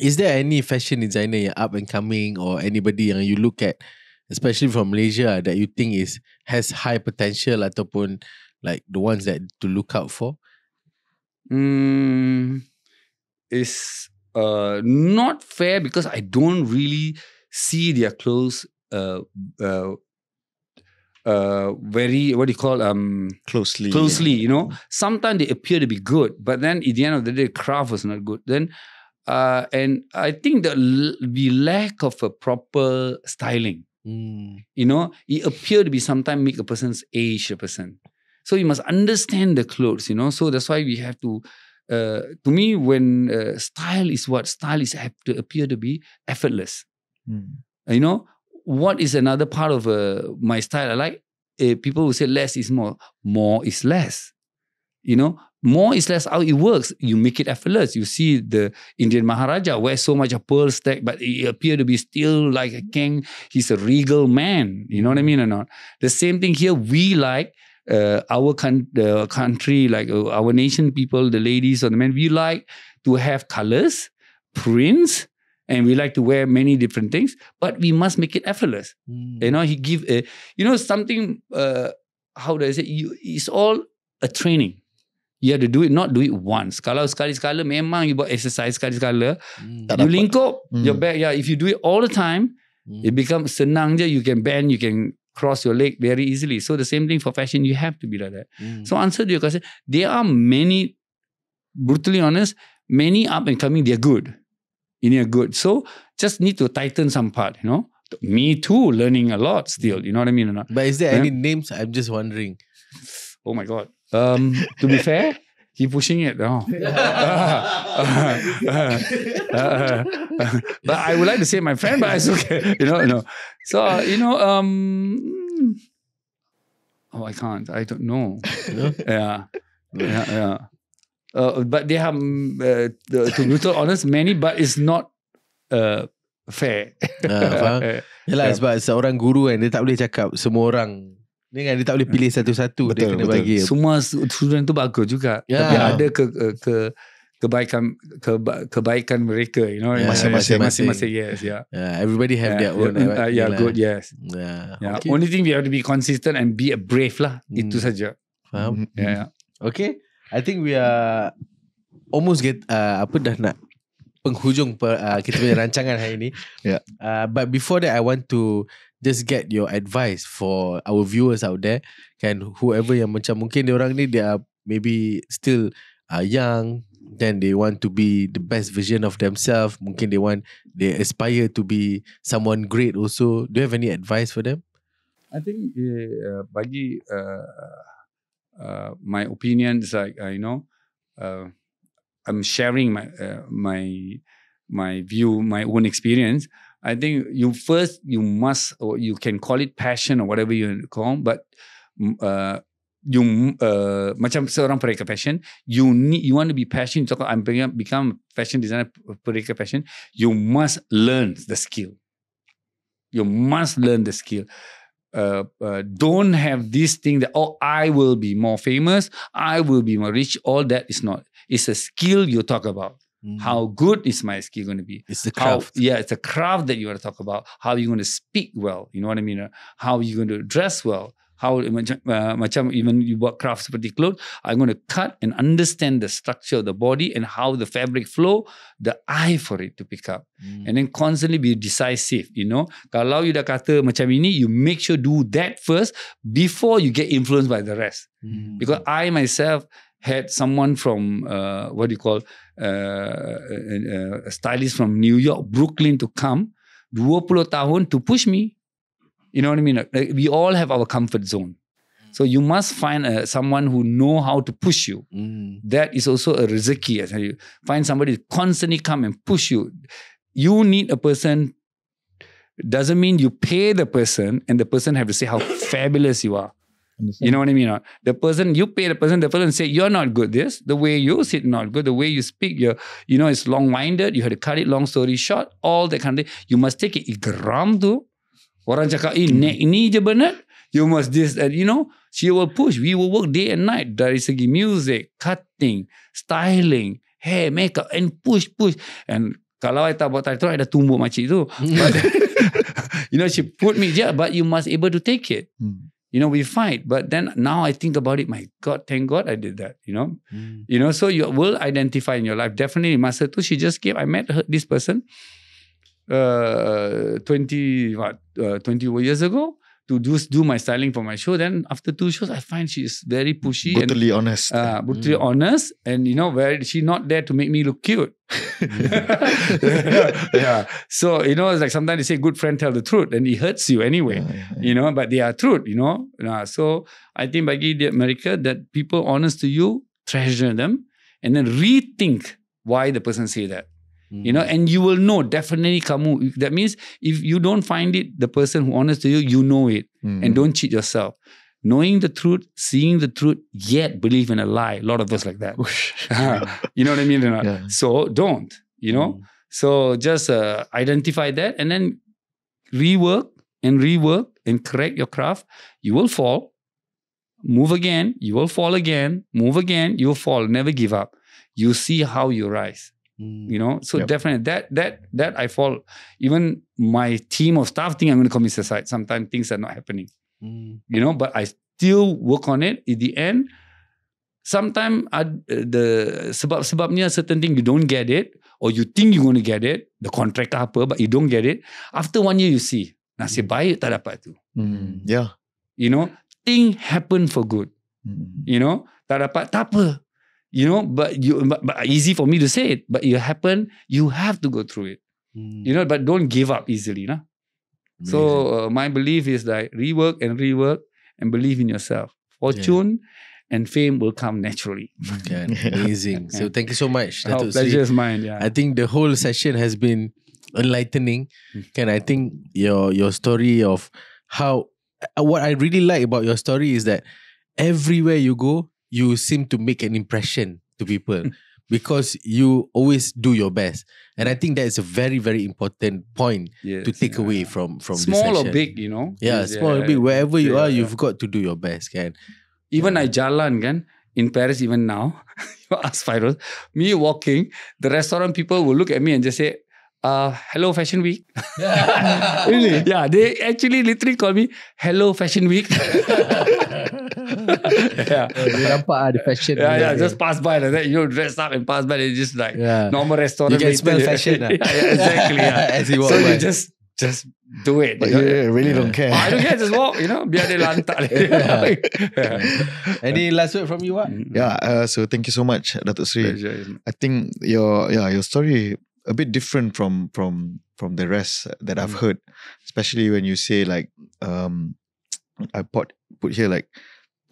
Is there any fashion designer yang up and coming or anybody yang you look at, especially from Malaysia, that you think is has high potential ataupun like the ones that to look out for? mm, is uh, not fair because I don't really see their clothes uh, uh, uh, very what do you call um Closely. closely. You know, sometimes they appear to be good, but then at the end of the day, the craft was not good. Then, uh, and I think the the lack of a proper styling. Mm. You know, it appear to be sometimes make a person's age a person. So you must understand the clothes. You know, so that's why we have to. Uh, to me, when uh, style is what style is have to appear to be effortless. Mm. You know, what is another part of uh, my style? I like uh, people who say less is more, more is less. You know, more is less how it works. You make it effortless. You see the Indian Maharaja wears so much a pearl stack, but he appear to be still like a king. He's a regal man. You know what I mean or not? The same thing here. We like uh, our con- the country, like uh, our nation people, the ladies or the men. We like to have colors, prints, and we like to wear many different things. But we must make it effortless. Mm. You know, he give a, you know something. Uh, how do I say? You, it's all a training. You have to do it, not do it once. Kalau sekali-sekala memang you buat exercise sekali-sekala, Mm. Tak you dapat. lingkup Hmm. your back. Yeah, if you do it all the time, Mm. it becomes senang je. You can bend, you can cross your leg very easily. So the same thing for fashion, you have to be like that. Mm. So answer to your question, there are many, brutally honest, many up and coming, they're good. In a good. So just need to tighten some part, you know. Me too, learning a lot still. You know what I mean or not? But is there Yeah. any names? I'm just wondering. Oh my god. Um, to be fair, he pushing it. Oh. but I would like to say my friend, but it's okay. You know, no. So uh, you know, um, oh, I can't. I don't know. Yeah, yeah, yeah. Uh, but they have, uh, to be brutal honest, many, but it's not uh, fair. Ah, faham? Yalah Yeah. sebab seorang guru kan dia tak boleh cakap semua orang ni kan dia tak boleh pilih satu-satu dia Betul, kena betul. bagi Semua stu- student tu bagus juga. Ya. Tapi ada ke, ke, ke kebaikan keba, kebaikan mereka, you know. Ya, masing-masing. masing-masing. Yes, yeah. yeah, everybody have their yeah, own yeah, uh, uh, yeah, good, yes. yeah, Yeah. okay. Only thing we have to be consistent and be a brave lah. Hmm. Itu saja. faham Mm. Yeah, yeah. Okay, I think we are almost get uh, apa dah nak penghujung per, uh, kita punya rancangan hari ini. Yeah. Uh, but before that, I want to just get your advice for our viewers out there. Kan whoever yang macam mungkin dia orang ni are maybe still uh, young, then they want to be the best version of themselves. Mungkin they want they aspire to be someone great also. Do you have any advice for them? I think uh, bagi uh, my opinion is like uh, you know uh, I'm sharing my uh, my my view, my own experience. I think you first you must or you can call it passion or whatever you call, but mm, uh, you uh, macam seorang pereka fashion, you need you want to be passionate. So I'm become become a fashion designer pereka passion. You must learn the skill. You must learn the skill. Uh, uh, don't have this thing that oh I will be more famous, I will be more rich. All that is not. It's a skill you talk about. Mm. How good is my skill going to be? it's the How, craft. yeah, it's a craft that you want to talk about. How you're going to speak well. You know what I mean? How you're going to dress well. How macam, uh, macam even you buat craft seperti clothes, I'm going to cut and understand the structure of the body and how the fabric flow, the eye for it to pick up. Mm. And then constantly be decisive, you know. Kalau you dah kata macam ini, you make sure do that first before you get influenced by the rest. Mm. Because I myself had someone from uh, what do you call uh, uh, a stylist from New York, Brooklyn to come 20 tahun to push me. You know what I mean? Like, we all have our comfort zone. So you must find uh, someone who know how to push you. Mm. That is also a rezeki. I tell you. Find somebody to constantly come and push you. You need a person. Doesn't mean you pay the person and the person have to say how fabulous you are. You know what I mean? The person you pay the person, the person say you're not good. This the way you sit not good. The way you speak, you you know it's long winded. You had to cut it. Long story short, all that kind of thing. You must take it ikram tu. Orang cakap eh nek ini je benar. You must this and you know she will push. We will work day and night dari segi music, cutting, styling, hair, makeup and push push and kalau I tak buat title, I dah tumbuk makcik tu. But, you know, she put me, yeah, but you must able to take it. Mm. You know, we fight. But then now I think about it, my God, thank God I did that, you know. Mm. You know, so you will identify in your life. Definitely, Masa tu, she just came, I met her, this person uh, 20, what, uh, 20 years ago to do, do my styling for my show. Then after two shows, I find she is very pushy and Brutally honest. uh, brutally honest and you know where she not there to make me look cute yeah so you know it's like sometimes they say good friend tell the truth and it hurts you anyway Yeah, yeah, yeah. you know but they are truth you know Uh, so i think bagi di america that people honest to you treasure them and then rethink why the person say that Mm. you know and you will know definitely kamu that means if you don't find it the person who honest to you you know it. Mm. and don't cheat yourself. Knowing the truth seeing the truth yet believe in a lie. A lot of us like that. You know what i mean or not? Yeah. so don't you know? Mm. so just uh, identify that and then rework and rework and correct your craft. You will fall. Move again. You will fall again. Move again. You will fall. Never give up. You see how you rise. You know? So Yep. definitely that that that i fall even my team of staff think i'm going to commit suicide. Sometimes things are not happening. Mm. you know but i still work on it. In the end sometimes the sebab-sebabnya certain thing you don't get it or you think you're going to get it the contract apa but you don't get it after one year you see nasib baik tak dapat tu. Mm. Yeah. you know? Thing happen for good. Mm. you know? Tak dapat tak apa you know but you but, but easy for me to say it but it happen you have to go through it Mm. you know but don't give up easily nah? so uh, my belief is like rework and rework and believe in yourself fortune and fame will come naturally Kan, amazing. So thank you so much. Sri. pleasure is mine yeah I think the whole session has been enlightening. Hmm. Can I think your your story of how what I really like about your story is that everywhere you go, you seem to make an impression to people because you always do your best. And I think that is a very very important point yes, to take yeah. away from from this small or big you know Yeah, Is, small or uh, big, wherever you yeah, are, you've got to do your best, can. Even I jalan kan in Paris even now. you ask Fairuz, me walking, the restaurant people will look at me and just say, uh, hello Fashion Week. Really? yeah, they actually literally call me hello Fashion Week. yeah. Dia nampak ah, the fashion. Yeah, yeah, dia. just pass by like that. You know, dress up and pass by. It's just like Yeah. normal restaurant. You can waiter. smell fashion, ah. yeah, yeah, exactly. Yeah. As you walk so by. you just just do it. But you you know? really don't care. Oh, I don't care. Just walk. You know, biar dia lantak. yeah. Any last word from you? What? Yeah, uh, so thank you so much, Datuk Sri. Pleasure. I think your yeah your story a bit different from from from the rest that I've heard, especially when you say like um I put put here like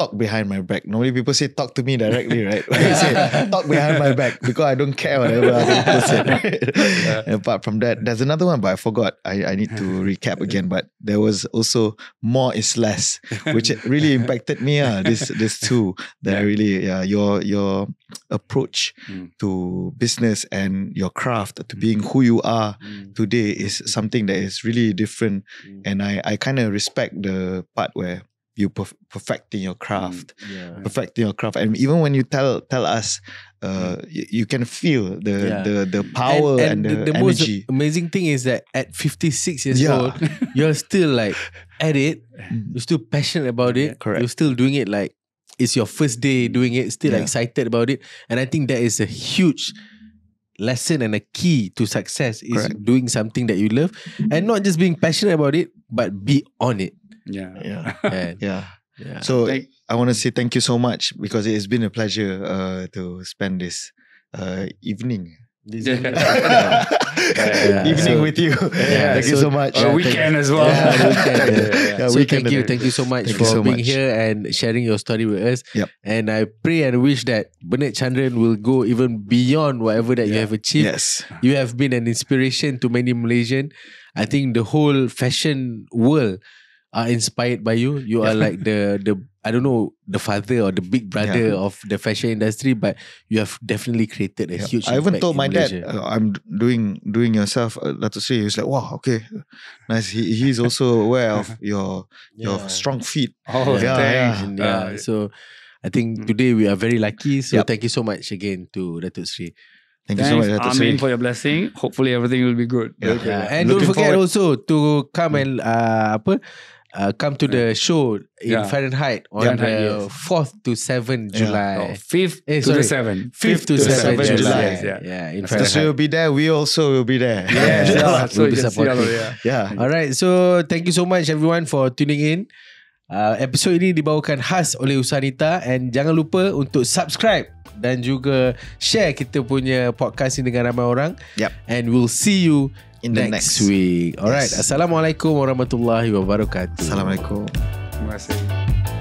talk behind my back. Normally people say talk to me directly, right? Say talk behind my back because I don't care whatever other people say. Right? Apart from that, there's another one, but I forgot. I, I need to recap again. But there was also more is less, which really impacted me. Uh, this this two that I really yeah your your approach Mm. to business and your craft to being who you are Mm. today is something that is really different Mm. and I, I kind of respect the part where you perf- perfecting your craft Yeah. perfecting your craft and even when you tell tell us uh you, you can feel the Mm. Yeah. the the power and, the, the most energy amazing thing is that at 56 years Yeah. old, you're still like at it. Mm. You're still passionate about it. Correct. You're still doing it like it's your first day doing it. Still excited about it, and I think that is a huge lesson and a key to success is Correct. doing something that you love and not just being passionate about it, but be on it. Yeah. yeah And, yeah yeah. so Thank- i want to say thank you so much because it has been a pleasure uh to spend this uh evening This- Yeah. evening So- with you Yeah, thank you so- so much Or weekend as well. Yeah, weekend. Yeah, so weekend thank you, thank you so much Thank for so being much. here and sharing your story with us. Yep. And I pray and wish that Bernard Chandran will go even beyond whatever that you have achieved. yes You have been an inspiration to many Malaysian. I think the whole fashion world are inspired by you. You are like the the I don't know the father or the big brother Yeah. of the fashion industry, but you have definitely created a Yeah. huge. I even impact told in my dad, uh, I'm doing doing yourself. Uh, Dato Sri, he's like, wow, okay, nice. He he's also aware of your your strong feet. Oh, Yeah, thanks. And yeah, Uh, so I think Mm. today we are very lucky. So Yep. thank you so much again to Datuk Sri. Thank you so Thanks, much, Dato Sri. Amin, for your blessing. Hopefully everything will be good. Yeah. Okay. Yeah. And don't forget forward. also to come and uh, apa uh, come to the show in Yeah. Fahrenheit on Fahrenheit, the yes. 4th to 7th Yeah. July. Oh, fifth Eh, to the sorry. seventh. 5th to to 7th 7th July. July. Yeah, Yeah. in Fahrenheit. will be there. We also will be there. Yes, yeah. So We'll be all supporting. yeah. yeah. Alright, so thank you so much everyone for tuning in. Uh, episod ini dibawakan khas oleh Usanita and jangan lupa untuk subscribe dan juga share kita punya podcast ini dengan ramai orang. Yep. And we'll see you In the next, next. week. Alright, Yes. Assalamualaikum warahmatullahi wabarakatuh. Assalamualaikum. Terima kasih.